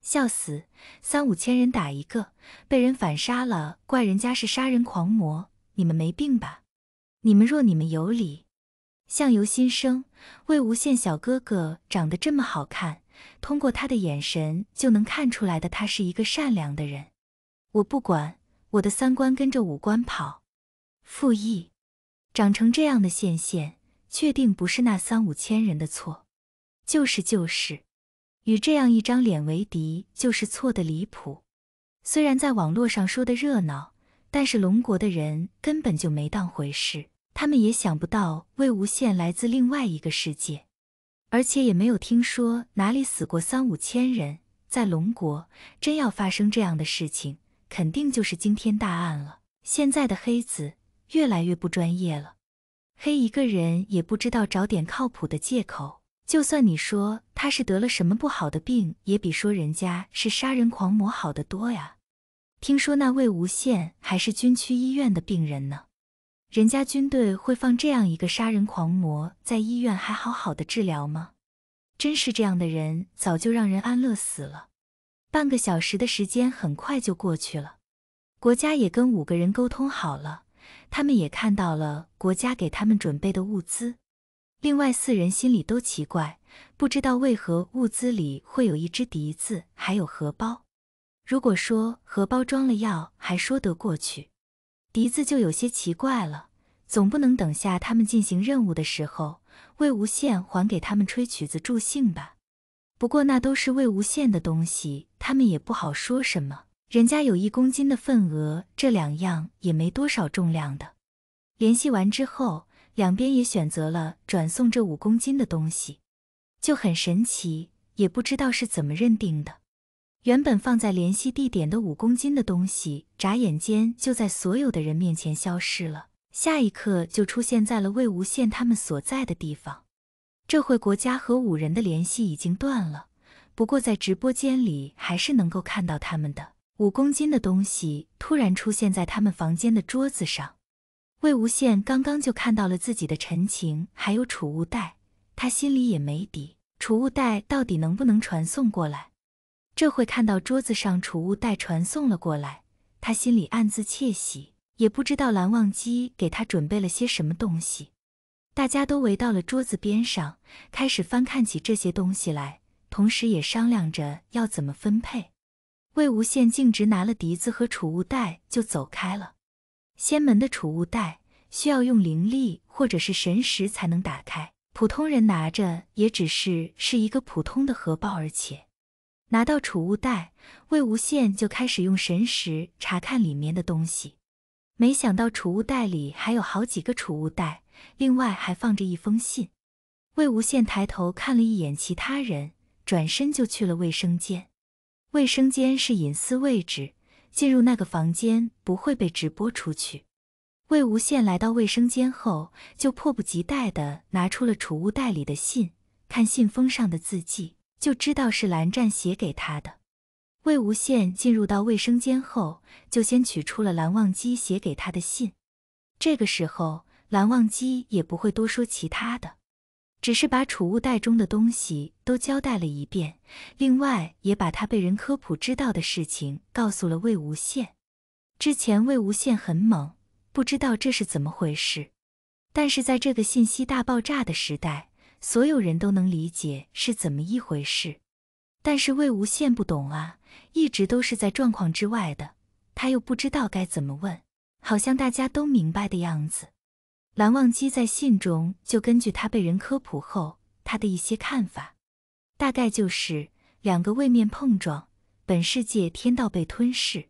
笑死！三五千人打一个，被人反杀了，怪人家是杀人狂魔？你们没病吧？你们若你们有理，相由心生。魏无羡小哥哥长得这么好看，通过他的眼神就能看出来的，他是一个善良的人。我不管，我的三观跟着五官跑。复议。长成这样的线线，确定不是那三五千人的错，就是就是，与这样一张脸为敌，就是错的离谱。虽然在网络上说的热闹，但是龙国的人根本就没当回事，他们也想不到魏无羡来自另外一个世界，而且也没有听说哪里死过三五千人。在龙国，真要发生这样的事情，肯定就是惊天大案了。现在的黑子。越来越不专业了，黑一个人也不知道找点靠谱的借口。就算你说他是得了什么不好的病，也比说人家是杀人狂魔好得多呀。听说那魏无羡还是军区医院的病人呢，人家军队会放这样一个杀人狂魔在医院还好好的治疗吗？真是这样的人，早就让人安乐死了。半个小时的时间很快就过去了，国家也跟五个人沟通好了。他们也看到了国家给他们准备的物资，另外四人心里都奇怪，不知道为何物资里会有一只笛子，还有荷包。如果说荷包装了药，还说得过去，笛子就有些奇怪了。总不能等下他们进行任务的时候，魏无羡还给他们吹曲子助兴吧？不过那都是魏无羡的东西，他们也不好说什么。人家有一公斤的份额，这两样也没多少重量的。联系完之后，两边也选择了转送这五公斤的东西，就很神奇，也不知道是怎么认定的。原本放在联系地点的五公斤的东西，眨眼间就在所有的人面前消失了，下一刻就出现在了魏无羡他们所在的地方。这会国家和五人的联系已经断了，不过在直播间里还是能够看到他们的。五公斤的东西突然出现在他们房间的桌子上，魏无羡刚刚就看到了自己的陈情，还有储物袋，他心里也没底，储物袋到底能不能传送过来？这会看到桌子上储物袋传送了过来，他心里暗自窃喜，也不知道蓝忘机给他准备了些什么东西。大家都围到了桌子边上，开始翻看起这些东西来，同时也商量着要怎么分配。魏无羡径直拿了笛子和储物袋就走开了。仙门的储物袋需要用灵力或者是神识才能打开，普通人拿着也只是是一个普通的荷包。而且拿到储物袋，魏无羡就开始用神识查看里面的东西。没想到储物袋里还有好几个储物袋，另外还放着一封信。魏无羡抬头看了一眼其他人，转身就去了卫生间。卫生间是隐私位置，进入那个房间不会被直播出去。魏无羡来到卫生间后，就迫不及待地拿出了储物袋里的信，看信封上的字迹，就知道是蓝湛写给他的。魏无羡进入到卫生间后，就先取出了蓝忘机写给他的信。这个时候，蓝忘机也不会多说其他的，只是把储物袋中的东西都交代了一遍，另外也把他被人科普知道的事情告诉了魏无羡。之前魏无羡很懵。不知道这是怎么回事，但是在这个信息大爆炸的时代，所有人都能理解是怎么一回事。但是魏无羡不懂啊，一直都是在状况之外的，他又不知道该怎么问，好像大家都明白的样子。蓝忘机在信中就根据他被人科普后他的一些看法，大概就是两个位面碰撞，本世界天道被吞噬，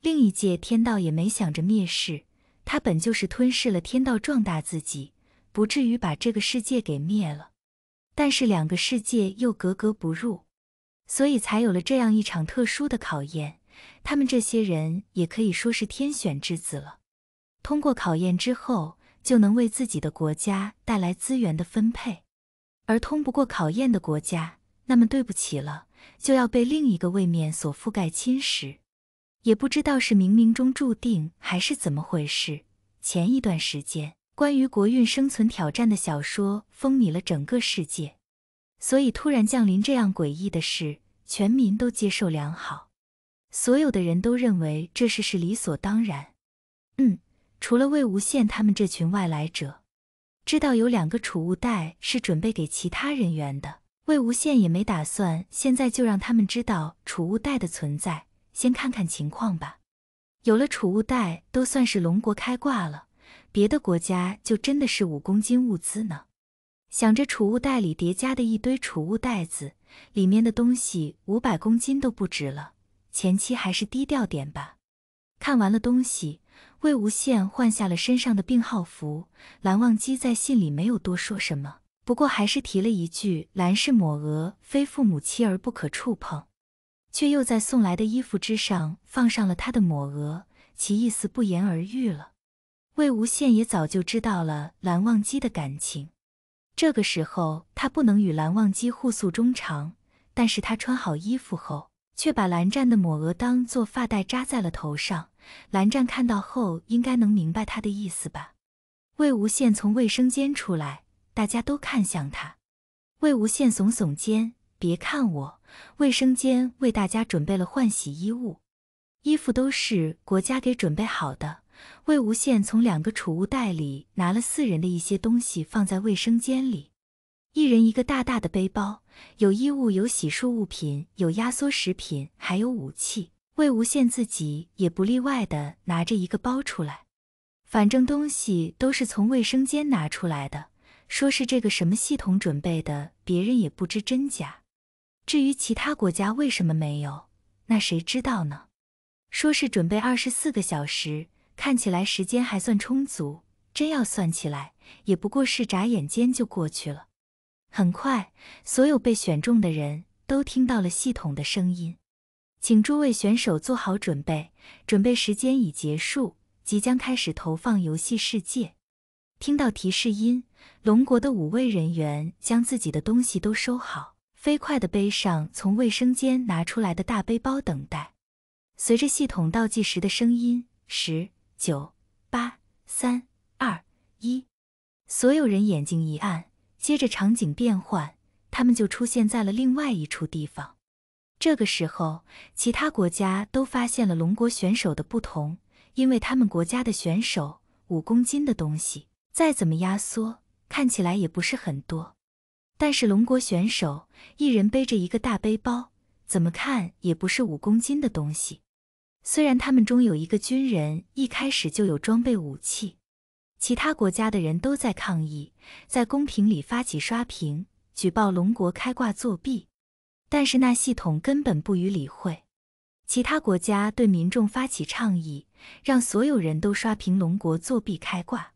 另一界天道也没想着灭世。他本就是吞噬了天道，壮大自己，不至于把这个世界给灭了。但是两个世界又格格不入，所以才有了这样一场特殊的考验。他们这些人也可以说是天选之子了。通过考验之后，就能为自己的国家带来资源的分配；而通不过考验的国家，那么对不起了，就要被另一个位面所覆盖侵蚀。也不知道是冥冥中注定还是怎么回事。前一段时间，关于国运生存挑战的小说风靡了整个世界，所以突然降临这样诡异的事，全民都接受良好，所有的人都认为这事是理所当然。嗯，除了魏无羡他们这群外来者，知道有两个储物袋是准备给其他人员的，魏无羡也没打算现在就让他们知道储物袋的存在。先看看情况吧，有了储物袋，都算是龙国开挂了。别的国家就真的是五公斤物资呢。想着储物袋里叠加的一堆储物袋子，里面的东西五百公斤都不止了。前期还是低调点吧。看完了东西，魏无羡换下了身上的病号服。蓝忘机在信里没有多说什么，不过还是提了一句：“蓝氏抹额，非父母妻儿不可触碰。”却又在送来的衣服之上放上了他的抹额，其意思不言而喻了。魏无羡也早就知道了蓝忘机的感情，这个时候他不能与蓝忘机互诉衷肠，但是他穿好衣服后，却把蓝湛的抹额当做发带扎在了头上。蓝湛看到后，应该能明白他的意思吧？魏无羡从卫生间出来，大家都看向他。魏无羡耸耸肩，别看我。卫生间为大家准备了换洗衣物，衣服都是国家给准备好的。魏无羡从两个储物袋里拿了四人的一些东西放在卫生间里，一人一个大大的背包，有衣物，有洗漱物品，有压缩食品，还有武器。魏无羡自己也不例外的拿着一个包出来，反正东西都是从卫生间拿出来的，说是这个什么系统准备的，别人也不知真假。至于其他国家为什么没有，那谁知道呢？说是准备二十四个小时，看起来时间还算充足。真要算起来，也不过是眨眼间就过去了。很快，所有被选中的人都听到了系统的声音，请诸位选手做好准备，准备时间已结束，即将开始投放游戏世界。听到提示音，龙国的五位人员将自己的东西都收好。飞快地背上从卫生间拿出来的大背包，等待。随着系统倒计时的声音，十、九、八、三、二、一，所有人眼睛一暗，接着场景变换，他们就出现在了另外一处地方。这个时候，其他国家都发现了龙国选手的不同，因为他们国家的选手五公斤的东西，再怎么压缩，看起来也不是很多。但是龙国选手一人背着一个大背包，怎么看也不是五公斤的东西。虽然他们中有一个军人一开始就有装备武器，其他国家的人都在抗议，在公屏里发起刷屏，举报龙国开挂作弊。但是那系统根本不予理会，其他国家对民众发起倡议，让所有人都刷屏龙国作弊开挂。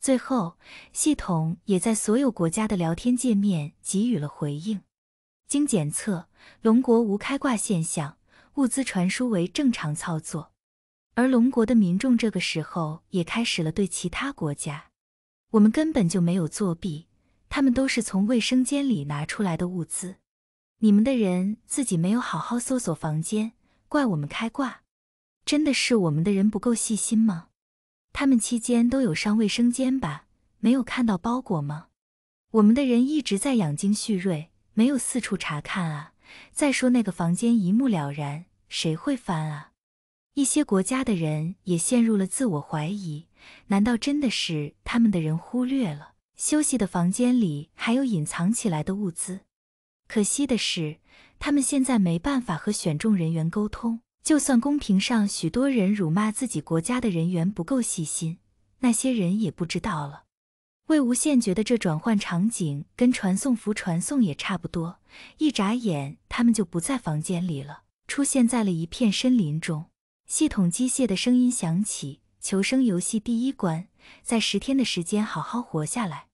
最后，系统也在所有国家的聊天界面给予了回应。经检测，龙国无开挂现象，物资传输为正常操作。而龙国的民众这个时候也开始了对其他国家：“我们根本就没有作弊，他们都是从卫生间里拿出来的物资。你们的人自己没有好好搜索房间，怪我们开挂。真的是我们的人不够细心吗？”他们期间都有上卫生间吧？没有看到包裹吗？我们的人一直在养精蓄锐，没有四处查看啊。再说那个房间一目了然，谁会翻啊？一些国家的人也陷入了自我怀疑，难道真的是他们的人忽略了休息的房间里还有隐藏起来的物资？可惜的是，他们现在没办法和选中人员沟通。就算公屏上许多人辱骂自己国家的人员不够细心，那些人也不知道了。魏无羡觉得这转换场景跟传送符传送也差不多，一眨眼他们就不在房间里了，出现在了一片森林中。系统机械的声音响起：“求生游戏第一关，在十天的时间好好活下来。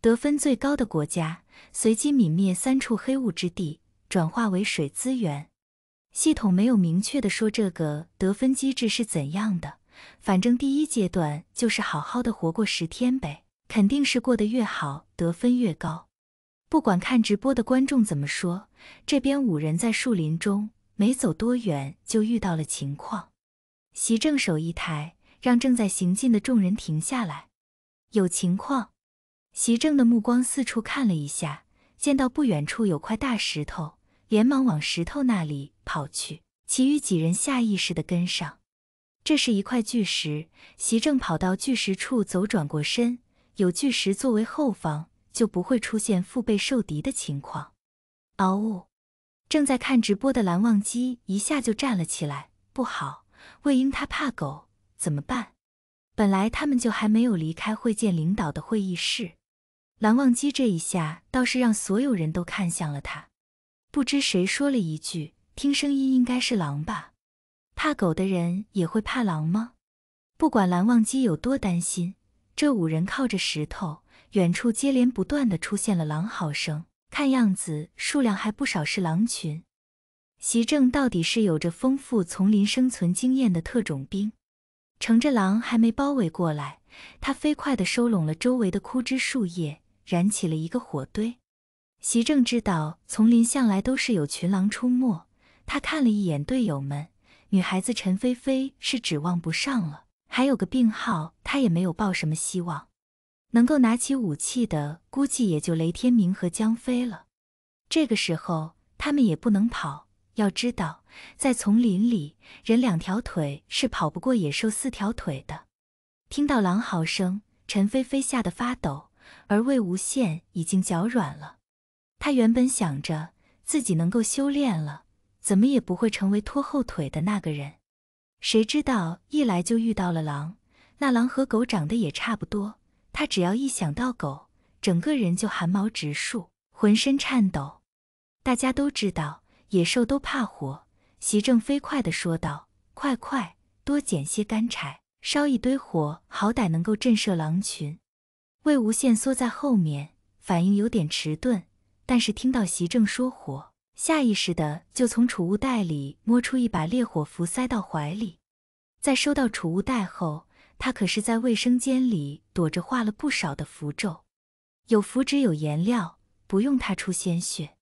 得分最高的国家随机泯灭三处黑雾之地，转化为水资源。”系统没有明确的说这个得分机制是怎样的，反正第一阶段就是好好的活过十天呗，肯定是过得越好得分越高。不管看直播的观众怎么说，这边五人在树林中没走多远就遇到了情况。席正手一抬，让正在行进的众人停下来。有情况。席正的目光四处看了一下，见到不远处有块大石头。连忙往石头那里跑去，其余几人下意识地跟上。这是一块巨石，席正跑到巨石处走转过身，有巨石作为后方，就不会出现腹背受敌的情况。嗷呜！正在看直播的蓝忘机一下就站了起来，不好，魏婴他怕狗，怎么办？本来他们就还没有离开会见领导的会议室，蓝忘机这一下倒是让所有人都看向了他。不知谁说了一句：“听声音应该是狼吧？怕狗的人也会怕狼吗？”不管蓝忘机有多担心，这五人靠着石头，远处接连不断的出现了狼嚎声，看样子数量还不少是狼群。席正到底是有着丰富丛林生存经验的特种兵，乘着狼还没包围过来，他飞快地收拢了周围的枯枝树叶，燃起了一个火堆。席正知道丛林向来都是有群狼出没，他看了一眼队友们，女孩子陈菲菲是指望不上了，还有个病号，他也没有抱什么希望。能够拿起武器的，估计也就雷天明和江飞了。这个时候他们也不能跑，要知道在丛林里，人两条腿是跑不过野兽四条腿的。听到狼嚎声，陈菲菲吓得发抖，而魏无羡已经脚软了。他原本想着自己能够修炼了，怎么也不会成为拖后腿的那个人。谁知道一来就遇到了狼，那狼和狗长得也差不多。他只要一想到狗，整个人就汗毛直竖，浑身颤抖。大家都知道野兽都怕火，席正飞快地说道：“快快，多捡些干柴，烧一堆火，好歹能够震慑狼群。”魏无羡缩在后面，反应有点迟钝。但是听到席正说火，下意识的就从储物袋里摸出一把烈火符塞到怀里。在收到储物袋后，他可是在卫生间里躲着画了不少的符咒。有符纸，有颜料，不用他出鲜血。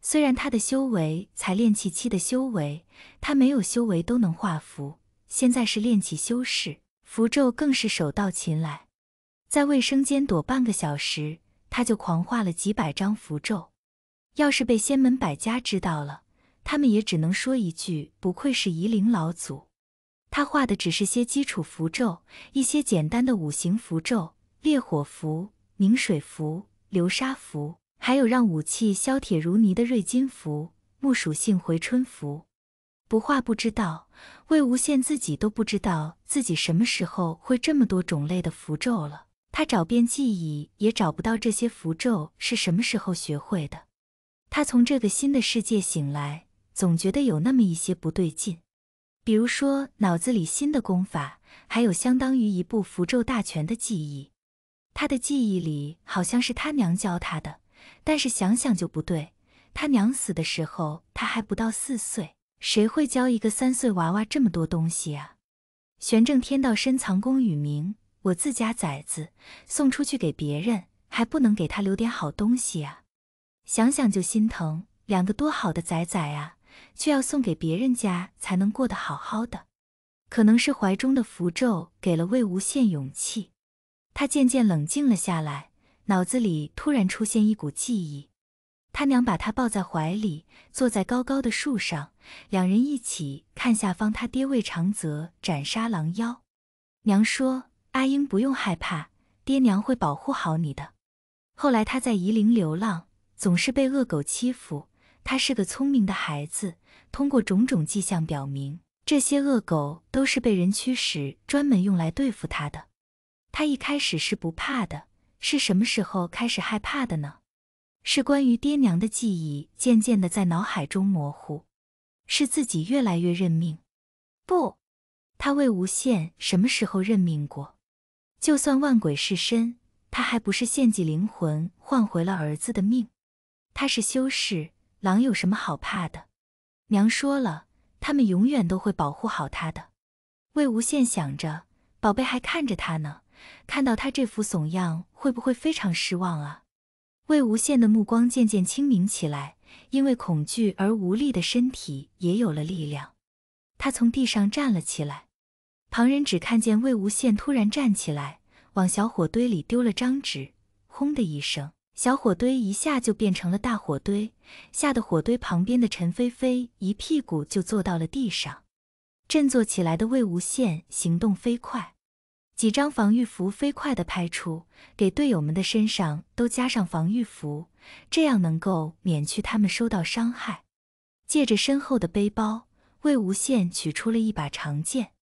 虽然他的修为才炼气期的修为，他没有修为都能画符。现在是炼气修士，符咒更是手到擒来。在卫生间躲半个小时。他就狂画了几百张符咒，要是被仙门百家知道了，他们也只能说一句：不愧是夷陵老祖。他画的只是些基础符咒，一些简单的五行符咒，烈火符、明水符、流沙符，还有让武器削铁如泥的锐金符、木属性回春符。不画不知道，魏无羡自己都不知道自己什么时候会这么多种类的符咒了。他找遍记忆也找不到这些符咒是什么时候学会的。他从这个新的世界醒来，总觉得有那么一些不对劲。比如说，脑子里新的功法，还有相当于一部符咒大全的记忆。他的记忆里好像是他娘教他的，但是想想就不对。他娘死的时候，他还不到四岁，谁会教一个三岁娃娃这么多东西啊？玄正天道深藏功与名，我自家崽子送出去给别人，还不能给他留点好东西啊？想想就心疼，两个多好的崽崽啊，却要送给别人家才能过得好好的。可能是怀中的符咒给了魏无羡勇气，他渐渐冷静了下来，脑子里突然出现一股记忆。他娘把他抱在怀里，坐在高高的树上，两人一起看下方他爹魏长泽斩杀狼妖。娘说：“阿英不用害怕，爹娘会保护好你的。”后来他在夷陵流浪，总是被恶狗欺负。他是个聪明的孩子，通过种种迹象表明，这些恶狗都是被人驱使，专门用来对付他的。他一开始是不怕的，是什么时候开始害怕的呢？是关于爹娘的记忆渐渐的在脑海中模糊，是自己越来越认命。不，他魏无羡什么时候认命过？就算万鬼噬身，他还不是献祭灵魂换回了儿子的命？他是修士，狼有什么好怕的？娘说了，他们永远都会保护好他的。魏无羡想着，宝贝还看着他呢，看到他这副怂样，会不会非常失望啊？魏无羡的目光渐渐清明起来，因为恐惧而无力的身体也有了力量。他从地上站了起来，旁人只看见魏无羡突然站起来，往小火堆里丢了张纸，轰的一声，小火堆一下就变成了大火堆，吓得火堆旁边的陈菲菲一屁股就坐到了地上。振作起来的魏无羡行动飞快。几张防御符飞快地拍出，给队友们的身上都加上防御符，这样能够免去他们受到伤害。借着身后的背包，魏无羡取出了一把长剑，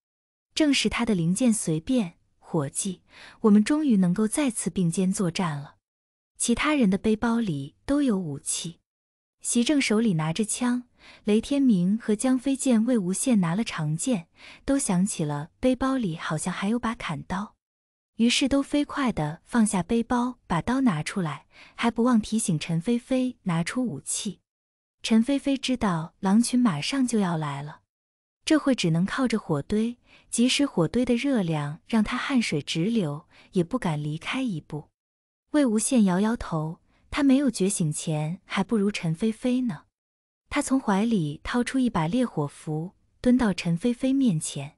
正是他的灵剑。随便，伙计，我们终于能够再次并肩作战了。其他人的背包里都有武器，席正手里拿着枪。雷天明和江飞见魏无羡拿了长剑，都想起了背包里好像还有把砍刀，于是都飞快地放下背包，把刀拿出来，还不忘提醒陈菲菲拿出武器。陈菲菲知道狼群马上就要来了，这会只能靠着火堆，即使火堆的热量让她汗水直流，也不敢离开一步。魏无羡摇摇头，他没有觉醒前还不如陈菲菲呢。他从怀里掏出一把烈火符，蹲到陈菲菲面前。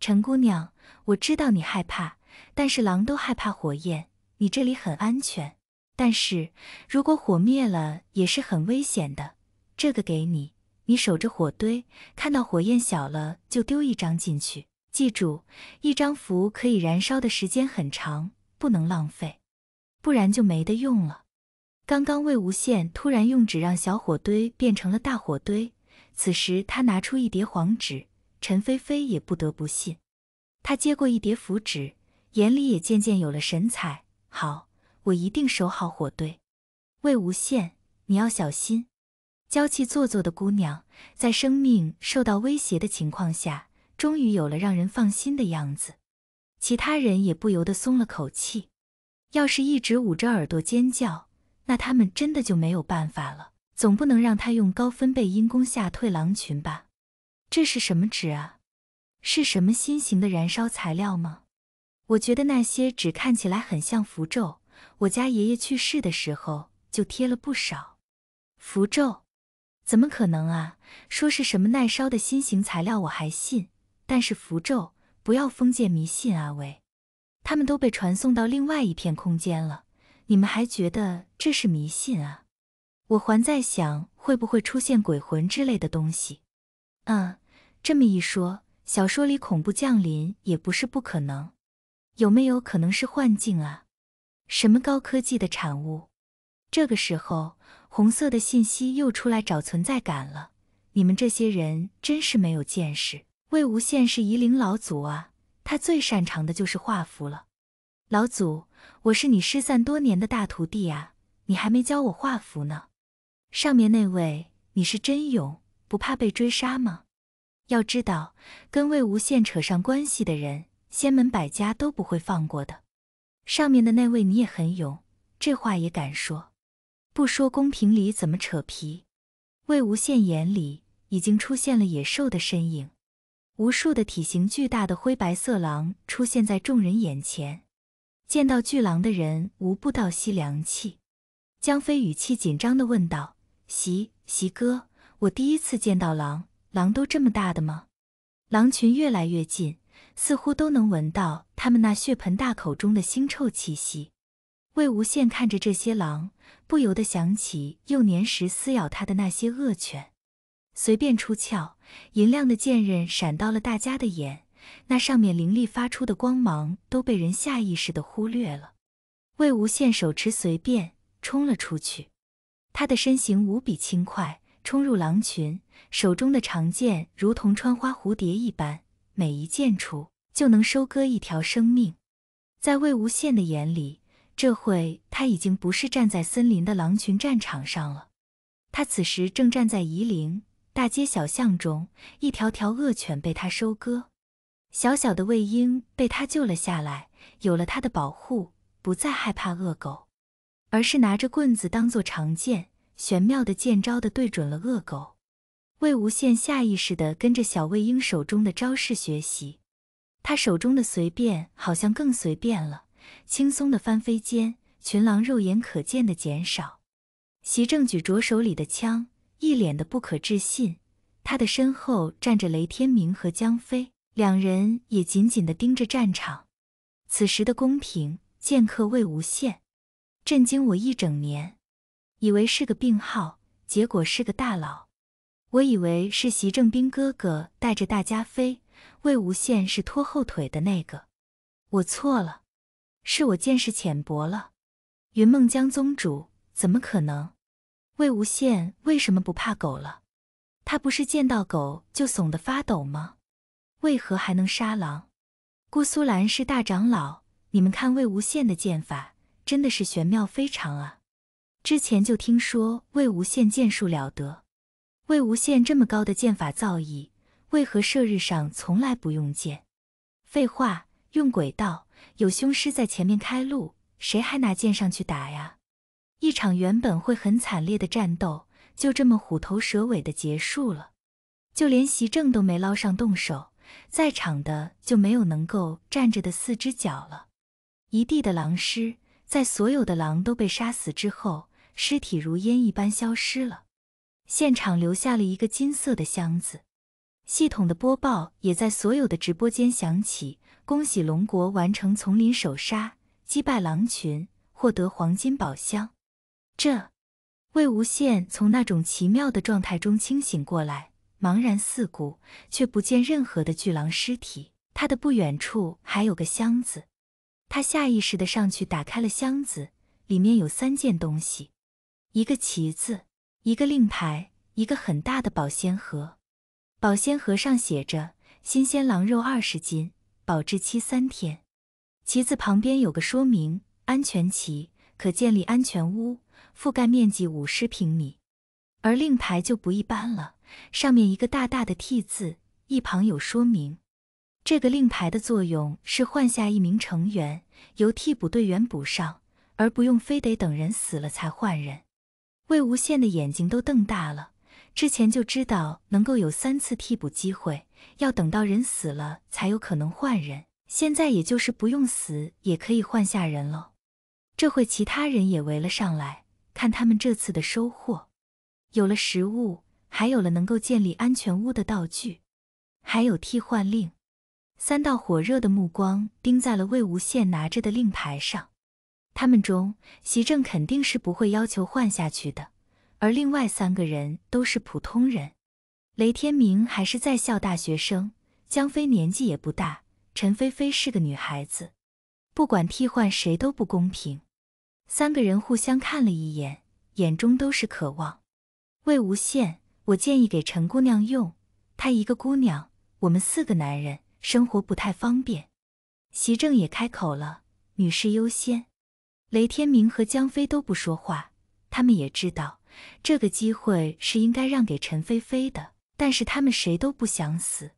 陈姑娘，我知道你害怕，但是狼都害怕火焰，你这里很安全。但是如果火灭了，也是很危险的。这个给你，你守着火堆，看到火焰小了就丢一张进去。记住，一张符可以燃烧的时间很长，不能浪费，不然就没得用了。刚刚魏无羡突然用纸让小火堆变成了大火堆，此时他拿出一叠黄纸，陈菲菲也不得不信。他接过一叠符纸，眼里也渐渐有了神采。好，我一定守好火堆。魏无羡，你要小心。娇气做作的姑娘，在生命受到威胁的情况下，终于有了让人放心的样子。其他人也不由得松了口气。要是一直捂着耳朵尖叫，那他们真的就没有办法了，总不能让他用高分贝音功吓退狼群吧？这是什么纸啊？是什么新型的燃烧材料吗？我觉得那些纸看起来很像符咒，我家爷爷去世的时候就贴了不少。符咒？怎么可能啊？说是什么耐烧的新型材料我还信，但是符咒，不要封建迷信啊喂！他们都被传送到另外一片空间了。你们还觉得这是迷信啊？我还在想会不会出现鬼魂之类的东西。嗯，这么一说，小说里恐怖降临也不是不可能。有没有可能是幻境啊？什么高科技的产物？这个时候，红色的信息又出来找存在感了。你们这些人真是没有见识。魏无羡是夷陵老祖啊，他最擅长的就是画符了。老祖，我是你失散多年的大徒弟啊，你还没教我画符呢。上面那位，你是真勇，不怕被追杀吗？要知道，跟魏无羡扯上关系的人，仙门百家都不会放过的。上面的那位你也很勇，这话也敢说？不说公平里怎么扯皮？魏无羡眼里已经出现了野兽的身影，无数的体型巨大的灰白色狼出现在众人眼前。见到巨狼的人无不倒吸凉气。江飞语气紧张地问道：“席席哥，我第一次见到狼，狼都这么大的吗？”狼群越来越近，似乎都能闻到他们那血盆大口中的腥臭气息。魏无羡看着这些狼，不由得想起幼年时撕咬他的那些恶犬。随便出鞘，银亮的剑刃闪到了大家的眼。那上面凌厉发出的光芒都被人下意识的忽略了。魏无羡手持随便冲了出去，他的身形无比轻快，冲入狼群，手中的长剑如同穿花蝴蝶一般，每一剑出就能收割一条生命。在魏无羡的眼里，这会他已经不是站在森林的狼群战场上了，他此时正站在夷陵大街小巷中，一条条恶犬被他收割。小小的魏婴被他救了下来，有了他的保护，不再害怕恶狗，而是拿着棍子当做长剑，玄妙的剑招的对准了恶狗。魏无羡下意识地跟着小魏婴手中的招式学习，他手中的随便好像更随便了，轻松的翻飞间，群狼肉眼可见的减少。席正举着手里的枪，一脸的不可置信，他的身后站着雷天明和江飞。两人也紧紧地盯着战场，此时的公平剑客魏无羡，震惊我一整年。以为是个病号，结果是个大佬。我以为是习正兵哥哥带着大家飞，魏无羡是拖后腿的那个。我错了，是我见识浅薄了。云梦江宗主怎么可能？魏无羡为什么不怕狗了？他不是见到狗就怂得发抖吗？为何还能杀狼？姑苏兰是大长老，你们看魏无羡的剑法，真的是玄妙非常啊！之前就听说魏无羡剑术了得，魏无羡这么高的剑法造诣，为何射日上从来不用剑？废话，用鬼道，有凶师在前面开路，谁还拿剑上去打呀？一场原本会很惨烈的战斗，就这么虎头蛇尾的结束了，就连席正都没捞上动手。在场的就没有能够站着的四只脚了，一地的狼尸，在所有的狼都被杀死之后，尸体如烟一般消失了。现场留下了一个金色的箱子。系统的播报也在所有的直播间响起：恭喜龙国完成丛林首杀，击败狼群，获得黄金宝箱。这，魏无羡从那种奇妙的状态中清醒过来。茫然四顾，却不见任何的巨狼尸体。他的不远处还有个箱子，他下意识的上去打开了箱子，里面有三件东西：一个旗子，一个令牌，一个很大的保鲜盒。保鲜盒上写着“新鲜狼肉二十斤，保质期三天”。旗子旁边有个说明：安全旗，可建立安全屋，覆盖面积五十平米。而令牌就不一般了。上面一个大大的 T 字，一旁有说明。这个令牌的作用是换下一名成员，由替补队员补上，而不用非得等人死了才换人。魏无羡的眼睛都瞪大了，之前就知道能够有三次替补机会，要等到人死了才有可能换人，现在也就是不用死也可以换下人了。这会其他人也围了上来，看他们这次的收获，有了食物。还有了能够建立安全屋的道具，还有替换令。三道火热的目光盯在了魏无羡拿着的令牌上。他们中，席正肯定是不会要求换下去的，而另外三个人都是普通人。雷天明还是在校大学生，江飞年纪也不大，陈菲菲是个女孩子。不管替换谁都不公平。三个人互相看了一眼，眼中都是渴望。魏无羡。我建议给陈姑娘用，她一个姑娘，我们四个男人生活不太方便。席正也开口了，女士优先。雷天明和江飞都不说话，他们也知道这个机会是应该让给陈菲菲的，但是他们谁都不想死。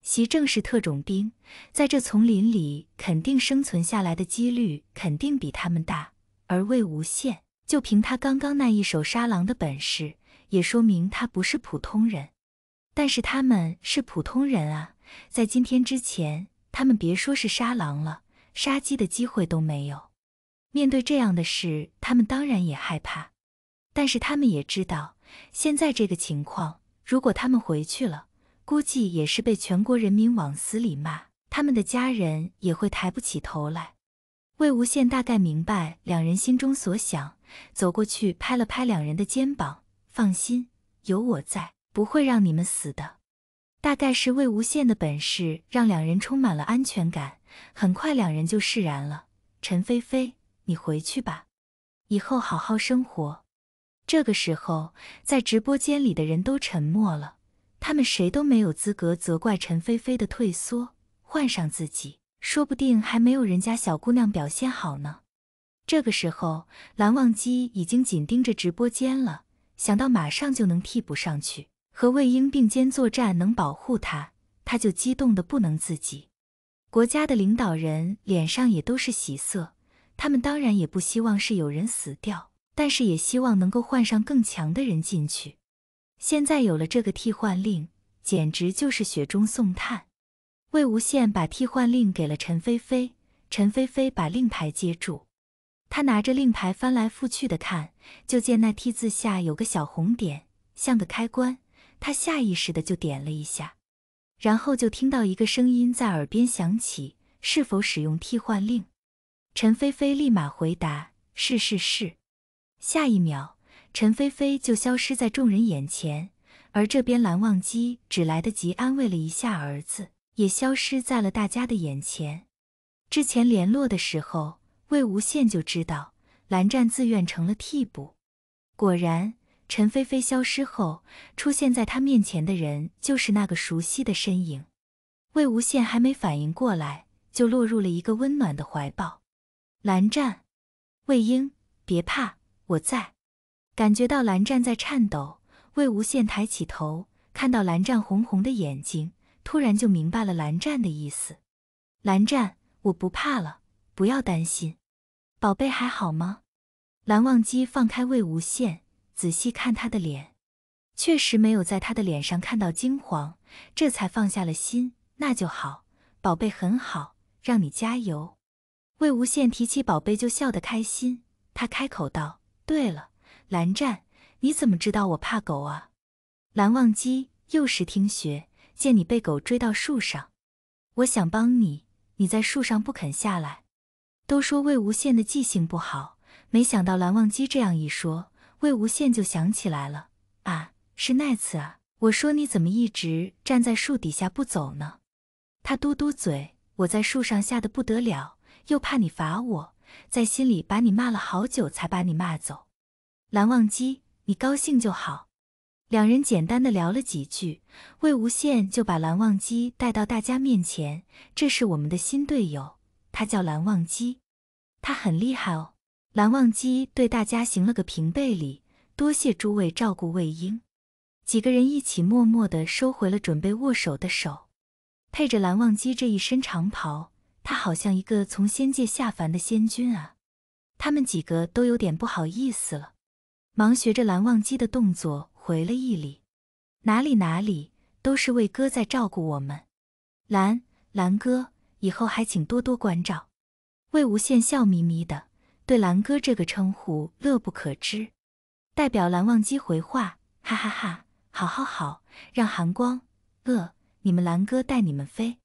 席正是特种兵，在这丛林里肯定生存下来的几率肯定比他们大。而魏无羡，就凭他刚刚那一手杀狼的本事，也说明他不是普通人。但是他们是普通人啊，在今天之前，他们别说是杀狼了，杀鸡的机会都没有。面对这样的事，他们当然也害怕。但是他们也知道，现在这个情况，如果他们回去了，估计也是被全国人民往死里骂，他们的家人也会抬不起头来。魏无羡大概明白两人心中所想，走过去拍了拍两人的肩膀：“放心，有我在，不会让你们死的。”大概是魏无羡的本事让两人充满了安全感，很快两人就释然了。陈菲菲，你回去吧，以后好好生活。这个时候，在直播间里的人都沉默了，他们谁都没有资格责怪陈菲菲的退缩，换上自己。说不定还没有人家小姑娘表现好呢。这个时候，蓝忘机已经紧盯着直播间了，想到马上就能替补上去，和魏婴并肩作战，能保护他，他就激动的不能自己。国家的领导人脸上也都是喜色，他们当然也不希望是有人死掉，但是也希望能够换上更强的人进去。现在有了这个替换令，简直就是雪中送炭。魏无羡把替换令给了陈菲菲，陈菲菲把令牌接住，他拿着令牌翻来覆去的看，就见那 T 字下有个小红点，像个开关，他下意识的就点了一下，然后就听到一个声音在耳边响起：“是否使用替换令？”陈菲菲立马回答：“是是是。”下一秒，陈菲菲就消失在众人眼前，而这边蓝忘机只来得及安慰了一下儿子。也消失在了大家的眼前。之前联络的时候，魏无羡就知道蓝湛自愿成了替补。果然，陈菲菲消失后，出现在他面前的人就是那个熟悉的身影。魏无羡还没反应过来，就落入了一个温暖的怀抱。蓝湛，魏婴，别怕，我在。感觉到蓝湛在颤抖，魏无羡抬起头，看到蓝湛红红的眼睛。突然就明白了蓝湛的意思，蓝湛，我不怕了，不要担心，宝贝还好吗？蓝忘机放开魏无羡，仔细看他的脸，确实没有在他的脸上看到惊慌，这才放下了心。那就好，宝贝很好，让你加油。魏无羡提起宝贝就笑得开心，他开口道：“对了，蓝湛，你怎么知道我怕狗啊？”蓝忘机幼时听学。见你被狗追到树上，我想帮你，你在树上不肯下来。都说魏无羡的记性不好，没想到蓝忘机这样一说，魏无羡就想起来了。啊，是那次啊！我说你怎么一直站在树底下不走呢？他嘟嘟嘴，我在树上吓得不得了，又怕你罚我，在心里把你骂了好久，才把你骂走。蓝忘机，你高兴就好。两人简单的聊了几句，魏无羡就把蓝忘机带到大家面前。这是我们的新队友，他叫蓝忘机，他很厉害哦。蓝忘机对大家行了个平辈礼，多谢诸位照顾魏婴。几个人一起默默的收回了准备握手的手。配着蓝忘机这一身长袍，他好像一个从仙界下凡的仙君啊。他们几个都有点不好意思了，忙学着蓝忘机的动作。回了一礼，哪里哪里，都是魏哥在照顾我们。蓝蓝哥，以后还请多多关照。魏无羡笑眯眯的，对蓝哥这个称呼乐不可支。代表蓝忘机回话，哈哈哈，好好好，让寒光乐，你们蓝哥带你们飞。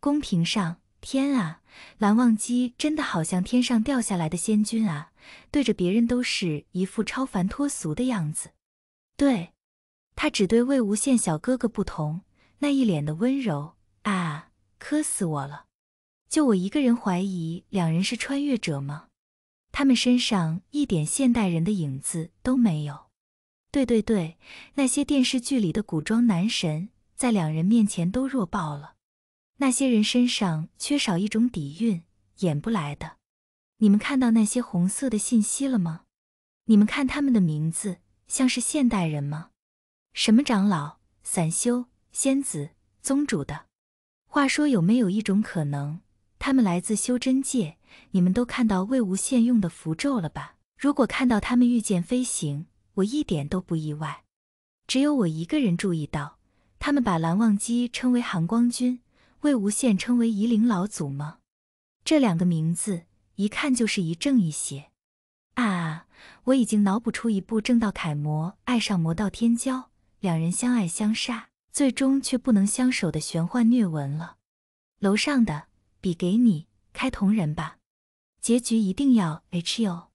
公屏上，天啊，蓝忘机真的好像天上掉下来的仙君啊，对着别人都是一副超凡脱俗的样子。对，他只对魏无羡小哥哥不同，那一脸的温柔啊，磕死我了！就我一个人怀疑两人是穿越者吗？他们身上一点现代人的影子都没有。对对对，那些电视剧里的古装男神在两人面前都弱爆了。那些人身上缺少一种底蕴，演不来的。你们看到那些红色的信息了吗？你们看他们的名字。像是现代人吗？什么长老、散修、仙子、宗主的，话说，有没有一种可能，他们来自修真界？你们都看到魏无羡用的符咒了吧？如果看到他们御剑飞行，我一点都不意外。只有我一个人注意到，他们把蓝忘机称为寒光君，魏无羡称为夷陵老祖吗？这两个名字一看就是一正一邪。啊，我已经脑补出一部正道楷模爱上魔道天骄，两人相爱相杀，最终却不能相守的玄幻虐文了。楼上的笔给你，开同人吧。结局一定要 H U。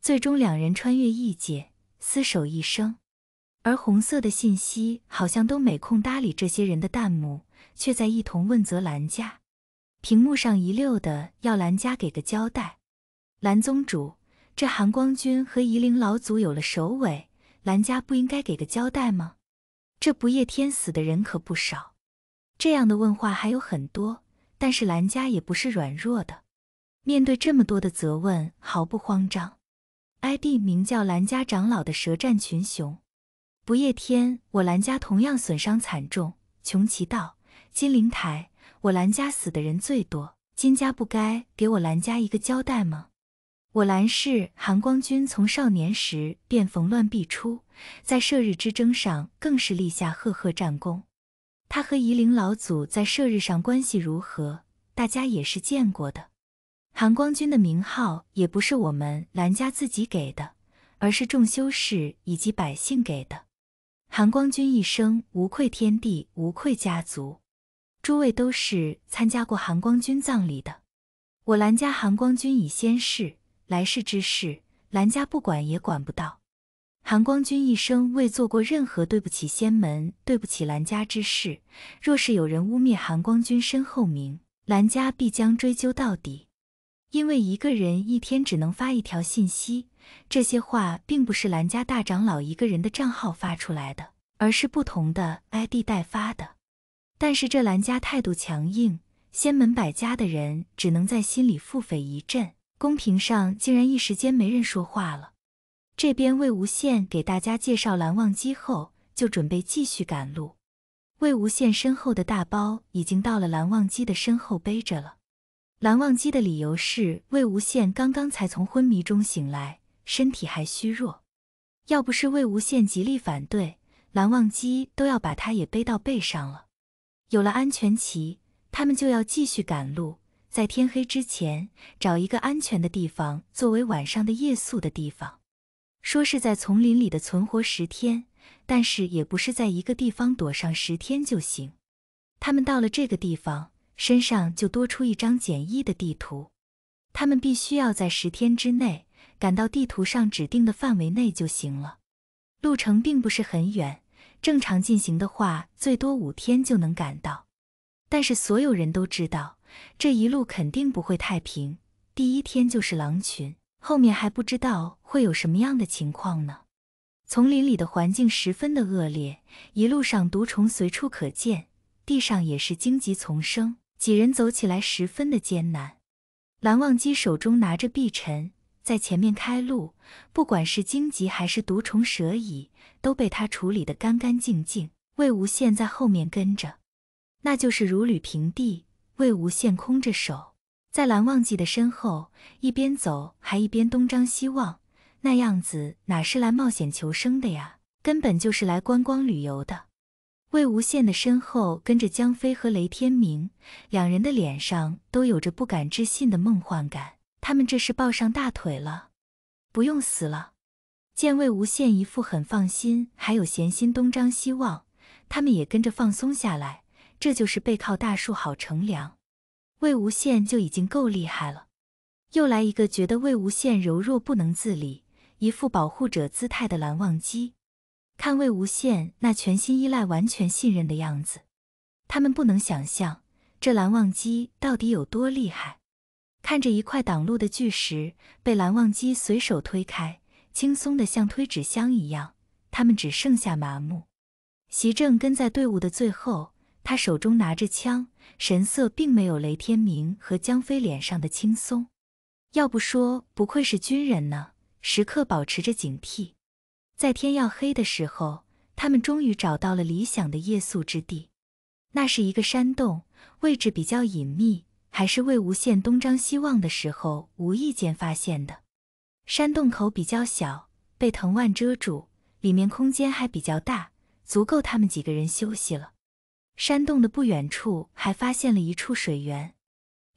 最终两人穿越异界，厮守一生。而红色的信息好像都没空搭理这些人的弹幕，却在一同问责蓝家。屏幕上一溜的要蓝家给个交代。蓝宗主，这寒光君和夷陵老祖有了首尾，蓝家不应该给个交代吗？这不夜天死的人可不少。这样的问话还有很多，但是蓝家也不是软弱的，面对这么多的责问毫不慌张。ID 名叫蓝家长老的舌战群雄。不夜天，我蓝家同样损伤惨重。穷奇道：“金陵台，我蓝家死的人最多，金家不该给我蓝家一个交代吗？”我蓝氏寒光君从少年时便逢乱必出，在射日之争上更是立下赫赫战功。他和夷陵老祖在射日上关系如何，大家也是见过的。寒光君的名号也不是我们蓝家自己给的，而是众修士以及百姓给的。寒光君一生无愧天地，无愧家族。诸位都是参加过寒光君葬礼的。我蓝家寒光君已仙逝，来世之事，蓝家不管也管不到。寒光君一生未做过任何对不起仙门、对不起蓝家之事。若是有人污蔑寒光君身后名，蓝家必将追究到底。因为一个人一天只能发一条信息。这些话并不是蓝家大长老一个人的账号发出来的，而是不同的 ID 代发的。但是这蓝家态度强硬，仙门百家的人只能在心里腹诽一阵。公屏上竟然一时间没人说话了。这边魏无羡给大家介绍蓝忘机后，就准备继续赶路。魏无羡身后的大包已经到了蓝忘机的身后背着了。蓝忘机的理由是魏无羡刚刚才从昏迷中醒来。身体还虚弱，要不是魏无羡极力反对，蓝忘机都要把他也背到背上了。有了安全旗，他们就要继续赶路，在天黑之前找一个安全的地方作为晚上的夜宿的地方。说是在丛林里的存活十天，但是也不是在一个地方躲上十天就行。他们到了这个地方，身上就多出一张简易的地图，他们必须要在十天之内。赶到地图上指定的范围内就行了，路程并不是很远，正常进行的话，最多五天就能赶到。但是所有人都知道，这一路肯定不会太平。第一天就是狼群，后面还不知道会有什么样的情况呢。丛林里的环境十分的恶劣，一路上毒虫随处可见，地上也是荆棘丛生，几人走起来十分的艰难。蓝忘机手中拿着碧尘。在前面开路，不管是荆棘还是毒虫蛇蚁，都被他处理得干干净净。魏无羡在后面跟着，那就是如履平地。魏无羡空着手，在蓝忘机的身后，一边走还一边东张西望，那样子哪是来冒险求生的呀？根本就是来观光旅游的。魏无羡的身后跟着江飞和雷天明，两人的脸上都有着不敢置信的梦幻感。他们这是抱上大腿了，不用死了。见魏无羡一副很放心，还有闲心东张西望，他们也跟着放松下来。这就是背靠大树好乘凉。魏无羡就已经够厉害了，又来一个觉得魏无羡柔弱不能自理，一副保护者姿态的蓝忘机。看魏无羡那全心依赖、完全信任的样子，他们不能想象这蓝忘机到底有多厉害。看着一块挡路的巨石被蓝忘机随手推开，轻松的像推纸箱一样，他们只剩下麻木。席正跟在队伍的最后，他手中拿着枪，神色并没有雷天明和江飞脸上的轻松。要不说不愧是军人呢，时刻保持着警惕。在天要黑的时候，他们终于找到了理想的夜宿之地。那是一个山洞，位置比较隐秘，还是魏无羡东张西望的时候无意间发现的。山洞口比较小，被藤蔓遮住，里面空间还比较大，足够他们几个人休息了。山洞的不远处还发现了一处水源。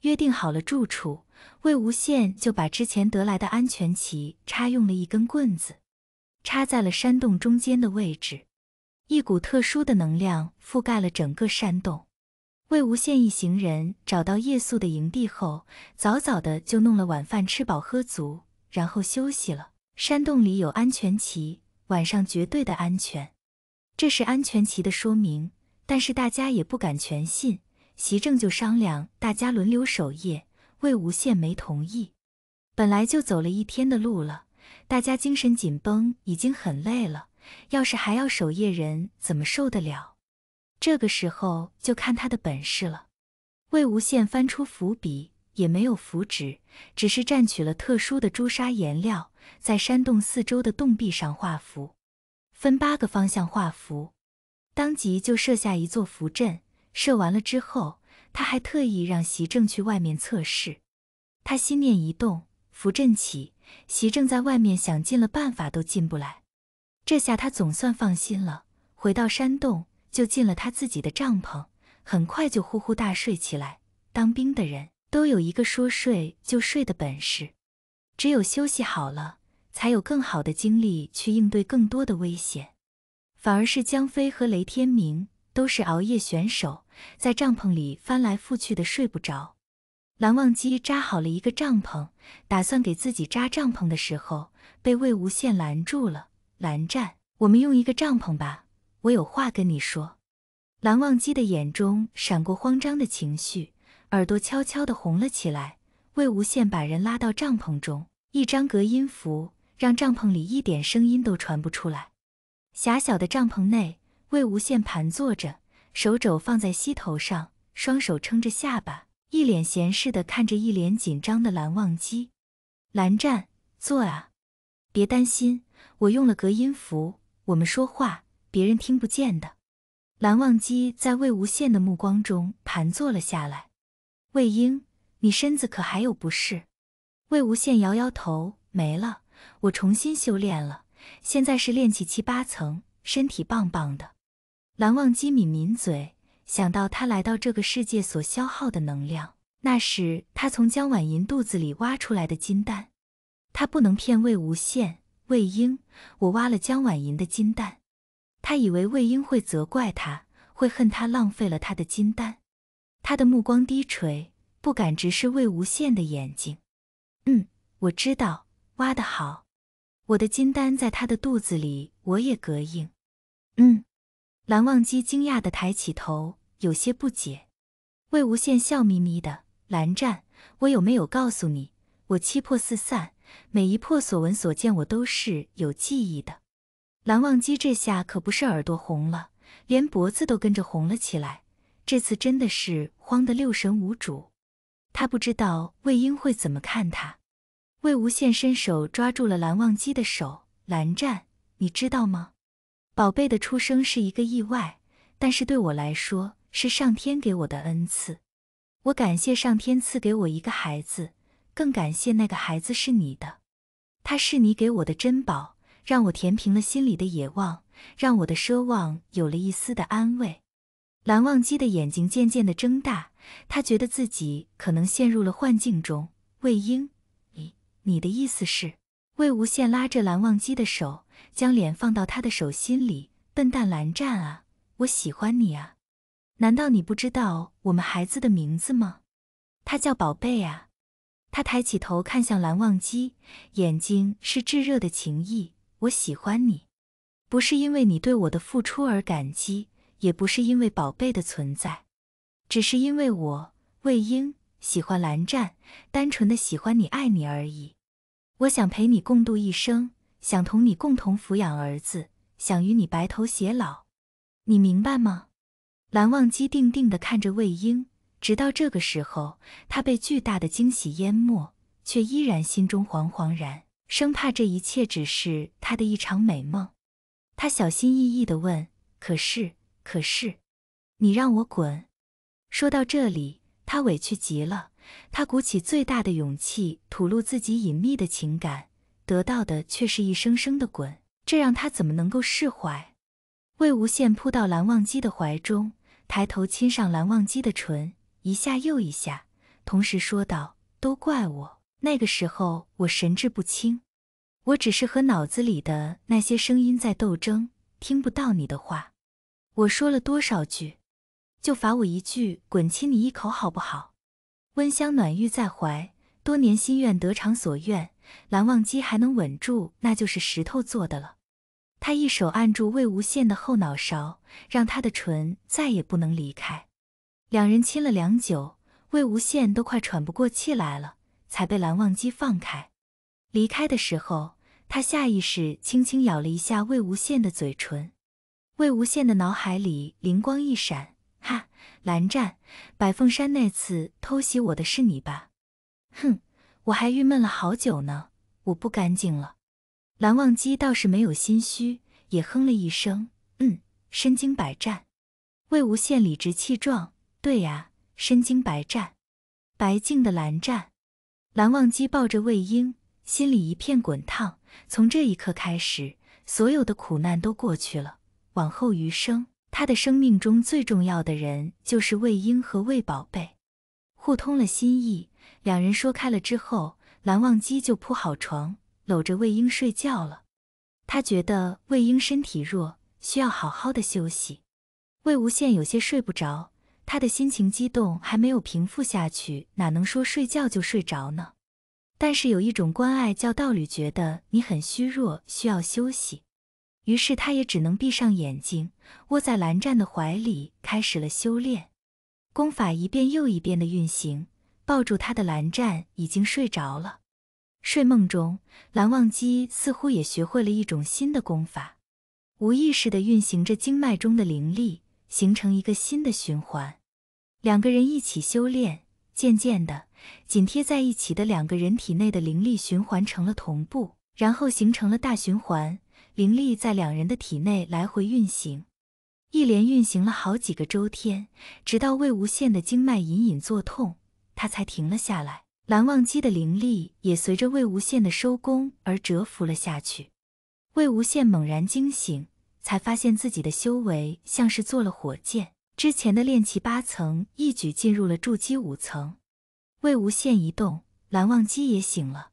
约定好了住处，魏无羡就把之前得来的安全旗插用了一根棍子，插在了山洞中间的位置。一股特殊的能量覆盖了整个山洞。魏无羡一行人找到夜宿的营地后，早早的就弄了晚饭，吃饱喝足，然后休息了。山洞里有安全旗，晚上绝对的安全，这是安全旗的说明。但是大家也不敢全信。席正就商量大家轮流守夜，魏无羡没同意。本来就走了一天的路了，大家精神紧绷，已经很累了。要是还要守夜人，怎么受得了？这个时候就看他的本事了。魏无羡翻出符笔，也没有符纸，只是蘸取了特殊的朱砂颜料，在山洞四周的洞壁上画符，分八个方向画符，当即就设下一座符阵。设完了之后，他还特意让席正去外面测试。他心念一动，符阵起，席正在外面想尽了办法都进不来。这下他总算放心了，回到山洞就进了他自己的帐篷，很快就呼呼大睡起来。当兵的人都有一个说睡就睡的本事，只有休息好了，才有更好的精力去应对更多的危险。反而是江飞和雷天明都是熬夜选手，在帐篷里翻来覆去的睡不着。蓝忘机扎好了一个帐篷，打算给自己扎帐篷的时候，被魏无羡拦住了。蓝湛，我们用一个帐篷吧，我有话跟你说。蓝忘机的眼中闪过慌张的情绪，耳朵悄悄地红了起来。魏无羡把人拉到帐篷中，一张隔音符让帐篷里一点声音都传不出来。狭小的帐篷内，魏无羡盘坐着，手肘放在膝头上，双手撑着下巴，一脸闲适地看着一脸紧张的蓝忘机。蓝湛，坐啊，别担心。我用了隔音符，我们说话别人听不见的。蓝忘机在魏无羡的目光中盘坐了下来。魏婴，你身子可还有不适？魏无羡摇摇头，没了。我重新修炼了，现在是炼气七八层，身体棒棒的。蓝忘机抿抿嘴，想到他来到这个世界所消耗的能量，那是他从江婉银肚子里挖出来的金丹，他不能骗魏无羡。魏婴，我挖了江婉银的金丹，他以为魏婴会责怪他，会恨他浪费了他的金丹。他的目光低垂，不敢直视魏无羡的眼睛。嗯，我知道，挖得好。我的金丹在他的肚子里，我也膈应。嗯，蓝忘机惊讶的抬起头，有些不解。魏无羡笑眯眯的，蓝湛，我有没有告诉你，我七魄四散？每一魄所闻所见，我都是有记忆的。蓝忘机这下可不是耳朵红了，连脖子都跟着红了起来。这次真的是慌得六神无主。他不知道魏婴会怎么看他。魏无羡伸手抓住了蓝忘机的手：“蓝湛，你知道吗？宝贝的出生是一个意外，但是对我来说是上天给我的恩赐。我感谢上天赐给我一个孩子。”更感谢那个孩子是你的，他是你给我的珍宝，让我填平了心里的野望，让我的奢望有了一丝的安慰。蓝忘机的眼睛渐渐的睁大，他觉得自己可能陷入了幻境中。魏婴，你的意思是？魏无羡拉着蓝忘机的手，将脸放到他的手心里。笨蛋蓝湛啊，我喜欢你啊！难道你不知道我们孩子的名字吗？他叫宝贝啊。他抬起头看向蓝忘机，眼睛是炙热的情意。我喜欢你，不是因为你对我的付出而感激，也不是因为宝贝的存在，只是因为我魏婴喜欢蓝湛，单纯的喜欢你，爱你而已。我想陪你共度一生，想同你共同抚养儿子，想与你白头偕老。你明白吗？蓝忘机定定地看着魏婴。直到这个时候，他被巨大的惊喜淹没，却依然心中惶惶然，生怕这一切只是他的一场美梦。他小心翼翼地问：“可是，可是，你让我滚！说到这里，他委屈极了。他鼓起最大的勇气吐露自己隐秘的情感，得到的却是一声声的滚，这让他怎么能够释怀？魏无羡扑到蓝忘机的怀中，抬头亲上蓝忘机的唇，一下又一下，同时说道：“都怪我，那个时候我神志不清，我只是和脑子里的那些声音在斗争，听不到你的话。我说了多少句？”就罚我一句，滚亲你一口好不好？温香暖玉在怀，多年心愿得偿所愿。蓝忘机还能稳住，那就是石头做的了。他一手按住魏无羡的后脑勺，让他的唇再也不能离开。两人亲了良久，魏无羡都快喘不过气来了，才被蓝忘机放开。离开的时候，他下意识轻轻咬了一下魏无羡的嘴唇。魏无羡的脑海里灵光一闪。哈，蓝湛，百凤山那次偷袭我的是你吧？哼，我还郁闷了好久呢，我不干净了。蓝忘机倒是没有心虚，也哼了一声，嗯，身经百战。魏无羡理直气壮，对呀，身经百战，白净的蓝湛。蓝忘机抱着魏婴，心里一片滚烫。从这一刻开始，所有的苦难都过去了，往后余生。他的生命中最重要的人就是魏婴和魏宝贝，互通了心意。两人说开了之后，蓝忘机就铺好床，搂着魏婴睡觉了。他觉得魏婴身体弱，需要好好的休息。魏无羡有些睡不着，他的心情激动还没有平复下去，哪能说睡觉就睡着呢？但是有一种关爱叫道侣觉得你很虚弱，需要休息。于是他也只能闭上眼睛，窝在蓝湛的怀里，开始了修炼。功法一遍又一遍的运行，抱住他的蓝湛已经睡着了。睡梦中，蓝忘机似乎也学会了一种新的功法，无意识的运行着经脉中的灵力，形成一个新的循环。两个人一起修炼，渐渐的，紧贴在一起的两个人体内的灵力循环成了同步，然后形成了大循环。灵力在两人的体内来回运行，一连运行了好几个周天，直到魏无羡的经脉隐隐作痛，他才停了下来。蓝忘机的灵力也随着魏无羡的收工而蛰伏了下去。魏无羡猛然惊醒，才发现自己的修为像是坐了火箭，之前的炼气八层一举进入了筑基五层。魏无羡一动，蓝忘机也醒了。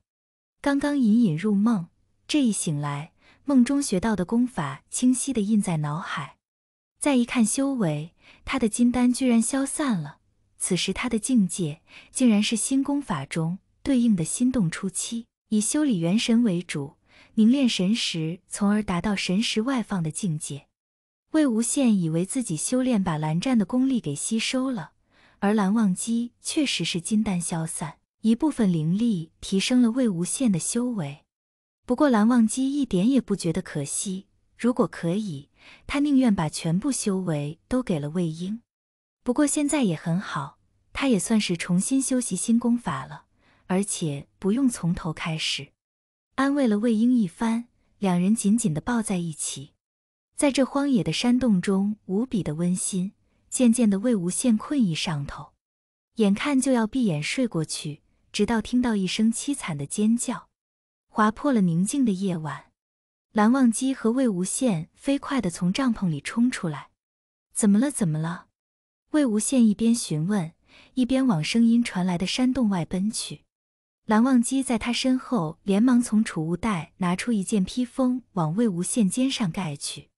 刚刚隐隐入梦，这一醒来。梦中学到的功法清晰地印在脑海，再一看修为，他的金丹居然消散了。此时他的境界竟然是新功法中对应的心动初期，以修理元神为主，凝练神识，从而达到神识外放的境界。魏无羡以为自己修炼把蓝湛的功力给吸收了，而蓝忘机确实是金丹消散，一部分灵力提升了魏无羡的修为。不过蓝忘机一点也不觉得可惜，如果可以，他宁愿把全部修为都给了魏婴。不过现在也很好，他也算是重新修习新功法了，而且不用从头开始。安慰了魏婴一番，两人紧紧地抱在一起，在这荒野的山洞中无比的温馨。渐渐的，魏无羡困意上头，眼看就要闭眼睡过去，直到听到一声凄惨的尖叫。划破了宁静的夜晚，蓝忘机和魏无羡飞快地从帐篷里冲出来。怎么了？怎么了？魏无羡一边询问，一边往声音传来的山洞外奔去。蓝忘机在他身后，连忙从储物袋拿出一件披风，往魏无羡肩上盖去。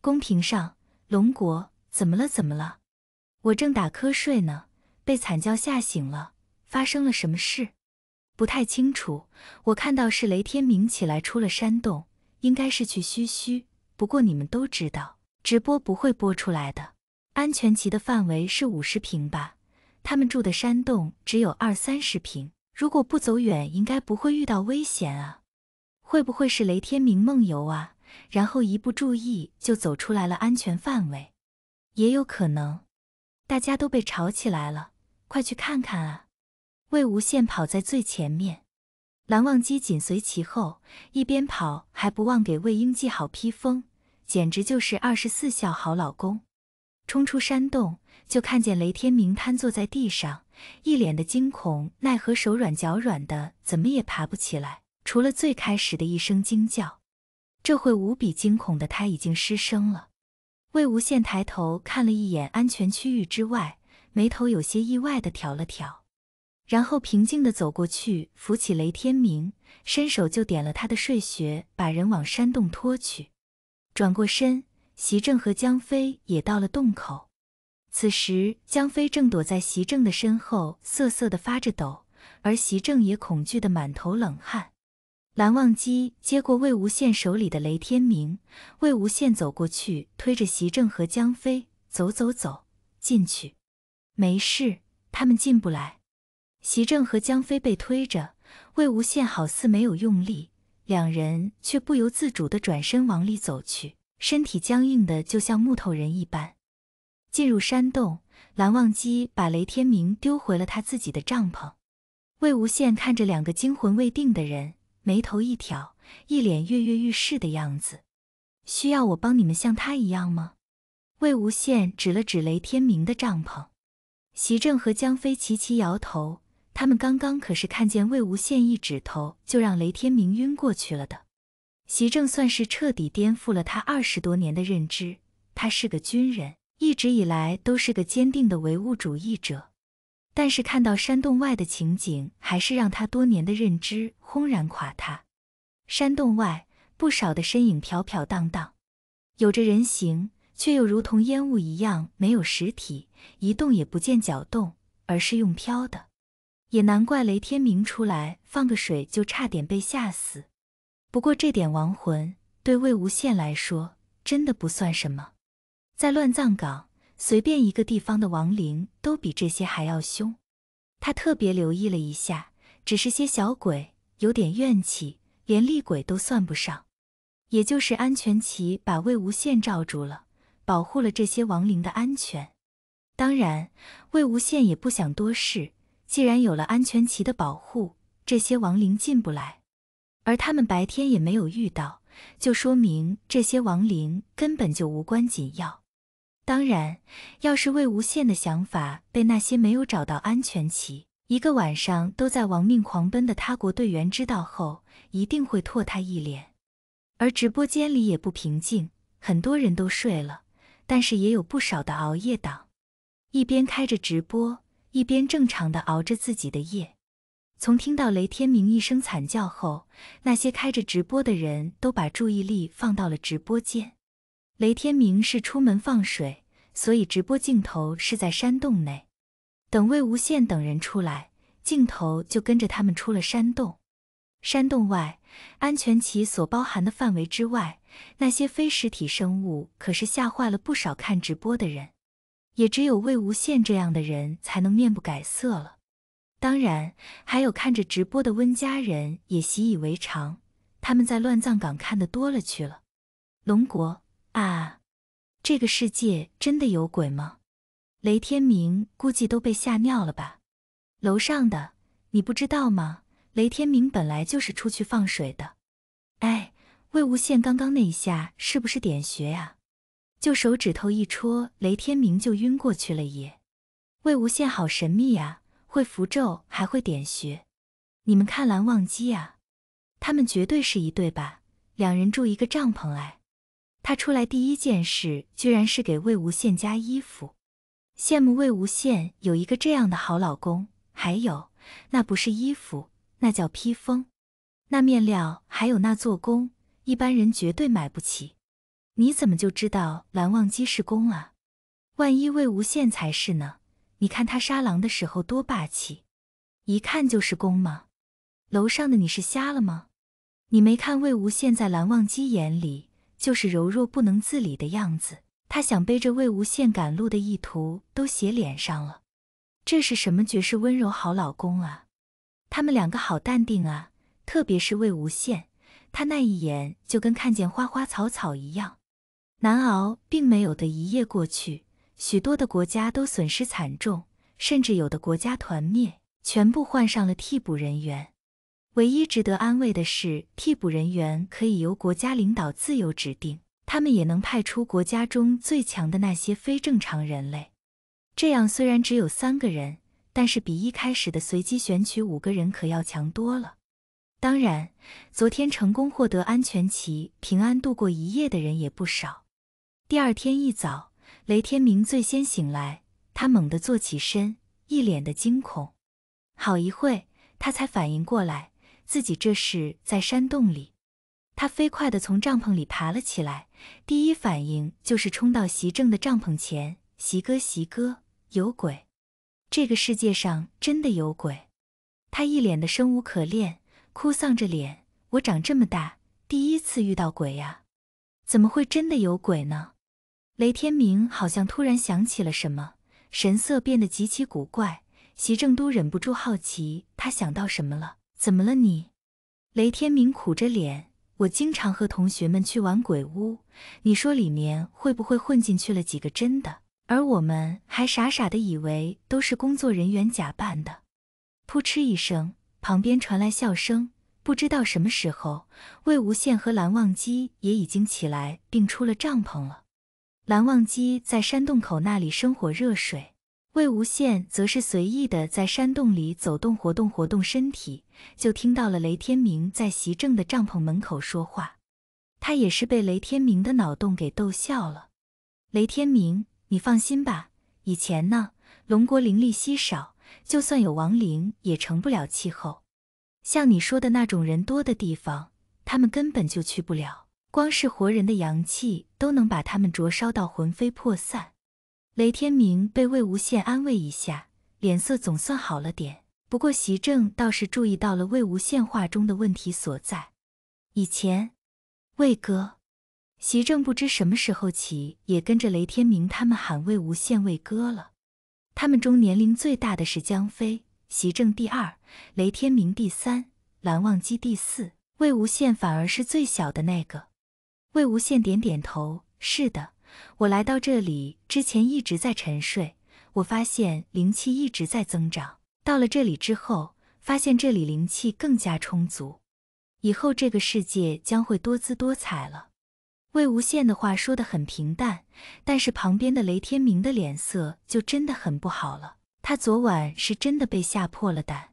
宫廷上，龙国怎么了？怎么了？我正打瞌睡呢，被惨叫吓醒了。发生了什么事？不太清楚，我看到是雷天明起来出了山洞，应该是去嘘嘘。不过你们都知道，直播不会播出来的。安全期的范围是五十平吧？他们住的山洞只有二三十平，如果不走远，应该不会遇到危险啊。会不会是雷天明梦游啊？然后一不注意就走出来了安全范围？也有可能。大家都被吵起来了，快去看看啊！魏无羡跑在最前面，蓝忘机紧随其后，一边跑还不忘给魏婴系好披风，简直就是二十四孝好老公。冲出山洞，就看见雷天明瘫坐在地上，一脸的惊恐，奈何手软脚软的，怎么也爬不起来。除了最开始的一声惊叫，这会无比惊恐的他已经失声了。魏无羡抬头看了一眼安全区域之外，眉头有些意外的挑了挑，然后平静的走过去，扶起雷天明，伸手就点了他的睡穴，把人往山洞拖去。转过身，席正和江飞也到了洞口。此时，江飞正躲在席正的身后，瑟瑟的发着抖，而席正也恐惧的满头冷汗。蓝忘机接过魏无羡手里的雷天明，魏无羡走过去，推着席正和江飞走走走进去。没事，他们进不来。席正和江飞被推着，魏无羡好似没有用力，两人却不由自主地转身往里走去，身体僵硬的就像木头人一般。进入山洞，蓝忘机把雷天明丢回了他自己的帐篷。魏无羡看着两个惊魂未定的人。眉头一挑，一脸跃跃欲试的样子。需要我帮你们像他一样吗？魏无羡指了指雷天明的帐篷。席正和江飞齐齐摇头。他们刚刚可是看见魏无羡一指头就让雷天明晕过去了的。席正算是彻底颠覆了他二十多年的认知。他是个军人，一直以来都是个坚定的唯物主义者。但是看到山洞外的情景，还是让他多年的认知轰然垮塌。山洞外不少的身影飘飘荡荡，有着人形，却又如同烟雾一样没有实体，一动也不见搅动，而是用飘的。也难怪雷天明出来放个水就差点被吓死。不过这点亡魂对魏无羡来说真的不算什么，在乱葬岗。随便一个地方的亡灵都比这些还要凶。他特别留意了一下，只是些小鬼，有点怨气，连厉鬼都算不上。也就是安全旗把魏无羡罩住了，保护了这些亡灵的安全。当然，魏无羡也不想多事，既然有了安全旗的保护，这些亡灵进不来，而他们白天也没有遇到，就说明这些亡灵根本就无关紧要。当然，要是魏无羡的想法被那些没有找到安全旗、一个晚上都在亡命狂奔的他国队员知道后，一定会唾他一脸。而直播间里也不平静，很多人都睡了，但是也有不少的熬夜党，一边开着直播，一边正常的熬着自己的夜。从听到雷天明一声惨叫后，那些开着直播的人都把注意力放到了直播间。雷天明是出门放水，所以直播镜头是在山洞内。等魏无羡等人出来，镜头就跟着他们出了山洞。山洞外，安全旗所包含的范围之外，那些非实体生物可是吓坏了不少看直播的人。也只有魏无羡这样的人才能面不改色了。当然，还有看着直播的温家人也习以为常，他们在乱葬岗看的多了去了。龙国。啊，这个世界真的有鬼吗？雷天明估计都被吓尿了吧。楼上的，你不知道吗？雷天明本来就是出去放水的。哎，魏无羡刚刚那一下是不是点穴呀？就手指头一戳，雷天明就晕过去了耶。魏无羡好神秘呀，会符咒还会点穴。你们看蓝忘机啊，他们绝对是一对吧？两人住一个帐篷哎。他出来第一件事，居然是给魏无羡加衣服，羡慕魏无羡有一个这样的好老公。还有，那不是衣服，那叫披风，那面料还有那做工，一般人绝对买不起。你怎么就知道蓝忘机是公啊？万一魏无羡才是呢？你看他杀狼的时候多霸气，一看就是公吗？楼上的你是瞎了吗？你没看魏无羡在蓝忘机眼里？就是柔弱不能自理的样子，他想背着魏无羡赶路的意图都写脸上了。这是什么绝世温柔好老公啊？他们两个好淡定啊，特别是魏无羡，他那一眼就跟看见花花草草一样。难熬并没有的一夜过去，许多的国家都损失惨重，甚至有的国家团灭，全部换上了替补人员。唯一值得安慰的是，替补人员可以由国家领导自由指定，他们也能派出国家中最强的那些非正常人类。这样虽然只有三个人，但是比一开始的随机选取五个人可要强多了。当然，昨天成功获得安全旗、平安度过一夜的人也不少。第二天一早，雷天明最先醒来，他猛地坐起身，一脸的惊恐。好一会，他才反应过来，自己这是在山洞里。他飞快地从帐篷里爬了起来，第一反应就是冲到席正的帐篷前。席哥，席哥，有鬼！这个世界上真的有鬼！他一脸的生无可恋，哭丧着脸。我长这么大，第一次遇到鬼呀！怎么会真的有鬼呢？雷天明好像突然想起了什么，神色变得极其古怪。席正都忍不住好奇，他想到什么了？怎么了你？雷天明苦着脸，我经常和同学们去玩鬼屋，你说里面会不会混进去了几个真的？而我们还傻傻的以为都是工作人员假扮的。噗嗤一声，旁边传来笑声。不知道什么时候，魏无羡和蓝忘机也已经起来并出了帐篷了。蓝忘机在山洞口那里生火热水，魏无羡则是随意的在山洞里走动活动活动身体，就听到了雷天明在席正的帐篷门口说话。他也是被雷天明的脑洞给逗笑了。雷天明，你放心吧，以前呢，龙国灵力稀少，就算有亡灵也成不了气候。像你说的那种人多的地方，他们根本就去不了。光是活人的阳气都能把他们灼烧到魂飞魄散。雷天明被魏无羡安慰一下，脸色总算好了点。不过席正倒是注意到了魏无羡话中的问题所在。以前，魏哥，席正不知什么时候起也跟着雷天明他们喊魏无羡魏哥了。他们中年龄最大的是江飞。席正第二，雷天明第三，蓝忘机第四，魏无羡反而是最小的那个。魏无羡点点头，是的，我来到这里之前一直在沉睡，我发现灵气一直在增长。到了这里之后，发现这里灵气更加充足，以后这个世界将会多姿多彩了。魏无羡的话说得很平淡，但是旁边的雷天明的脸色就真的很不好了。他昨晚是真的被吓破了胆。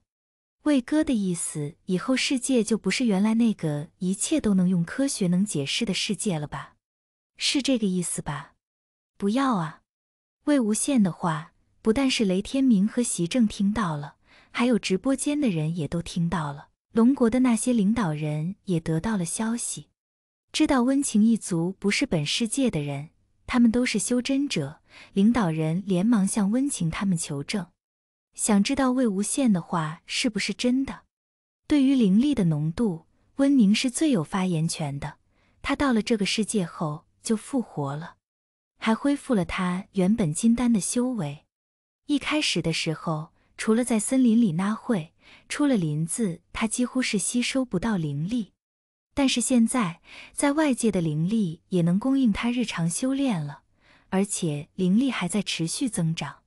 魏哥的意思，以后世界就不是原来那个一切都能用科学能解释的世界了吧？是这个意思吧？不要啊！魏无羡的话，不但是雷天明和席正听到了，还有直播间的人也都听到了。龙国的那些领导人也得到了消息，知道温情一族不是本世界的人。他们都是修真者，领导人连忙向温情他们求证，想知道魏无羡的话是不是真的。对于灵力的浓度，温宁是最有发言权的。他到了这个世界后就复活了，还恢复了他原本金丹的修为。一开始的时候，除了在森林里纳会，出了林子，他几乎是吸收不到灵力。但是现在，在外界的灵力也能供应他日常修炼了，而且灵力还在持续增长。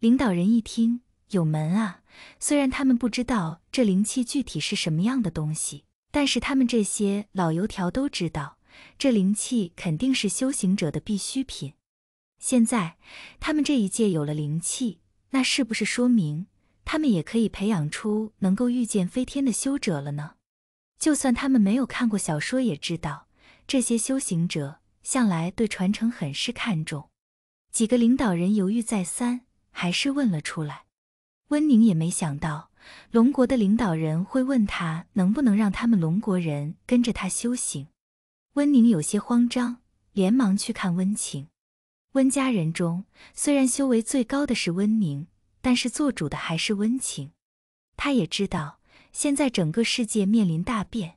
领导人一听，有门啊！虽然他们不知道这灵气具体是什么样的东西，但是他们这些老油条都知道，这灵气肯定是修行者的必需品。现在他们这一届有了灵气，那是不是说明他们也可以培养出能够御剑飞天的修者了呢？就算他们没有看过小说，也知道这些修行者向来对传承很是看重。几个领导人犹豫再三，还是问了出来。温宁也没想到龙国的领导人会问他能不能让他们龙国人跟着他修行。温宁有些慌张，连忙去看温情。温家人中虽然修为最高的是温宁，但是做主的还是温情。他也知道。现在整个世界面临大变，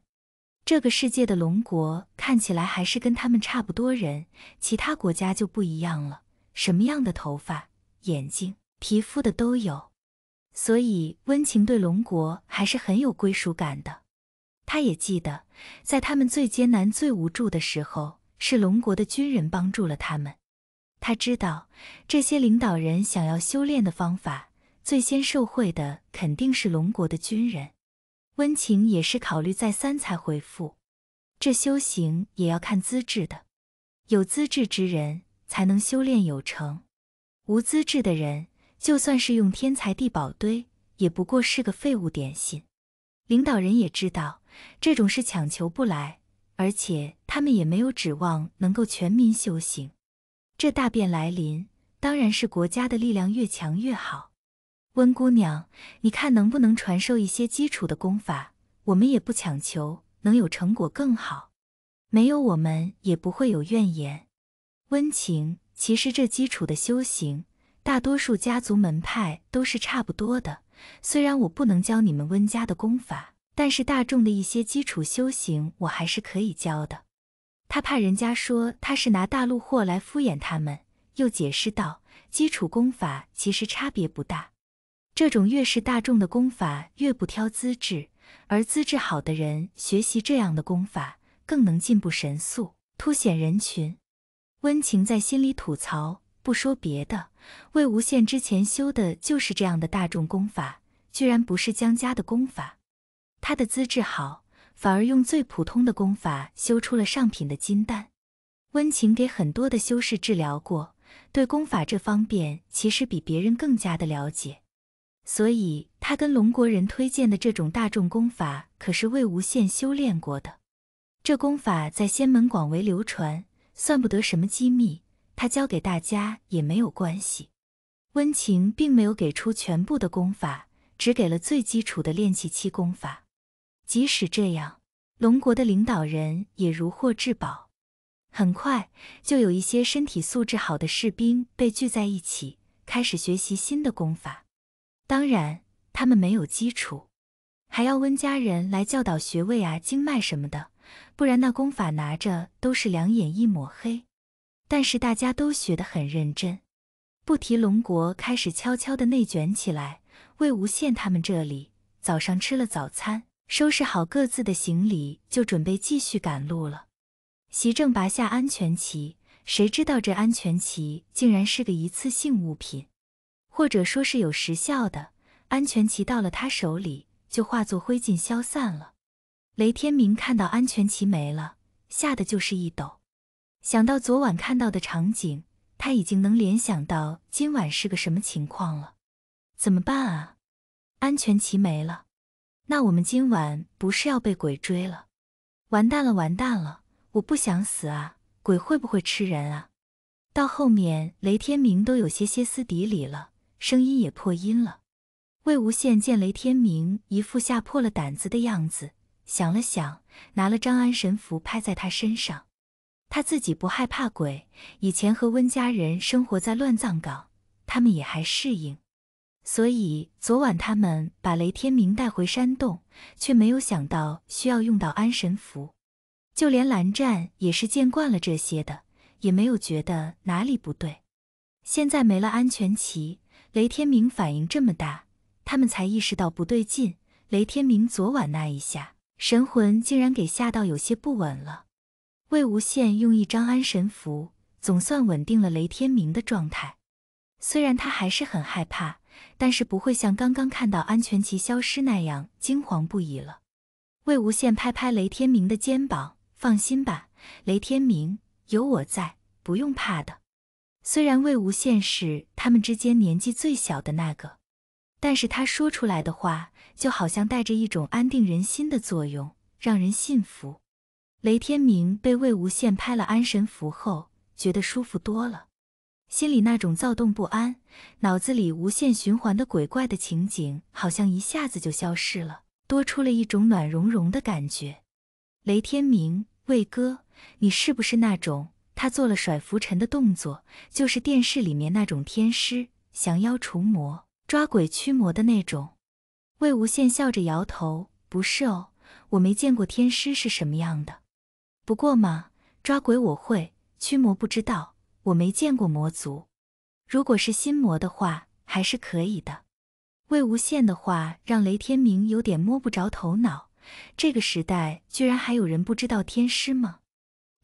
这个世界的龙国看起来还是跟他们差不多人，其他国家就不一样了，什么样的头发、眼睛、皮肤的都有。所以温情对龙国还是很有归属感的。他也记得，在他们最艰难、最无助的时候，是龙国的军人帮助了他们。他知道这些领导人想要修炼的方法，最先受惠的肯定是龙国的军人。温情也是考虑再三才回复，这修行也要看资质的。有资质之人才能修炼有成，无资质的人就算是用天才地宝堆，也不过是个废物点心。领导人也知道这种事强求不来，而且他们也没有指望能够全民修行。这大变来临，当然是国家的力量越强越好。温姑娘，你看能不能传授一些基础的功法？我们也不强求，能有成果更好。没有我们也不会有怨言。温情，其实这基础的修行，大多数家族门派都是差不多的。虽然我不能教你们温家的功法，但是大众的一些基础修行我还是可以教的。他怕人家说他是拿大陆货来敷衍他们，又解释道：基础功法其实差别不大。这种越是大众的功法，越不挑资质，而资质好的人学习这样的功法，更能进步神速，凸显人群。温情在心里吐槽，不说别的，魏无羡之前修的就是这样的大众功法，居然不是江家的功法。他的资质好，反而用最普通的功法修出了上品的金丹。温情给很多的修士治疗过，对功法这方面其实比别人更加的了解。所以，他跟龙国人推荐的这种大众功法，可是魏无羡修炼过的。这功法在仙门广为流传，算不得什么机密，他教给大家也没有关系。温情并没有给出全部的功法，只给了最基础的练气期功法。即使这样，龙国的领导人也如获至宝。很快，就有一些身体素质好的士兵被聚在一起，开始学习新的功法。当然，他们没有基础，还要温家人来教导穴位啊、经脉什么的，不然那功法拿着都是两眼一抹黑。但是大家都学得很认真，不提龙国开始悄悄的内卷起来。魏无羡他们这里早上吃了早餐，收拾好各自的行李，就准备继续赶路了。席正拔下安全旗，谁知道这安全旗竟然是个一次性物品。或者说是有时效的安全旗到了他手里就化作灰烬消散了。雷天明看到安全旗没了，吓得就是一抖。想到昨晚看到的场景，他已经能联想到今晚是个什么情况了。怎么办啊？安全旗没了，那我们今晚不是要被鬼追了？完蛋了，完蛋了！我不想死啊！鬼会不会吃人啊？到后面，雷天明都有些歇斯底里了。声音也破音了。魏无羡见雷天明一副吓破了胆子的样子，想了想，拿了张安神符拍在他身上。他自己不害怕鬼，以前和温家人生活在乱葬岗，他们也还适应。所以昨晚他们把雷天明带回山洞，却没有想到需要用到安神符。就连蓝湛也是见惯了这些的，也没有觉得哪里不对。现在没了安全旗。雷天明反应这么大，他们才意识到不对劲。雷天明昨晚那一下，神魂竟然给吓到有些不稳了。魏无羡用一张安神符，总算稳定了雷天明的状态。虽然他还是很害怕，但是不会像刚刚看到安全旗消失那样惊惶不已了。魏无羡拍拍雷天明的肩膀：“放心吧，雷天明，有我在，不用怕的。”虽然魏无羡是他们之间年纪最小的那个，但是他说出来的话就好像带着一种安定人心的作用，让人信服。雷天明被魏无羡拍了安神符后，觉得舒服多了，心里那种躁动不安、脑子里无限循环的鬼怪的情景，好像一下子就消失了，多出了一种暖融融的感觉。雷天明，魏哥，你是不是那种？他做了甩拂尘的动作，就是电视里面那种天师降妖除魔、抓鬼驱魔的那种。魏无羡笑着摇头：“不是哦，我没见过天师是什么样的。不过嘛，抓鬼我会，驱魔不知道，我没见过魔族。如果是心魔的话，还是可以的。”魏无羡的话让雷天明有点摸不着头脑：这个时代居然还有人不知道天师吗？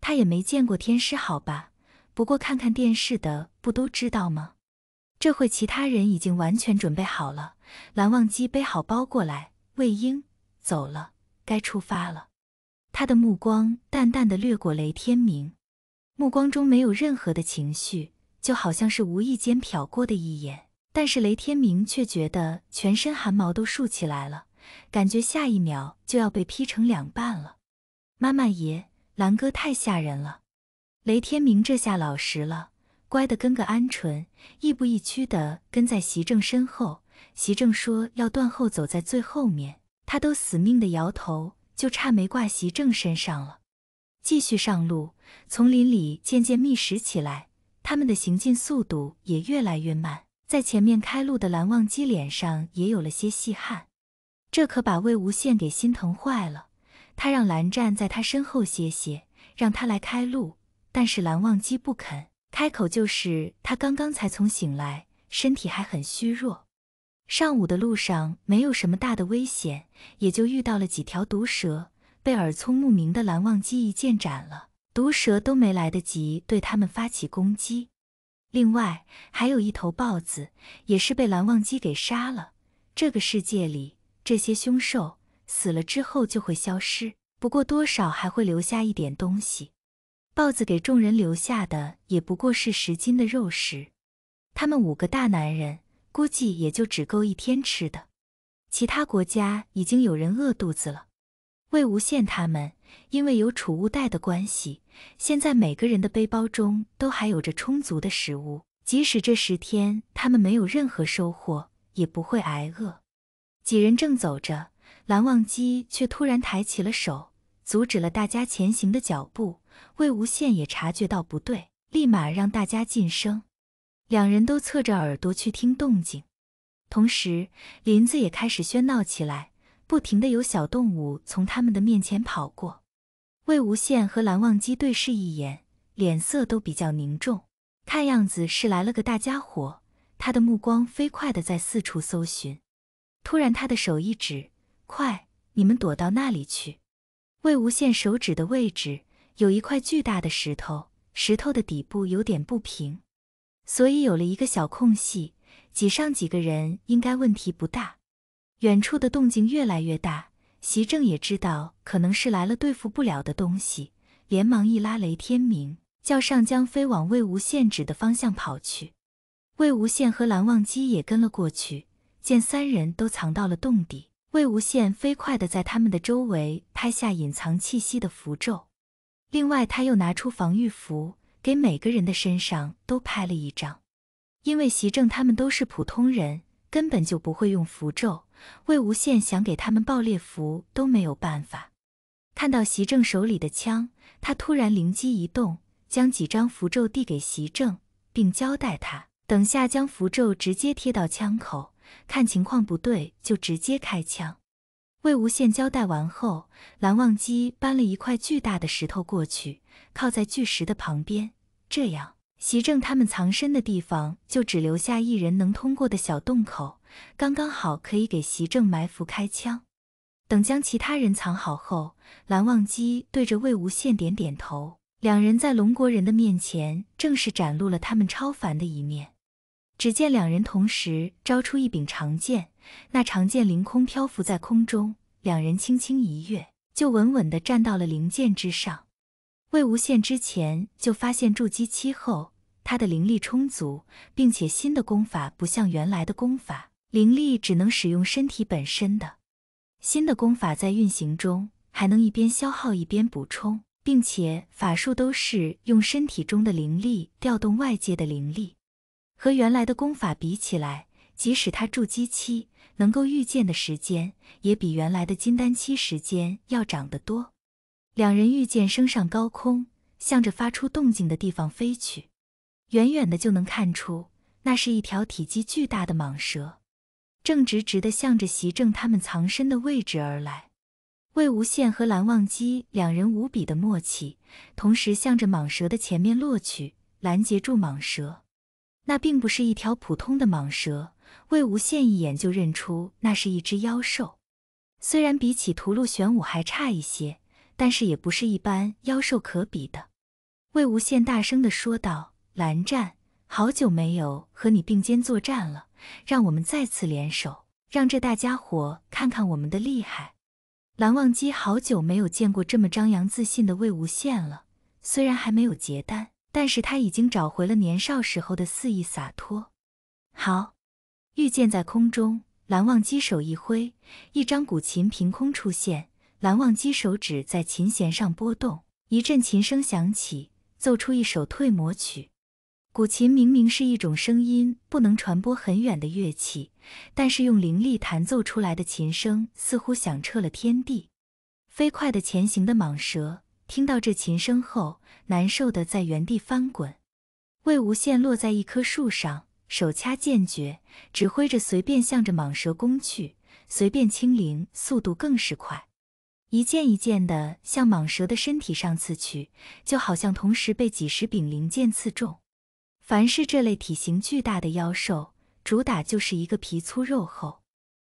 他也没见过天师，好吧？不过看看电视的不都知道吗？这会其他人已经完全准备好了，蓝忘机背好包过来。魏婴走了，该出发了。他的目光淡淡的掠过雷天明，目光中没有任何的情绪，就好像是无意间瞟过的一眼。但是雷天明却觉得全身汗毛都竖起来了，感觉下一秒就要被劈成两半了。妈妈爷，兰哥太吓人了。雷天明这下老实了，乖的跟个鹌鹑，亦步亦趋的跟在席正身后。席正说要断后走在最后面，他都死命的摇头，就差没挂席正身上了。继续上路，丛林里渐渐密实起来，他们的行进速度也越来越慢。在前面开路的蓝忘机脸上也有了些细汗，这可把魏无羡给心疼坏了。他让蓝湛在他身后歇歇，让他来开路，但是蓝忘机不肯开口，就是他刚刚才从醒来，身体还很虚弱。上午的路上没有什么大的危险，也就遇到了几条毒蛇，被耳聪目明的蓝忘机一剑斩了，毒蛇都没来得及对他们发起攻击。另外还有一头豹子，也是被蓝忘机给杀了。这个世界里，这些凶兽死了之后就会消失，不过多少还会留下一点东西。豹子给众人留下的也不过是十斤的肉食，他们五个大男人。估计也就只够一天吃的，其他国家已经有人饿肚子了。魏无羡他们因为有储物袋的关系，现在每个人的背包中都还有着充足的食物，即使这十天他们没有任何收获，也不会挨饿。几人正走着，蓝忘机却突然抬起了手，阻止了大家前行的脚步。魏无羡也察觉到不对，立马让大家噤声。两人都侧着耳朵去听动静，同时林子也开始喧闹起来，不停的有小动物从他们的面前跑过。魏无羡和蓝忘机对视一眼，脸色都比较凝重，看样子是来了个大家伙。他的目光飞快的在四处搜寻，突然他的手一指：“快，你们躲到那里去！”魏无羡手指的位置有一块巨大的石头，石头的底部有点不平。所以有了一个小空隙，挤上几个人应该问题不大。远处的动静越来越大，席正也知道可能是来了对付不了的东西，连忙一拉雷天明，叫上将飞往魏无羡指的方向跑去。魏无羡和蓝忘机也跟了过去，见三人都藏到了洞底，魏无羡飞快的在他们的周围拍下隐藏气息的符咒，另外他又拿出防御符。给每个人的身上都拍了一张，因为席正他们都是普通人，根本就不会用符咒。魏无羡想给他们爆裂符都没有办法。看到席正手里的枪，他突然灵机一动，将几张符咒递给席正，并交代他等下将符咒直接贴到枪口，看情况不对就直接开枪。魏无羡交代完后，蓝忘机搬了一块巨大的石头过去，靠在巨石的旁边。这样，席正他们藏身的地方就只留下一人能通过的小洞口，刚刚好可以给席正埋伏开枪。等将其他人藏好后，蓝忘机对着魏无羡点点头，两人在龙国人的面前正式展露了他们超凡的一面。只见两人同时招出一柄长剑，那长剑凌空漂浮在空中，两人轻轻一跃，就稳稳地站到了灵剑之上。魏无羡之前就发现筑基期后，他的灵力充足，并且新的功法不像原来的功法，灵力只能使用身体本身的。新的功法在运行中还能一边消耗一边补充，并且法术都是用身体中的灵力调动外界的灵力。和原来的功法比起来，即使他筑基期能够预见的时间，也比原来的金丹期时间要长得多。两人御剑升上高空，向着发出动静的地方飞去。远远的就能看出，那是一条体积巨大的蟒蛇，正直直的向着席正他们藏身的位置而来。魏无羡和蓝忘机两人无比的默契，同时向着蟒蛇的前面落去，拦截住蟒蛇。那并不是一条普通的蟒蛇，魏无羡一眼就认出那是一只妖兽，虽然比起屠戮玄武还差一些。但是也不是一般妖兽可比的，魏无羡大声的说道：“蓝湛，好久没有和你并肩作战了，让我们再次联手，让这大家伙看看我们的厉害。”蓝忘机好久没有见过这么张扬自信的魏无羡了，虽然还没有结丹，但是他已经找回了年少时候的肆意洒脱。好，玉剑在空中，蓝忘机手一挥，一张古琴凭空出现。蓝忘机手指在琴弦上拨动，一阵琴声响起，奏出一首退魔曲。古琴明明是一种声音不能传播很远的乐器，但是用灵力弹奏出来的琴声似乎响彻了天地。飞快的前行的蟒蛇听到这琴声后，难受的在原地翻滚。魏无羡落在一棵树上，手掐剑诀，指挥着随便向着蟒蛇攻去，随便轻灵，速度更是快。一件一件的向蟒蛇的身体上刺去，就好像同时被几十柄灵剑刺中。凡是这类体型巨大的妖兽，主打就是一个皮粗肉厚。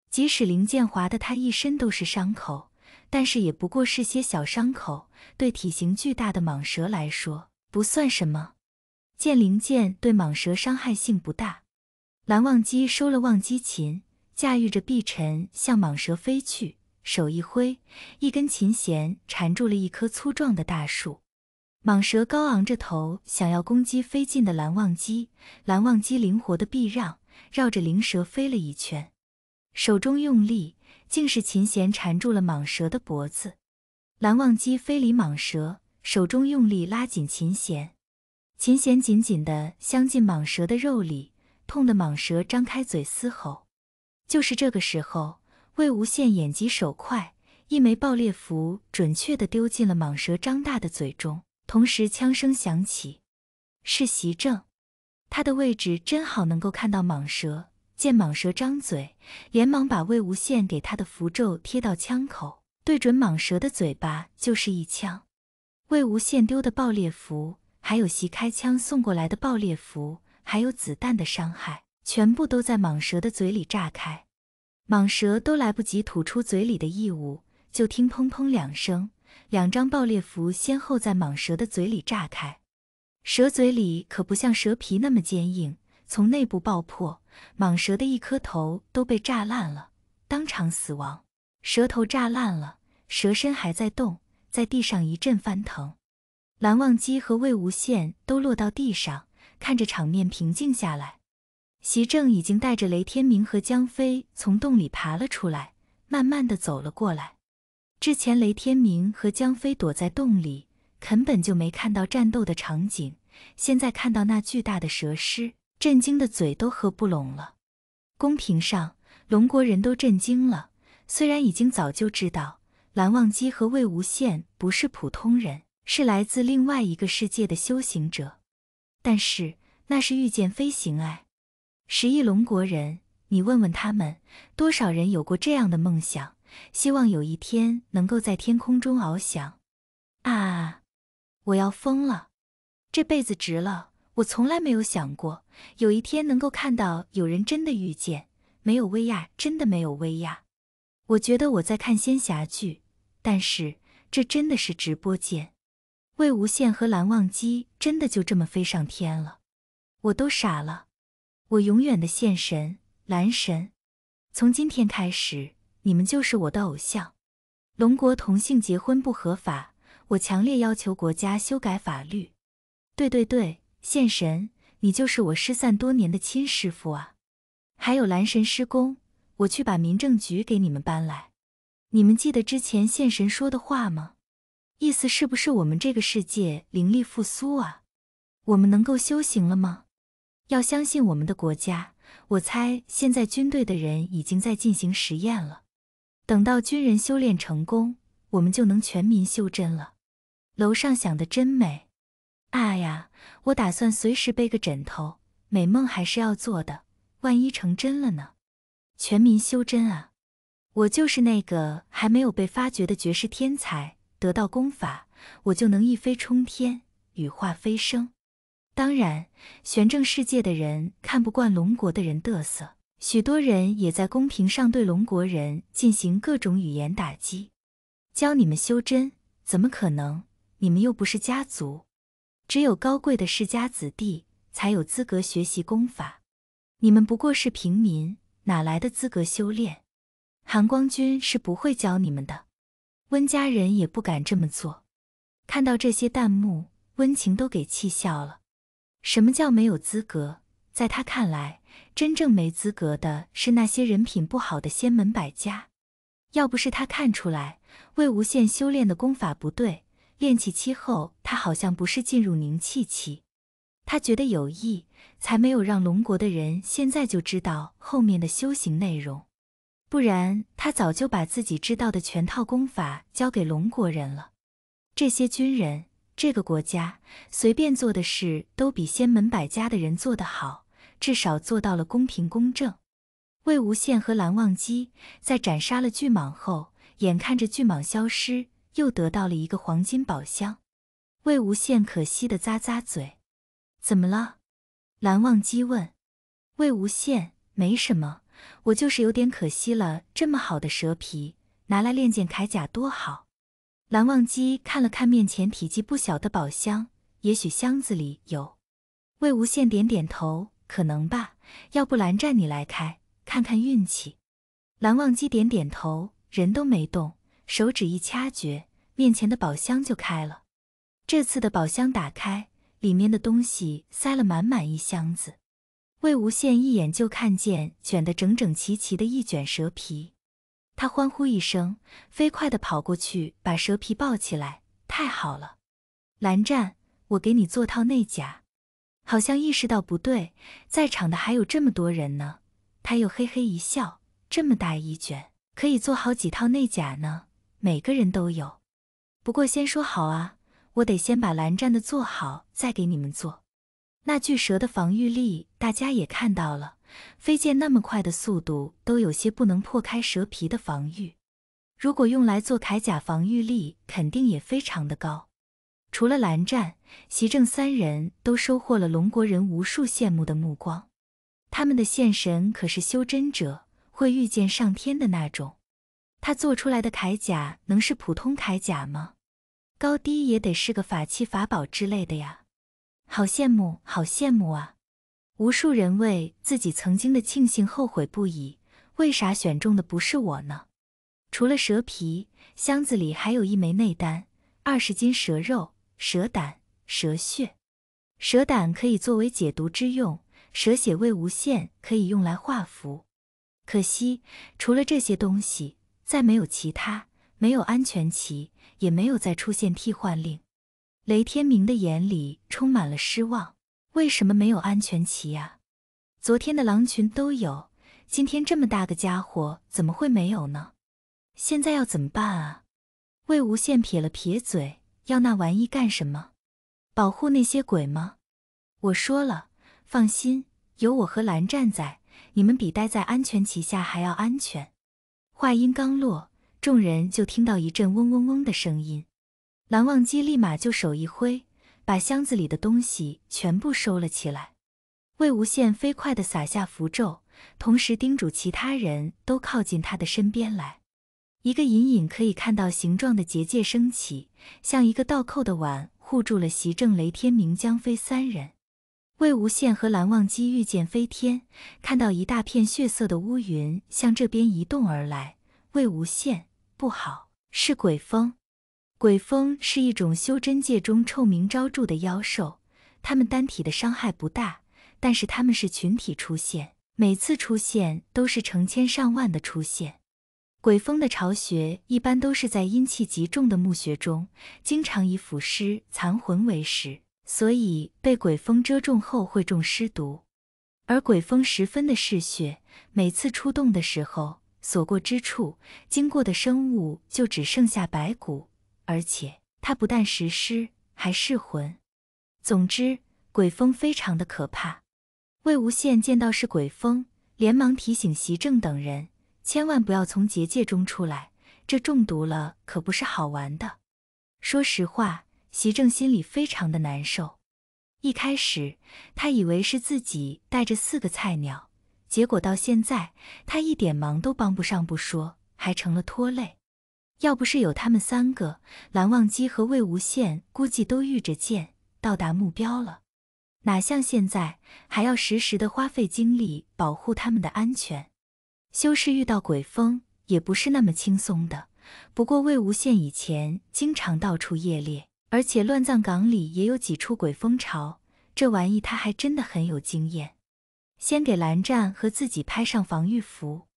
即使灵剑划得他一身都是伤口，但是也不过是些小伤口，对体型巨大的蟒蛇来说不算什么。剑灵剑对蟒蛇伤害性不大。蓝忘机收了忘机琴，驾驭着碧尘向蟒蛇飞去。手一挥，一根琴弦缠住了一棵粗壮的大树。蟒蛇高昂着头，想要攻击飞进的蓝忘机。蓝忘机灵活的避让，绕着灵蛇飞了一圈，手中用力，竟是琴弦缠住了蟒蛇的脖子。蓝忘机飞离蟒蛇，手中用力拉紧琴弦，琴弦紧紧地镶进蟒蛇的肉里，痛得蟒蛇张开嘴嘶吼。就是这个时候。魏无羡眼疾手快，一枚爆裂符准确地丢进了蟒蛇张大的嘴中，同时枪声响起，是席正。他的位置真好，能够看到蟒蛇。见蟒蛇张嘴，连忙把魏无羡给他的符咒贴到枪口，对准蟒蛇的嘴巴就是一枪。魏无羡丢的爆裂符，还有席开枪送过来的爆裂符，还有子弹的伤害，全部都在蟒蛇的嘴里炸开。蟒蛇都来不及吐出嘴里的异物，就听砰砰两声，两张爆裂符先后在蟒蛇的嘴里炸开。蛇嘴里可不像蛇皮那么坚硬，从内部爆破，蟒蛇的一颗头都被炸烂了，当场死亡。蛇头炸烂了，蛇身还在动，在地上一阵翻腾。蓝忘机和魏无羡都落到地上，看着场面平静下来。席正已经带着雷天明和江飞从洞里爬了出来，慢慢的走了过来。之前雷天明和江飞躲在洞里，根本就没看到战斗的场景，现在看到那巨大的蛇尸，震惊的嘴都合不拢了。公屏上，龙国人都震惊了。虽然已经早就知道蓝忘机和魏无羡不是普通人，是来自另外一个世界的修行者，但是那是御剑飞行哎。十亿龙国人，你问问他们，多少人有过这样的梦想，希望有一天能够在天空中翱翔？啊！我要疯了，这辈子值了！我从来没有想过有一天能够看到有人真的遇见，没有威亚，真的没有威亚。我觉得我在看仙侠剧，但是这真的是直播间。魏无羡和蓝忘机真的就这么飞上天了，我都傻了。我永远的线神蓝神，从今天开始，你们就是我的偶像。龙国同性结婚不合法，我强烈要求国家修改法律。对对对，线神，你就是我失散多年的亲师傅啊！还有蓝神施工，我去把民政局给你们搬来。你们记得之前线神说的话吗？意思是不是我们这个世界灵力复苏啊？我们能够修行了吗？要相信我们的国家，我猜现在军队的人已经在进行实验了。等到军人修炼成功，我们就能全民修真了。楼上想的真美，啊呀，我打算随时背个枕头，美梦还是要做的，万一成真了呢？全民修真啊！我就是那个还没有被发掘的绝世天才，得到功法，我就能一飞冲天，羽化飞升。当然，玄正世界的人看不惯龙国的人嘚瑟，许多人也在公屏上对龙国人进行各种语言打击。教你们修真，怎么可能？你们又不是家族，只有高贵的世家子弟才有资格学习功法。你们不过是平民，哪来的资格修炼？韩光君是不会教你们的，温家人也不敢这么做。看到这些弹幕。温情都给气笑了。什么叫没有资格？在他看来，真正没资格的是那些人品不好的仙门百家。要不是他看出来魏无羡修炼的功法不对，练气期后他好像不是进入凝气期，他觉得有意，才没有让龙国的人现在就知道后面的修行内容。不然他早就把自己知道的全套功法交给龙国人了。这些军人，这个国家随便做的事都比仙门百家的人做得好，至少做到了公平公正。魏无羡和蓝忘机在斩杀了巨蟒后，眼看着巨蟒消失，又得到了一个黄金宝箱。魏无羡可惜的咂咂嘴：“怎么了？”蓝忘机问。魏无羡：“没什么。”我就是有点可惜了，这么好的蛇皮拿来练剑铠甲多好。蓝忘机看了看面前体积不小的宝箱，也许箱子里有。魏无羡点点头，可能吧。要不蓝湛你来开，看看运气。蓝忘机点点头，人都没动，手指一掐诀，面前的宝箱就开了。这次的宝箱打开，里面的东西塞了满满一箱子。魏无羡一眼就看见卷得整整齐齐的一卷蛇皮，他欢呼一声，飞快地跑过去把蛇皮抱起来。太好了，蓝湛，我给你做套内甲。好像意识到不对，在场的还有这么多人呢。他又嘿嘿一笑，这么大一卷，可以做好几套内甲呢，每个人都有。不过先说好啊，我得先把蓝湛的做好，再给你们做。那巨蛇的防御力，大家也看到了，飞剑那么快的速度，都有些不能破开蛇皮的防御。如果用来做铠甲，防御力肯定也非常的高。除了蓝湛、席正三人都收获了龙国人无数羡慕的目光。他们的现神可是修真者，会御剑上天的那种。他做出来的铠甲能是普通铠甲吗？高低也得是个法器法宝之类的呀。好羡慕，好羡慕啊！无数人为自己曾经的庆幸后悔不已。为啥选中的不是我呢？除了蛇皮，箱子里还有一枚内丹，二十斤蛇肉、蛇胆、蛇血。蛇胆可以作为解毒之用，蛇血味无限，可以用来画符。可惜，除了这些东西，再没有其他。没有安全期，也没有再出现替换令。雷天明的眼里充满了失望，为什么没有安全旗呀？昨天的狼群都有，今天这么大个家伙怎么会没有呢？现在要怎么办啊？魏无羡撇了撇嘴，要那玩意干什么？保护那些鬼吗？我说了，放心，有我和蓝湛在，你们比待在安全旗下还要安全。话音刚落，众人就听到一阵嗡嗡嗡的声音。蓝忘机立马就手一挥，把箱子里的东西全部收了起来。魏无羡飞快地撒下符咒，同时叮嘱其他人都靠近他的身边来。一个隐隐可以看到形状的结界升起，像一个倒扣的碗，护住了席正、雷天明、江飞三人。魏无羡和蓝忘机御剑飞天，看到一大片血色的乌云向这边移动而来。魏无羡，不好，是鬼风。鬼风是一种修真界中臭名昭著的妖兽，它们单体的伤害不大，但是它们是群体出现，每次出现都是成千上万的出现。鬼风的巢穴一般都是在阴气极重的墓穴中，经常以腐尸残魂为食，所以被鬼风蛰中后会中尸毒。而鬼风十分的嗜血，每次出动的时候，所过之处，经过的生物就只剩下白骨。而且他不但食尸，还噬魂。总之，鬼风非常的可怕。魏无羡见到是鬼风，连忙提醒席正等人，千万不要从结界中出来，这中毒了可不是好玩的。说实话，席正心里非常的难受。一开始他以为是自己带着四个菜鸟，结果到现在他一点忙都帮不上，不说还成了拖累。要不是有他们三个，蓝忘机和魏无羡估计都遇着剑到达目标了。哪像现在还要时时的花费精力保护他们的安全。修士遇到鬼风也不是那么轻松的。不过魏无羡以前经常到处夜猎，而且乱葬岗里也有几处鬼风巢，这玩意他还真的很有经验。先给蓝湛和自己拍上防御符，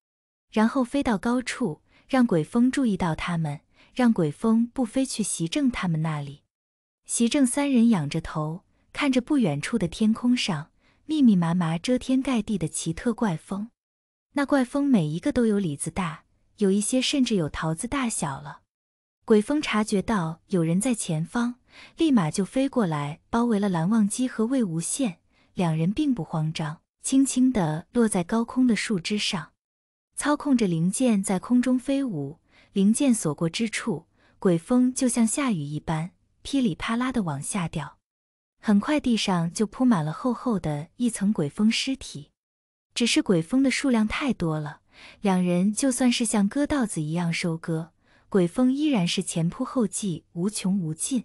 然后飞到高处，让鬼风注意到他们，让鬼风不飞去席正他们那里。席正三人仰着头，看着不远处的天空上密密麻麻、遮天盖地的奇特怪风。那怪风每一个都有李子大，有一些甚至有桃子大小了。鬼风察觉到有人在前方，立马就飞过来，包围了蓝忘机和魏无羡。两人并不慌张，轻轻地落在高空的树枝上，操控着灵剑在空中飞舞。灵剑所过之处，鬼风就像下雨一般，噼里啪啦地往下掉。很快，地上就铺满了厚厚的一层鬼风尸体。只是鬼风的数量太多了，两人就算是像割稻子一样收割。鬼风依然是前仆后继，无穷无尽。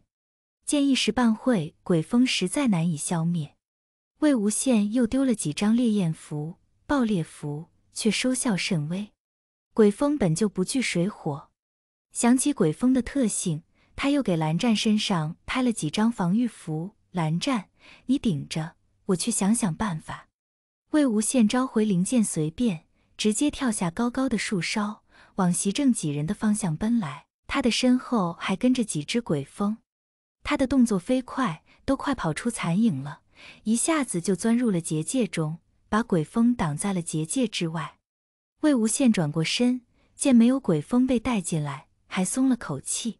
见一时半会，鬼风实在难以消灭。魏无羡又丢了几张烈焰符、爆裂符，却收效甚微。鬼风本就不惧水火，想起鬼风的特性，他又给蓝湛身上拍了几张防御符。蓝湛，你顶着，我去想想办法。魏无羡召回灵剑，随便直接跳下高高的树梢。往席正几人的方向奔来，他的身后还跟着几只鬼风。他的动作飞快，都快跑出残影了，一下子就钻入了结界中，把鬼风挡在了结界之外。魏无羡转过身，见没有鬼风被带进来，还松了口气。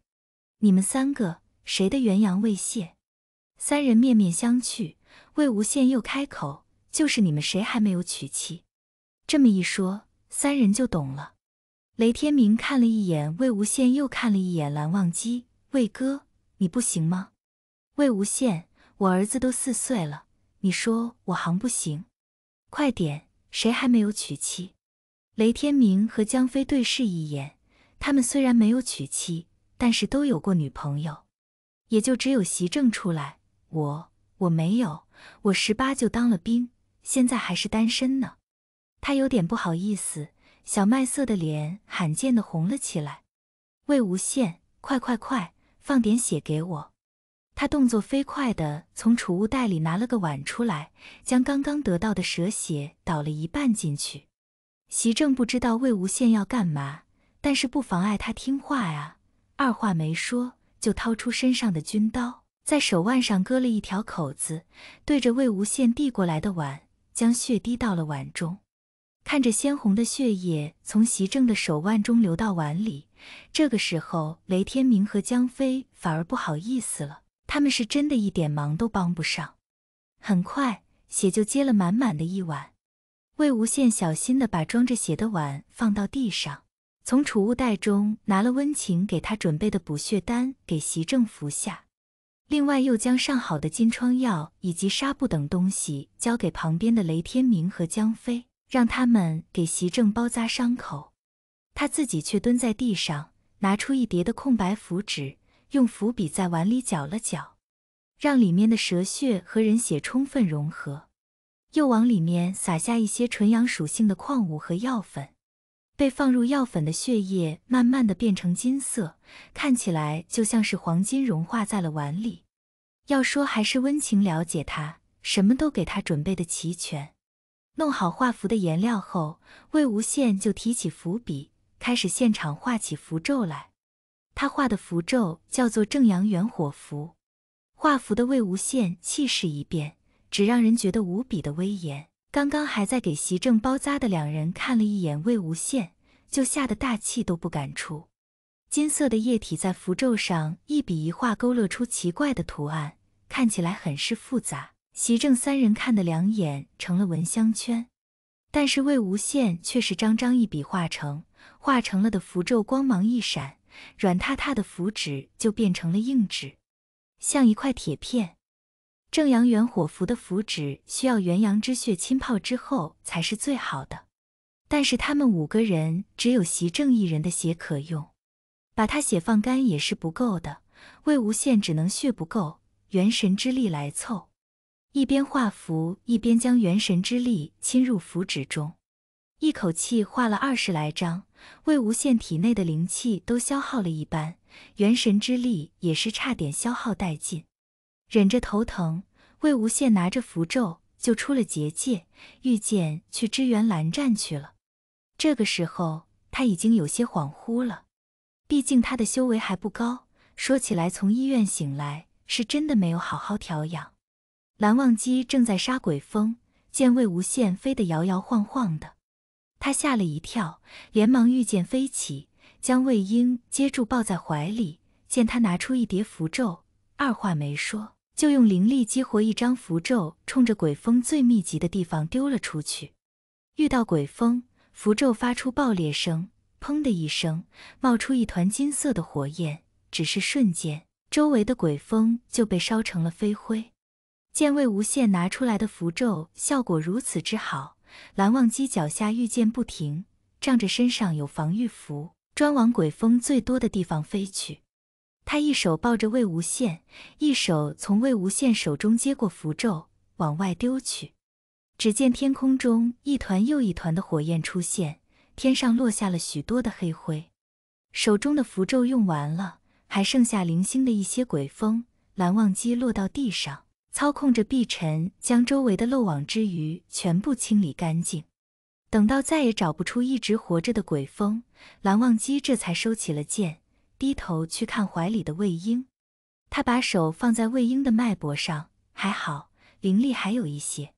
你们三个谁的元阳未泄？三人面面相觑。魏无羡又开口：“就是你们谁还没有娶妻？”这么一说，三人就懂了。雷天明看了一眼魏无羡，又看了一眼蓝忘机。魏哥，你不行吗？魏无羡，我儿子都四岁了，你说我行不行？快点，谁还没有娶妻？雷天明和江飞对视一眼，他们虽然没有娶妻，但是都有过女朋友，也就只有席正出来。我我没有，我十八就当了兵，现在还是单身呢。他有点不好意思。小麦色的脸罕见的红了起来。魏无羡，快快快，放点血给我！他动作飞快地从储物袋里拿了个碗出来，将刚刚得到的蛇血倒了一半进去。席正不知道魏无羡要干嘛，但是不妨碍他听话呀。二话没说，就掏出身上的军刀，在手腕上割了一条口子，对着魏无羡递过来的碗，将血滴到了碗中。看着鲜红的血液从席正的手腕中流到碗里，这个时候雷天明和江飞反而不好意思了，他们是真的一点忙都帮不上。很快，血就接了满满的一碗。魏无羡小心地把装着血的碗放到地上，从储物袋中拿了温情给他准备的补血丹给席正服下，另外又将上好的金疮药以及纱布等东西交给旁边的雷天明和江飞。让他们给席正包扎伤口，他自己却蹲在地上，拿出一叠的空白符纸，用符笔在碗里搅了搅，让里面的蛇血和人血充分融合，又往里面撒下一些纯阳属性的矿物和药粉。被放入药粉的血液慢慢的变成金色，看起来就像是黄金融化在了碗里。要说还是温情了解他，什么都给他准备的齐全。弄好画符的颜料后，魏无羡就提起符笔，开始现场画起符咒来。他画的符咒叫做正阳元火符。画符的魏无羡气势一变，只让人觉得无比的威严。刚刚还在给席正包扎的两人看了一眼魏无羡，就吓得大气都不敢出。金色的液体在符咒上一笔一画，勾勒出奇怪的图案，看起来很是复杂。席正三人看的两眼成了蚊香圈，但是魏无羡却是张张一笔画成，画成了的符咒光芒一闪，软塌塌的符纸就变成了硬纸，像一块铁片。正阳元火符的符纸需要元阳之血浸泡之后才是最好的，但是他们五个人只有席正一人的血可用，把他血放干也是不够的。魏无羡只能血不够，元神之力来凑。一边画符，一边将元神之力侵入符纸中，一口气画了二十来张。魏无羡体内的灵气都消耗了一半，元神之力也是差点消耗殆尽。忍着头疼，魏无羡拿着符咒就出了结界，御剑去支援蓝湛去了。这个时候他已经有些恍惚了，毕竟他的修为还不高。说起来，从医院醒来是真的没有好好调养。蓝忘机正在杀鬼风，见魏无羡飞得摇摇晃晃的，他吓了一跳，连忙御剑飞起，将魏婴接住抱在怀里。见他拿出一叠符咒，二话没说，就用灵力激活一张符咒，冲着鬼风最密集的地方丢了出去。遇到鬼风，符咒发出爆裂声，砰的一声，冒出一团金色的火焰。只是瞬间，周围的鬼风就被烧成了飞灰。见魏无羡拿出来的符咒效果如此之好，蓝忘机脚下御剑不停，仗着身上有防御符，专往鬼风最多的地方飞去。他一手抱着魏无羡，一手从魏无羡手中接过符咒，往外丢去。只见天空中一团又一团的火焰出现，天上落下了许多的黑灰。手中的符咒用完了。还剩下零星的一些鬼风，蓝忘机落到地上，操控着碧尘将周围的漏网之鱼全部清理干净。等到再也找不出一直活着的鬼风，蓝忘机这才收起了剑，低头去看怀里的魏婴。他把手放在魏婴的脉搏上，还好，灵力还有一些。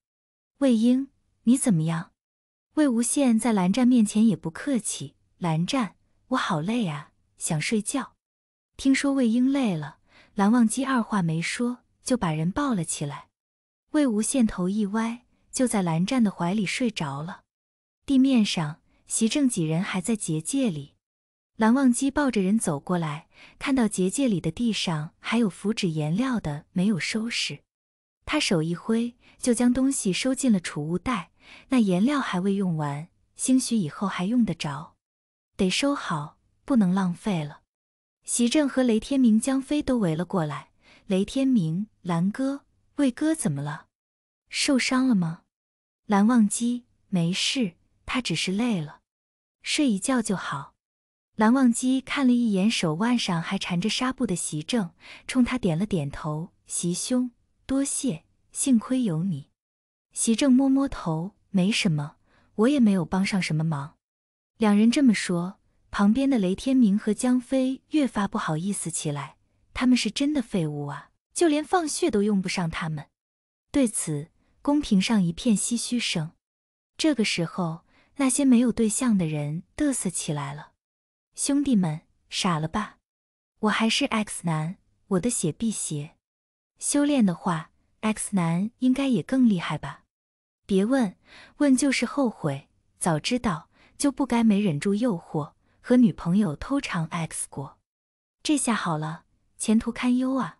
魏婴，你怎么样？魏无羡在蓝湛面前也不客气，蓝湛，我好累啊，想睡觉。听说魏婴累了，蓝忘机二话没说就把人抱了起来。魏无羡头一歪，就在蓝湛的怀里睡着了。地面上，席正几人还在结界里。蓝忘机抱着人走过来，看到结界里的地上还有符纸颜料的没有收拾，他手一挥，就将东西收进了储物袋。那颜料还未用完，兴许以后还用得着，得收好，不能浪费了。席正和雷天明、江飞都围了过来。雷天明、蓝哥、魏哥怎么了？受伤了吗？蓝忘机没事，他只是累了，睡一觉就好。蓝忘机看了一眼手腕上还缠着纱布的席正，冲他点了点头。席兄，多谢，幸亏有你。席正摸摸头，没什么，我也没有帮上什么忙。两人这么说。旁边的雷天明和江飞越发不好意思起来，他们是真的废物啊，就连放血都用不上他们。对此，公屏上一片唏嘘声。这个时候，那些没有对象的人嘚瑟起来了：“兄弟们，傻了吧？我还是 X 男，我的血辟邪。修炼的话，X 男应该也更厉害吧？别问，问就是后悔。早知道就不该没忍住诱惑。”和女朋友偷尝 X 果，这下好了，前途堪忧啊！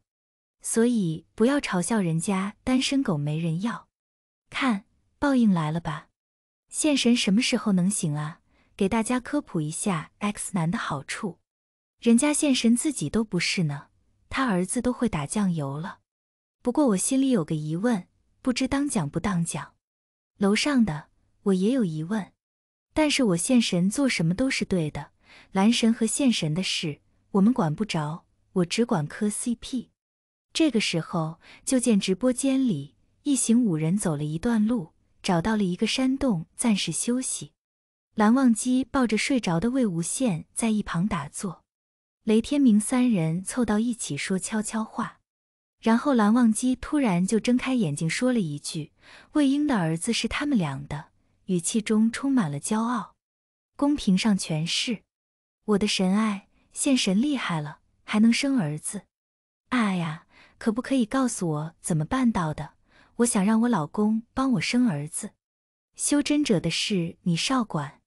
所以不要嘲笑人家单身狗没人要。看，报应来了吧？现神什么时候能醒啊？给大家科普一下 X 男的好处，人家现神自己都不是呢，他儿子都会打酱油了。不过我心里有个疑问，不知当讲不当讲。楼上的我也有疑问，但是我现神做什么都是对的。蓝神和现神的事，我们管不着，我只管磕 CP。这个时候，就见直播间里一行五人走了一段路，找到了一个山洞，暂时休息。蓝忘机抱着睡着的魏无羡在一旁打坐，雷天明三人凑到一起说悄悄话。然后蓝忘机突然就睁开眼睛，说了一句：“魏婴的儿子是他们俩的。”语气中充满了骄傲。公屏上全是。我的神爱现神厉害了，还能生儿子！哎呀，可不可以告诉我怎么办到的？我想让我老公帮我生儿子。修真者的事你少管。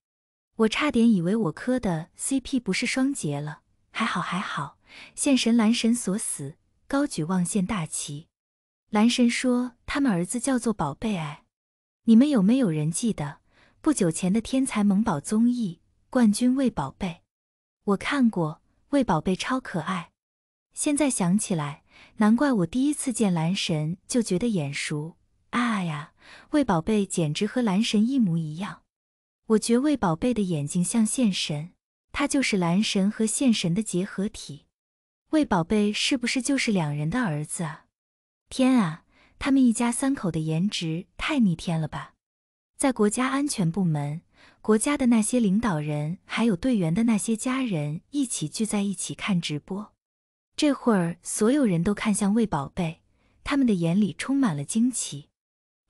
我差点以为我磕的 CP 不是双节了，还好还好。现神蓝神所死，高举望线大旗。蓝神说他们儿子叫做宝贝哎，你们有没有人记得不久前的天才萌宝综艺冠军喂宝贝？我看过魏宝贝超可爱，现在想起来，难怪我第一次见蓝神就觉得眼熟。啊呀，魏宝贝简直和蓝神一模一样。我觉魏宝贝的眼睛像线神，他就是蓝神和线神的结合体。魏宝贝是不是就是两人的儿子啊？天啊，他们一家三口的颜值太逆天了吧！在国家安全部门，国家的那些领导人还有队员的那些家人一起聚在一起看直播。这会儿，所有人都看向魏宝贝，他们的眼里充满了惊奇。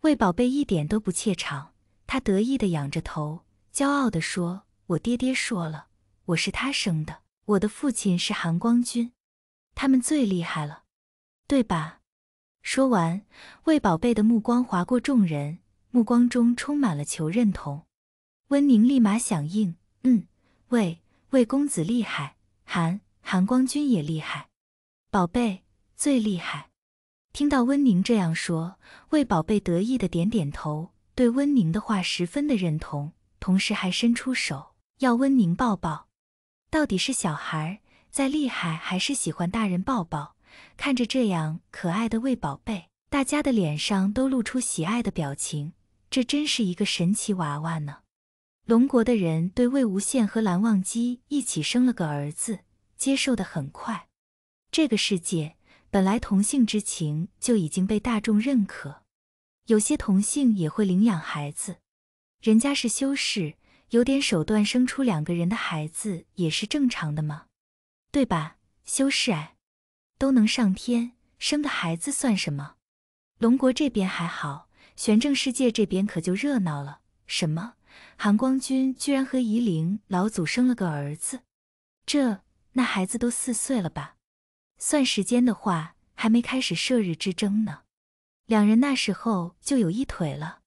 魏宝贝一点都不怯场，他得意地仰着头，骄傲地说：“我爹爹说了，我是他生的，我的父亲是韩光君，他们最厉害了，对吧？”说完，魏宝贝的目光划过众人，目光中充满了求认同。温宁立马响应：“嗯，魏魏公子厉害，韩韩光君也厉害，宝贝最厉害。”听到温宁这样说，魏宝贝得意的点点头，对温宁的话十分的认同，同时还伸出手要温宁抱抱。到底是小孩再厉害，还是喜欢大人抱抱？看着这样可爱的魏宝贝，大家的脸上都露出喜爱的表情。这真是一个神奇娃娃呢！龙国的人对魏无羡和蓝忘机一起生了个儿子，接受的很快。这个世界本来同性之情就已经被大众认可，有些同性也会领养孩子，人家是修士，有点手段生出两个人的孩子也是正常的嘛，对吧？修士哎。都能上天，生个孩子算什么？龙国这边还好，玄正世界这边可就热闹了。什么？韩光君居然和夷陵老祖生了个儿子？这那孩子都四岁了吧？算时间的话，还没开始射日之争呢。两人那时候就有一腿了。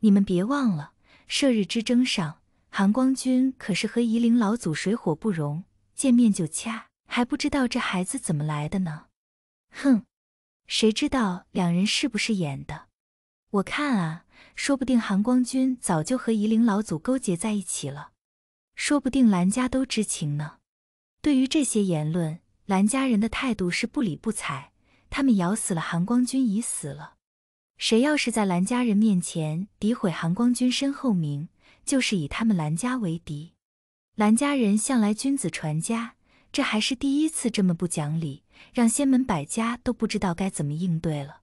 你们别忘了，射日之争上，韩光君可是和夷陵老祖水火不容，见面就掐。还不知道这孩子怎么来的呢？哼，谁知道两人是不是演的？我看啊，说不定韩光君早就和夷陵老祖勾结在一起了，说不定蓝家都知情呢。对于这些言论，蓝家人的态度是不理不睬，他们咬死了韩光君已死了。谁要是在蓝家人面前诋毁韩光君身后名，就是以他们蓝家为敌。蓝家人向来君子传家。这还是第一次这么不讲理，让仙门百家都不知道该怎么应对了。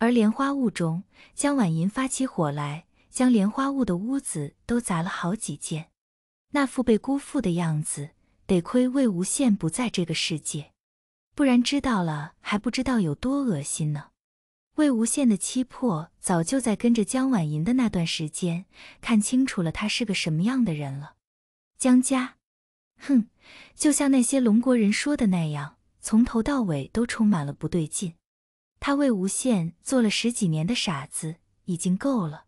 而莲花坞中，江婉银发起火来，将莲花坞的屋子都砸了好几间。那副被辜负的样子，得亏魏无羡不在这个世界，不然知道了还不知道有多恶心呢。魏无羡的七魄早就在跟着江婉银的那段时间，看清楚了他是个什么样的人了。江家。哼，就像那些龙国人说的那样，从头到尾都充满了不对劲。他魏无羡做了十几年的傻子，已经够了。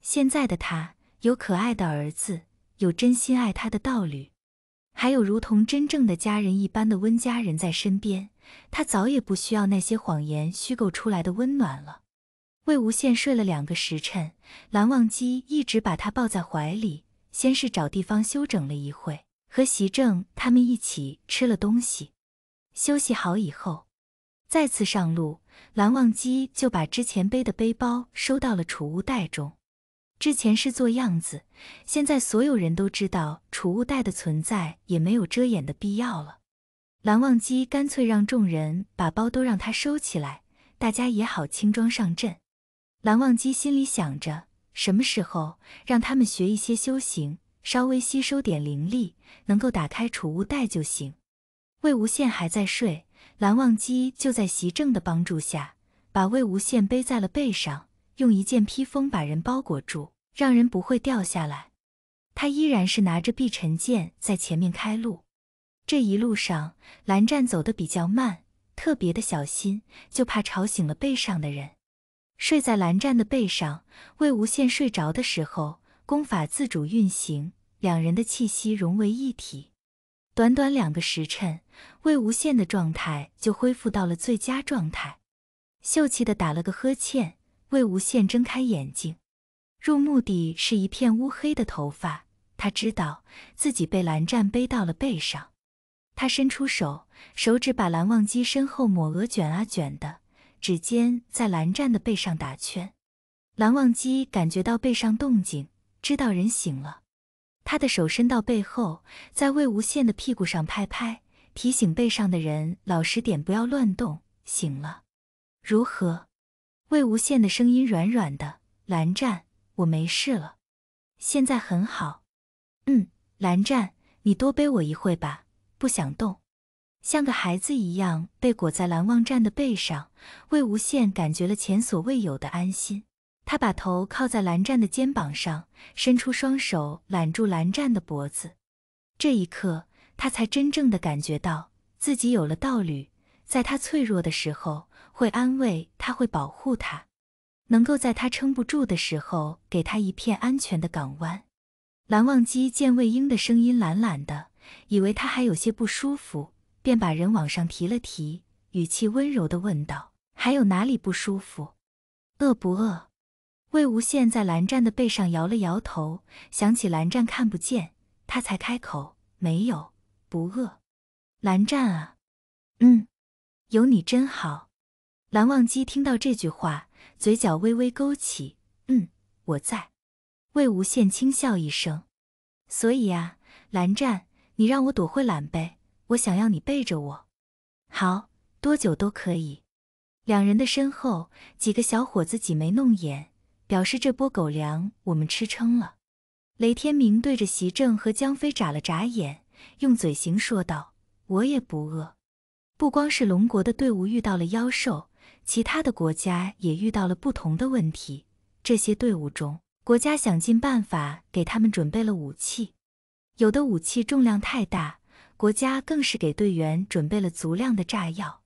现在的他有可爱的儿子，有真心爱他的道侣，还有如同真正的家人一般的温家人在身边，他早也不需要那些谎言虚构出来的温暖了。魏无羡睡了两个时辰，蓝忘机一直把他抱在怀里，先是找地方休整了一会。和席正他们一起吃了东西，休息好以后，再次上路。蓝忘机就把之前背的背包收到了储物袋中。之前是做样子，现在所有人都知道储物袋的存在，也没有遮掩的必要了。蓝忘机干脆让众人把包都让他收起来，大家也好轻装上阵。蓝忘机心里想着，什么时候让他们学一些修行。稍微吸收点灵力，能够打开储物袋就行。魏无羡还在睡，蓝忘机就在席正的帮助下，把魏无羡背在了背上，用一件披风把人包裹住，让人不会掉下来。他依然是拿着碧尘剑在前面开路。这一路上，蓝湛走得比较慢，特别的小心，就怕吵醒了背上的人。睡在蓝湛的背上，魏无羡睡着的时候。功法自主运行，两人的气息融为一体。短短两个时辰，魏无羡的状态就恢复到了最佳状态。秀气的打了个呵欠，魏无羡睁开眼睛，入目的是一片乌黑的头发。他知道自己被蓝湛背到了背上。他伸出手，手指把蓝忘机身后抹额卷啊卷的，指尖在蓝湛的背上打圈。蓝忘机感觉到背上动静。知道人醒了，他的手伸到背后，在魏无羡的屁股上拍拍，提醒背上的人老实点，不要乱动。醒了，如何？魏无羡的声音软软的。蓝湛，我没事了，现在很好。嗯，蓝湛，你多背我一会吧，不想动。像个孩子一样被裹在蓝忘战的背上，魏无羡感觉了前所未有的安心。他把头靠在蓝湛的肩膀上，伸出双手揽住蓝湛的脖子。这一刻，他才真正的感觉到自己有了道侣，在他脆弱的时候会安慰他，会保护他，能够在他撑不住的时候给他一片安全的港湾。蓝忘机见魏婴的声音懒懒的，以为他还有些不舒服，便把人往上提了提，语气温柔的问道：“还有哪里不舒服？饿不饿？”魏无羡在蓝湛的背上摇了摇头，想起蓝湛看不见，他才开口：“没有，不饿。”蓝湛啊，嗯，有你真好。蓝忘机听到这句话，嘴角微微勾起：“嗯，我在。”魏无羡轻笑一声：“所以啊，蓝湛，你让我躲会懒呗，我想要你背着我。好多久都可以。”两人的身后，几个小伙子挤眉弄眼。表示这波狗粮我们吃撑了。雷天明对着席正和江飞眨了眨眼，用嘴型说道：“我也不饿。不光是龙国的队伍遇到了妖兽，其他的国家也遇到了不同的问题。这些队伍中，国家想尽办法给他们准备了武器，有的武器重量太大，国家更是给队员准备了足量的炸药，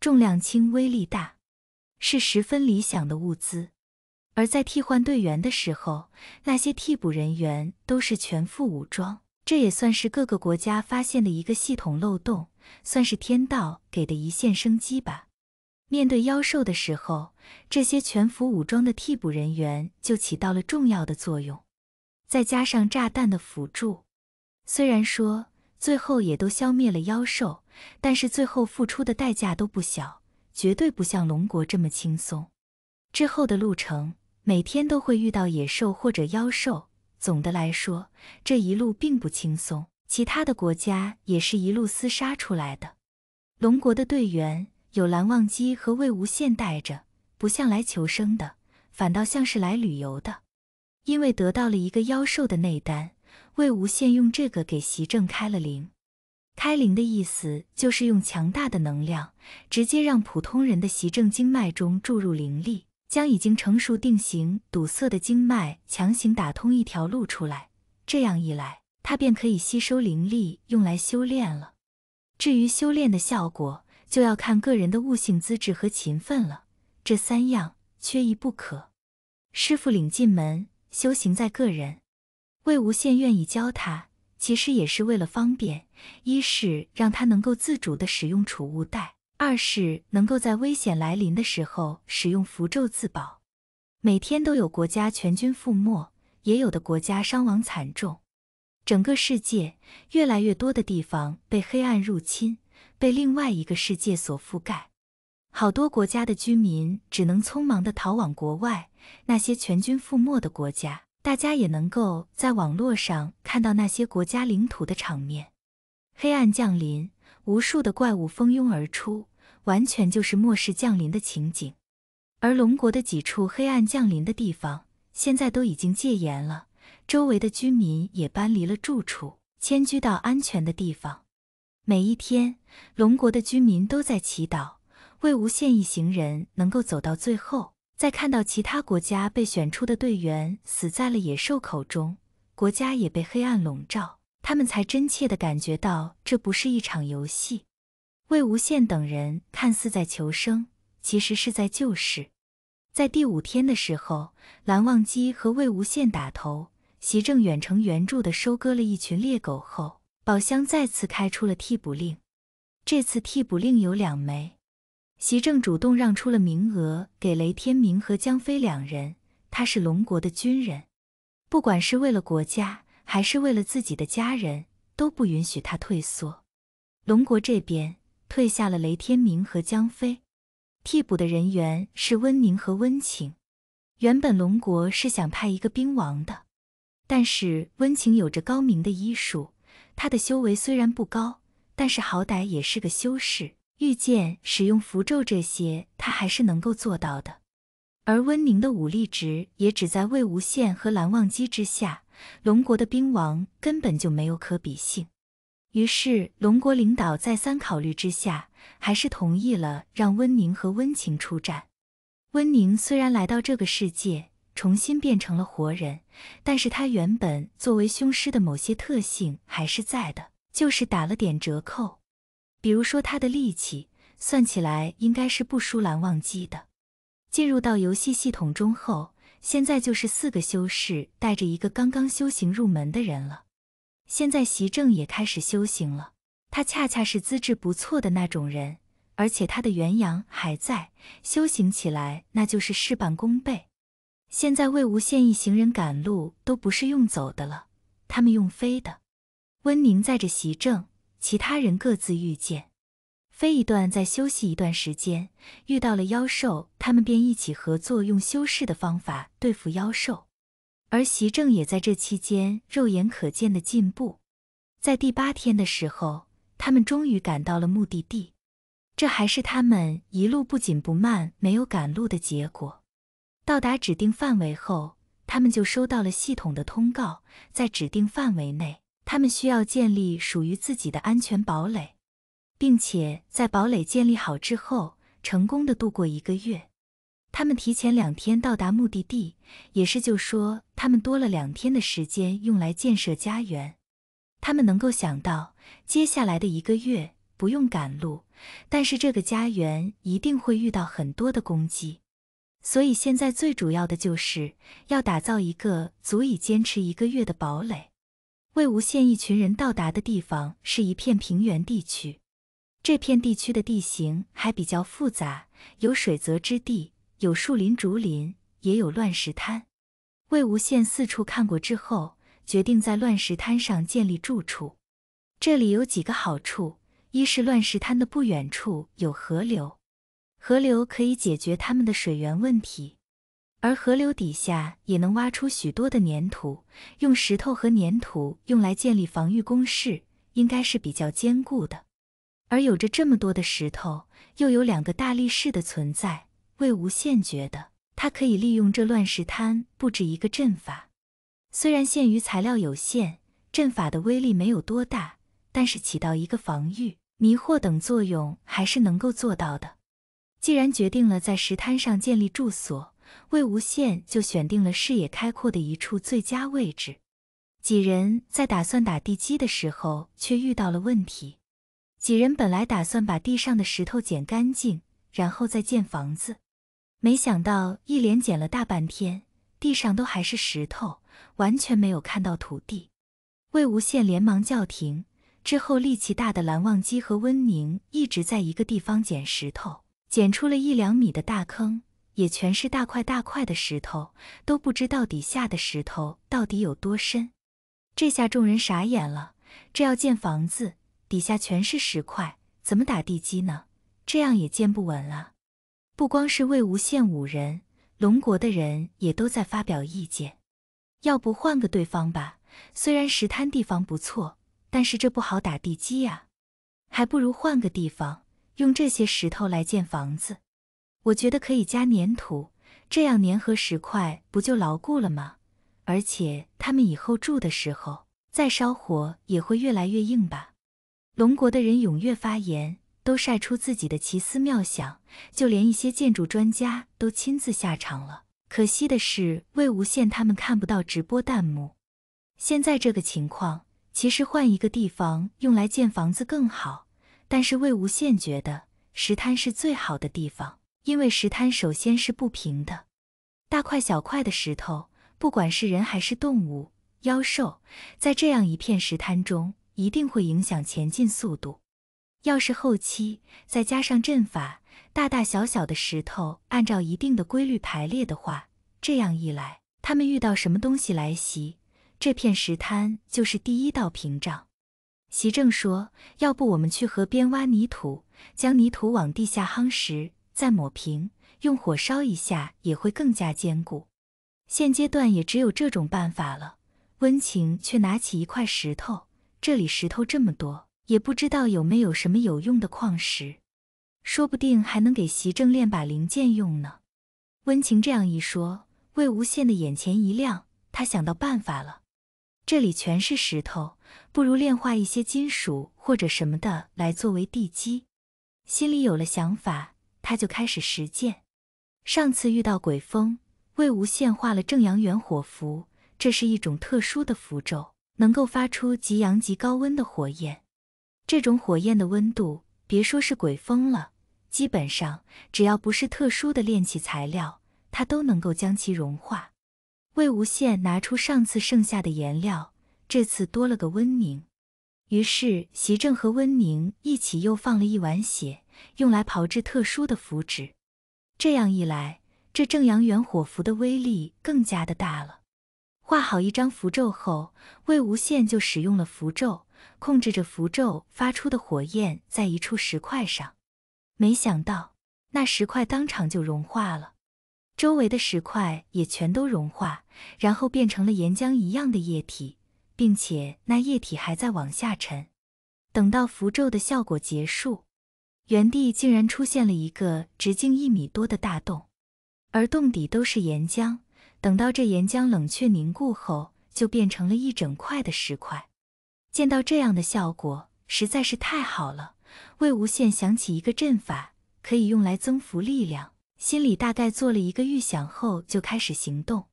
重量轻，威力大，是十分理想的物资。”而在替换队员的时候，那些替补人员都是全副武装，这也算是各个国家发现的一个系统漏洞，算是天道给的一线生机吧。面对妖兽的时候，这些全副武装的替补人员就起到了重要的作用。再加上炸弹的辅助，虽然说最后也都消灭了妖兽，但是最后付出的代价都不小，绝对不像龙国这么轻松。之后的路程。每天都会遇到野兽或者妖兽，总的来说，这一路并不轻松。其他的国家也是一路厮杀出来的。龙国的队员有蓝忘机和魏无羡带着，不像来求生的，反倒像是来旅游的。因为得到了一个妖兽的内丹，魏无羡用这个给席正开了灵。开灵的意思就是用强大的能量，直接让普通人的席正经脉中注入灵力。将已经成熟定型堵塞的经脉强行打通一条路出来，这样一来，他便可以吸收灵力用来修炼了。至于修炼的效果，就要看个人的悟性资质和勤奋了，这三样缺一不可。师傅领进门，修行在个人。魏无羡愿意教他，其实也是为了方便，一是让他能够自主的使用储物袋。二是能够在危险来临的时候使用符咒自保。每天都有国家全军覆没，也有的国家伤亡惨重。整个世界越来越多的地方被黑暗入侵，被另外一个世界所覆盖。好多国家的居民只能匆忙的逃往国外。那些全军覆没的国家，大家也能够在网络上看到那些国家领土的场面。黑暗降临。无数的怪物蜂拥而出，完全就是末世降临的情景。而龙国的几处黑暗降临的地方，现在都已经戒严了，周围的居民也搬离了住处，迁居到安全的地方。每一天，龙国的居民都在祈祷，魏无羡一行人能够走到最后。在看到其他国家被选出的队员死在了野兽口中，国家也被黑暗笼罩。他们才真切地感觉到这不是一场游戏。魏无羡等人看似在求生，其实是在救世。在第五天的时候，蓝忘机和魏无羡打头，席正远程援助的收割了一群猎狗后，宝箱再次开出了替补令。这次替补令有两枚，席正主动让出了名额给雷天明和江飞两人。他是龙国的军人，不管是为了国家。还是为了自己的家人，都不允许他退缩。龙国这边退下了雷天明和江飞，替补的人员是温宁和温情。原本龙国是想派一个兵王的，但是温情有着高明的医术，他的修为虽然不高，但是好歹也是个修士，御剑、使用符咒这些，他还是能够做到的。而温宁的武力值也只在魏无羡和蓝忘机之下，龙国的兵王根本就没有可比性。于是，龙国领导再三考虑之下，还是同意了让温宁和温情出战。温宁虽然来到这个世界，重新变成了活人，但是他原本作为凶尸的某些特性还是在的，就是打了点折扣。比如说他的力气，算起来应该是不输蓝忘机的。进入到游戏系统中后，现在就是四个修士带着一个刚刚修行入门的人了。现在席正也开始修行了，他恰恰是资质不错的那种人，而且他的元阳还在，修行起来那就是事半功倍。现在魏无羡一行人赶路都不是用走的了，他们用飞的。温宁载着席正，其他人各自御剑，飞一段再休息一段时间，遇到了妖兽，他们便一起合作，用修士的方法对付妖兽。而席正也在这期间肉眼可见的进步，在第八天的时候，他们终于赶到了目的地。这还是他们一路不紧不慢、没有赶路的结果。到达指定范围后，他们就收到了系统的通告，在指定范围内，他们需要建立属于自己的安全堡垒，并且在堡垒建立好之后，成功的度过一个月。他们提前两天到达目的地，也是就说他们多了两天的时间用来建设家园。他们能够想到接下来的一个月不用赶路，但是这个家园一定会遇到很多的攻击，所以现在最主要的就是要打造一个足以坚持一个月的堡垒。魏无羡一群人到达的地方是一片平原地区，这片地区的地形还比较复杂，有水泽之地。有树林、竹林，也有乱石滩。魏无羡四处看过之后，决定在乱石滩上建立住处。这里有几个好处：一是乱石滩的不远处有河流，河流可以解决他们的水源问题；而河流底下也能挖出许多的粘土，用石头和粘土用来建立防御工事，应该是比较坚固的。而有着这么多的石头，又有两个大力士的存在。魏无羡觉得，他可以利用这乱石滩布置一个阵法。虽然限于材料有限，阵法的威力没有多大，但是起到一个防御、迷惑等作用还是能够做到的。既然决定了在石滩上建立住所，魏无羡就选定了视野开阔的一处最佳位置。几人在打算打地基的时候，却遇到了问题。几人本来打算把地上的石头捡干净，然后再建房子。没想到一连捡了大半天，地上都还是石头，完全没有看到土地。魏无羡连忙叫停。之后力气大的蓝忘机和温宁一直在一个地方捡石头，捡出了一两米的大坑，也全是大块大块的石头，都不知道底下的石头到底有多深。这下众人傻眼了，这要建房子，底下全是石块，怎么打地基呢？这样也建不稳啊！不光是魏无羡五人，龙国的人也都在发表意见。要不换个对方吧？虽然石滩地方不错，但是这不好打地基呀。还不如换个地方，用这些石头来建房子。我觉得可以加粘土，这样粘合石块不就牢固了吗？而且他们以后住的时候，再烧火也会越来越硬吧。龙国的人踊跃发言。都晒出自己的奇思妙想，就连一些建筑专家都亲自下场了。可惜的是，魏无羡他们看不到直播弹幕。现在这个情况，其实换一个地方用来建房子更好。但是魏无羡觉得石滩是最好的地方，因为石滩首先是不平的，大块小块的石头，不管是人还是动物、妖兽，在这样一片石滩中，一定会影响前进速度。要是后期再加上阵法，大大小小的石头按照一定的规律排列的话，这样一来，他们遇到什么东西来袭，这片石滩就是第一道屏障。席正说：“要不我们去河边挖泥土，将泥土往地下夯实，再抹平，用火烧一下，也会更加坚固。现阶段也只有这种办法了。”温情却拿起一块石头，这里石头这么多。也不知道有没有什么有用的矿石，说不定还能给习正炼把零件用呢。温情这样一说，魏无羡的眼前一亮，他想到办法了。这里全是石头，不如炼化一些金属或者什么的来作为地基。心里有了想法，他就开始实践。上次遇到鬼风，魏无羡画了正阳元火符，这是一种特殊的符咒，能够发出极阳极高温的火焰。这种火焰的温度，别说是鬼风了，基本上只要不是特殊的炼器材料，它都能够将其融化。魏无羡拿出上次剩下的颜料，这次多了个温宁。于是，席正和温宁一起又放了一碗血，用来炮制特殊的符纸。这样一来，这正阳元火符的威力更加的大了。画好一张符咒后，魏无羡就使用了符咒，控制着符咒发出的火焰在一处石块上。没想到，那石块当场就融化了，周围的石块也全都融化，然后变成了岩浆一样的液体。并且那液体还在往下沉。等到符咒的效果结束，原地竟然出现了一个直径一米多的大洞，而洞底都是岩浆。等到这岩浆冷却凝固后，就变成了一整块的石块。见到这样的效果，实在是太好了。魏无羡想起一个阵法，可以用来增幅力量，心里大概做了一个预想后，就开始行动。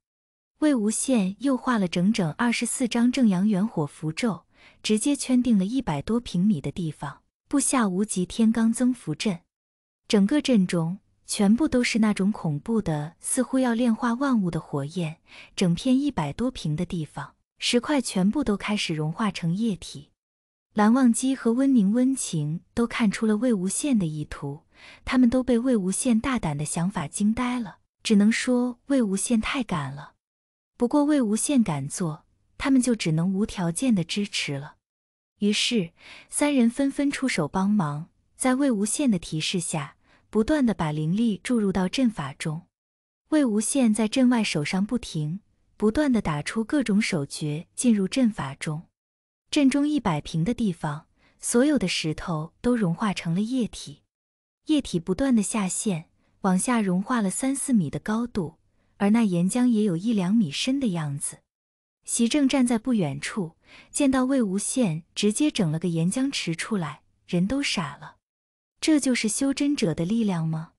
魏无羡又画了整整二十四张正阳元火符咒，直接圈定了一百多平米的地方，布下无极天罡增幅阵。整个阵中全部都是那种恐怖的，似乎要炼化万物的火焰。整片一百多平的地方，石块全部都开始融化成液体。蓝忘机和温宁、温情都看出了魏无羡的意图，他们都被魏无羡大胆的想法惊呆了，只能说魏无羡太敢了。不过魏无羡敢做，他们就只能无条件的支持了。于是三人纷纷出手帮忙，在魏无羡的提示下，不断的把灵力注入到阵法中。魏无羡在阵外手上不停，不断的打出各种手诀进入阵法中。阵中一百平的地方，所有的石头都融化成了液体，液体不断的下陷，往下融化了三四米的高度。而那岩浆也有一两米深的样子。席正站在不远处，见到魏无羡直接整了个岩浆池出来，人都傻了。这就是修真者的力量吗？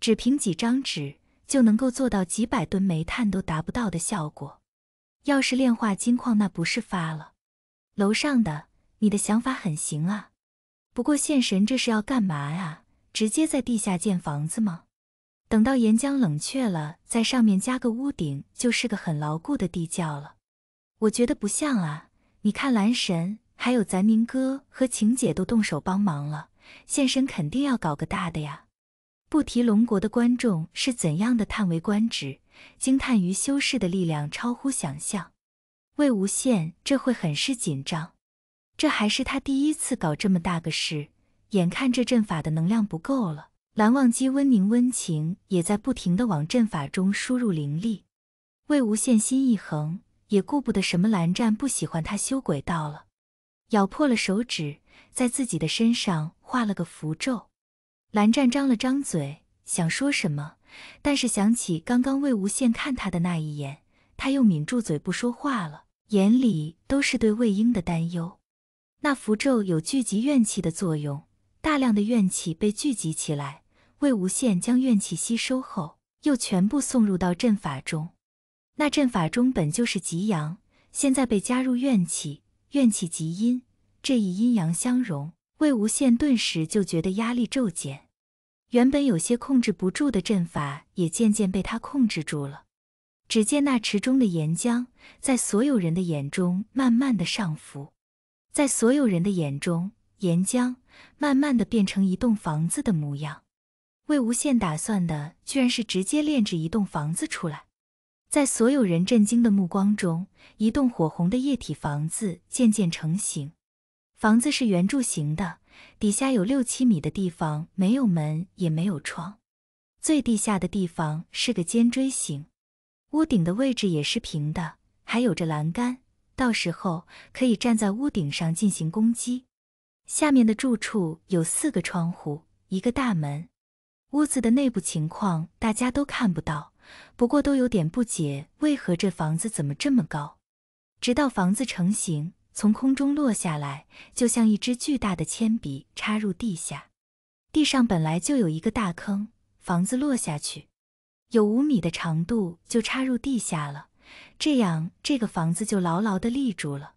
只凭几张纸就能够做到几百吨煤炭都达不到的效果？要是炼化金矿，那不是发了？楼上的，你的想法很行啊。不过现神这是要干嘛呀？直接在地下建房子吗？等到岩浆冷却了，在上面加个屋顶，就是个很牢固的地窖了。我觉得不像啊！你看蓝神，还有咱宁哥和晴姐都动手帮忙了，现身肯定要搞个大的呀！不提龙国的观众是怎样的叹为观止，惊叹于修士的力量超乎想象。魏无羡这会很是紧张，这还是他第一次搞这么大个事，眼看这阵法的能量不够了。蓝忘机、温宁、温情也在不停地往阵法中输入灵力。魏无羡心一横，也顾不得什么蓝湛不喜欢他修鬼道了，咬破了手指，在自己的身上画了个符咒。蓝湛张了张嘴，想说什么，但是想起刚刚魏无羡看他的那一眼，他又抿住嘴不说话了，眼里都是对魏婴的担忧。那符咒有聚集怨气的作用，大量的怨气被聚集起来。魏无羡将怨气吸收后，又全部送入到阵法中。那阵法中本就是极阳，现在被加入怨气，怨气极阴，这一阴阳相融，魏无羡顿时就觉得压力骤减。原本有些控制不住的阵法，也渐渐被他控制住了。只见那池中的岩浆，在所有人的眼中慢慢的上浮，在所有人的眼中，岩浆慢慢的变成一栋房子的模样。魏无羡打算的居然是直接炼制一栋房子出来，在所有人震惊的目光中，一栋火红的液体房子渐渐成型。房子是圆柱形的，底下有六七米的地方没有门也没有窗，最地下的地方是个尖锥形。屋顶的位置也是平的，还有着栏杆，到时候可以站在屋顶上进行攻击。下面的住处有四个窗户，一个大门。屋子的内部情况大家都看不到，不过都有点不解，为何这房子怎么这么高？直到房子成型，从空中落下来，就像一支巨大的铅笔插入地下。地上本来就有一个大坑，房子落下去，有五米的长度就插入地下了，这样这个房子就牢牢地立住了。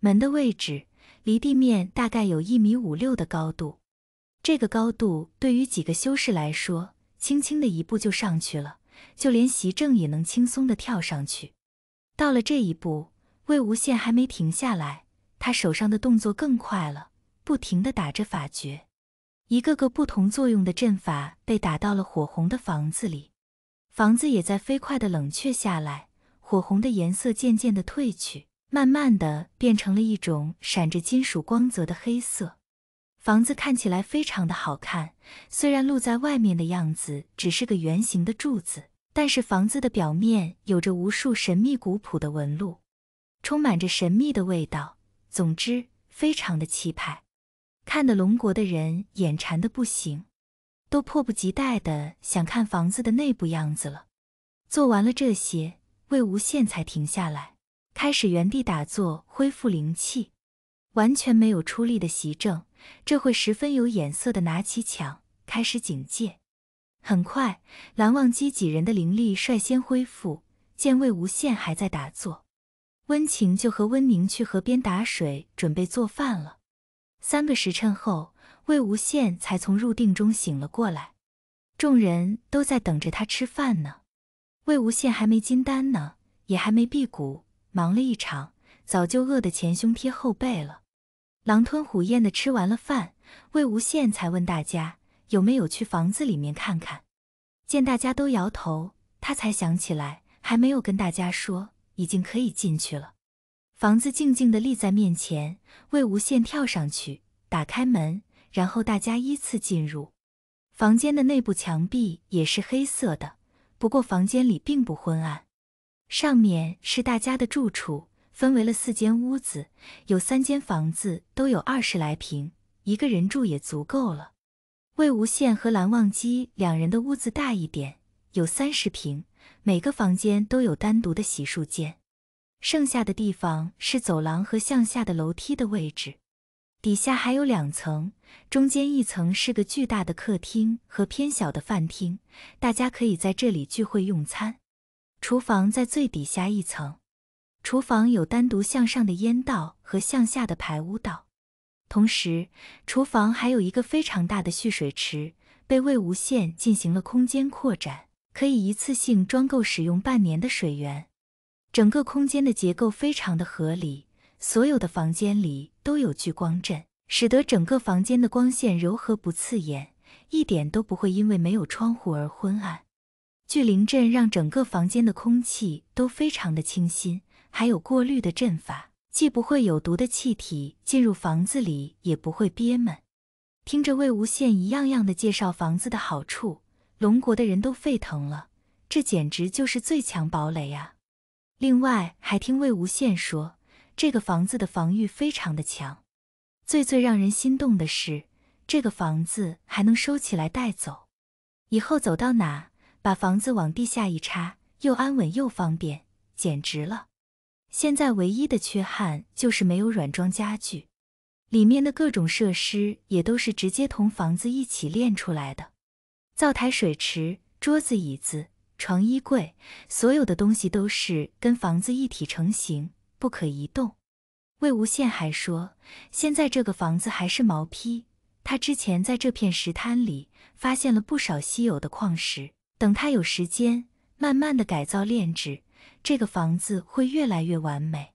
门的位置离地面大概有一米五六的高度。这个高度对于几个修士来说，轻轻的一步就上去了，就连席正也能轻松的跳上去。到了这一步，魏无羡还没停下来，他手上的动作更快了，不停的打着法诀，一个个不同作用的阵法被打到了火红的房子里，房子也在飞快的冷却下来，火红的颜色渐渐的褪去，慢慢的变成了一种闪着金属光泽的黑色。房子看起来非常的好看，虽然露在外面的样子只是个圆形的柱子，但是房子的表面有着无数神秘古朴的纹路，充满着神秘的味道。总之，非常的气派，看得龙国的人眼馋的不行，都迫不及待的想看房子的内部样子了。做完了这些，魏无羡才停下来，开始原地打坐，恢复灵气，完全没有出力的习正。这会十分有眼色的拿起枪，开始警戒。很快，蓝忘机几人的灵力率先恢复。见魏无羡还在打坐，温情就和温宁去河边打水，准备做饭了。三个时辰后，魏无羡才从入定中醒了过来。众人都在等着他吃饭呢。魏无羡还没金丹呢，也还没辟谷，忙了一场，早就饿得前胸贴后背了。狼吞虎咽的吃完了饭，魏无羡才问大家有没有去房子里面看看。见大家都摇头，他才想起来还没有跟大家说，已经可以进去了。房子静静的立在面前，魏无羡跳上去，打开门，然后大家依次进入。房间的内部墙壁也是黑色的，不过房间里并不昏暗。上面是大家的住处。分为了四间屋子，有三间房子都有二十来平，一个人住也足够了。魏无羡和蓝忘机两人的屋子大一点，有三十平，每个房间都有单独的洗漱间。剩下的地方是走廊和向下的楼梯的位置，底下还有两层，中间一层是个巨大的客厅和偏小的饭厅，大家可以在这里聚会用餐。厨房在最底下一层。厨房有单独向上的烟道和向下的排污道，同时厨房还有一个非常大的蓄水池，被魏无羡进行了空间扩展，可以一次性装够使用半年的水源。整个空间的结构非常的合理，所有的房间里都有聚光阵，使得整个房间的光线柔和不刺眼，一点都不会因为没有窗户而昏暗。聚灵阵让整个房间的空气都非常的清新。还有过滤的阵法，既不会有毒的气体进入房子里，也不会憋闷。听着魏无羡一样样的介绍房子的好处，龙国的人都沸腾了，这简直就是最强堡垒啊！另外还听魏无羡说，这个房子的防御非常的强。最最让人心动的是，这个房子还能收起来带走，以后走到哪，把房子往地下一插，又安稳又方便，简直了。现在唯一的缺憾就是没有软装家具，里面的各种设施也都是直接同房子一起练出来的。灶台、水池、桌子、椅子、床、衣柜，所有的东西都是跟房子一体成型，不可移动。魏无羡还说，现在这个房子还是毛坯，他之前在这片石滩里发现了不少稀有的矿石，等他有时间，慢慢的改造炼制。这个房子会越来越完美。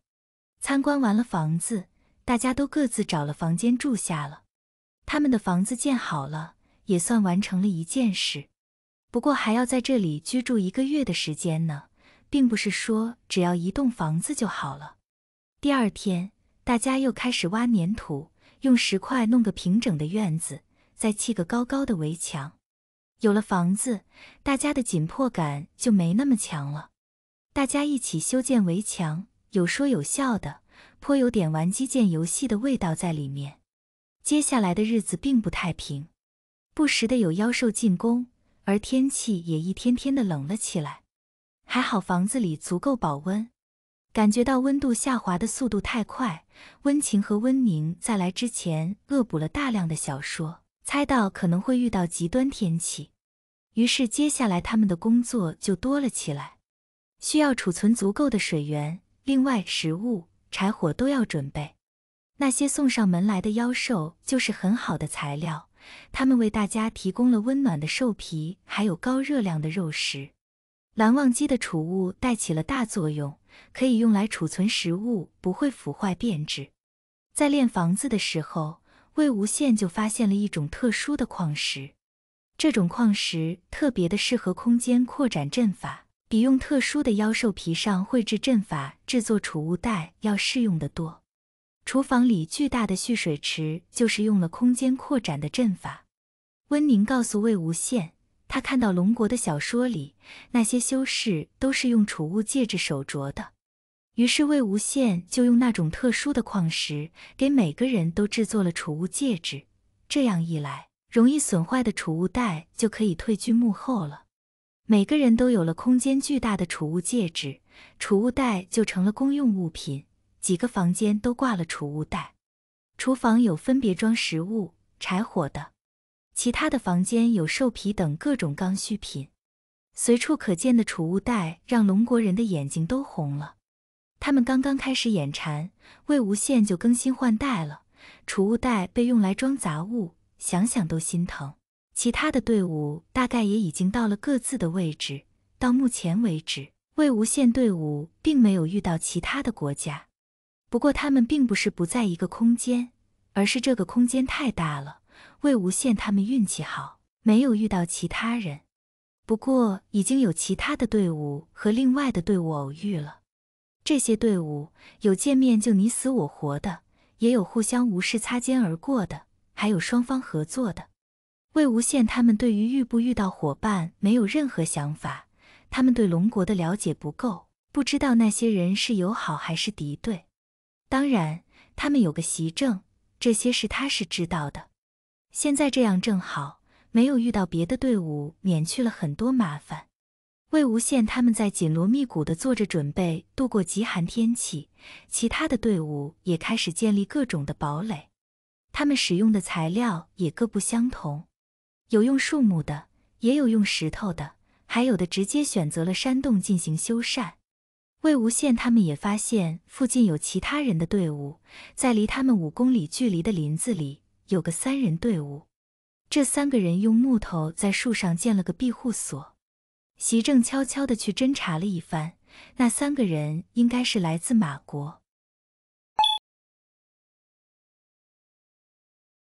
参观完了房子，大家都各自找了房间住下了。他们的房子建好了，也算完成了一件事。不过还要在这里居住一个月的时间呢，并不是说只要一栋房子就好了。第二天，大家又开始挖粘土，用石块弄个平整的院子，再砌个高高的围墙。有了房子，大家的紧迫感就没那么强了。大家一起修建围墙，有说有笑的，颇有点玩击剑游戏的味道在里面。接下来的日子并不太平，不时的有妖兽进攻，而天气也一天天的冷了起来。还好房子里足够保温。感觉到温度下滑的速度太快，温情和温宁在来之前恶补了大量的小说，猜到可能会遇到极端天气，于是接下来他们的工作就多了起来，需要储存足够的水源，另外食物、柴火都要准备。那些送上门来的妖兽就是很好的材料，他们为大家提供了温暖的兽皮，还有高热量的肉食。蓝忘机的储物带起了大作用，可以用来储存食物，不会腐坏变质。在练房子的时候，魏无羡就发现了一种特殊的矿石，这种矿石特别的适合空间扩展阵法，比用特殊的妖兽皮上绘制阵法制作储物袋要适用的多。厨房里巨大的蓄水池就是用了空间扩展的阵法。温宁告诉魏无羡。他看到龙国的小说里，那些修士都是用储物戒指手镯的。于是魏无羡就用那种特殊的矿石，给每个人都制作了储物戒指。这样一来，容易损坏的储物袋就可以退居幕后了。每个人都有了空间巨大的储物戒指，储物袋就成了公用物品。几个房间都挂了储物袋，厨房有分别装食物、柴火的。其他的房间有兽皮等各种刚需品，随处可见的储物袋让龙国人的眼睛都红了。他们刚刚开始眼馋，魏无羡就更新换代了。储物袋被用来装杂物，想想都心疼。其他的队伍大概也已经到了各自的位置。到目前为止，魏无羡队伍并没有遇到其他的国家。不过他们并不是不在一个空间，而是这个空间太大了。魏无羡他们运气好，没有遇到其他人。不过已经有其他的队伍和另外的队伍偶遇了。这些队伍有见面就你死我活的，也有互相无视擦肩而过的，还有双方合作的。魏无羡他们对于遇不遇到伙伴没有任何想法，他们对龙国的了解不够，不知道那些人是友好还是敌对。当然，他们有个习政，这些事他是知道的。现在这样正好，没有遇到别的队伍，免去了很多麻烦。魏无羡他们在紧锣密鼓地做着准备，度过极寒天气。其他的队伍也开始建立各种的堡垒，他们使用的材料也各不相同，有用树木的，也有用石头的，还有的直接选择了山洞进行修缮。魏无羡他们也发现附近有其他人的队伍，在离他们五公里距离的林子里。有个三人队伍，这三个人用木头在树上建了个庇护所。席正悄悄地去侦查了一番，那三个人应该是来自马国。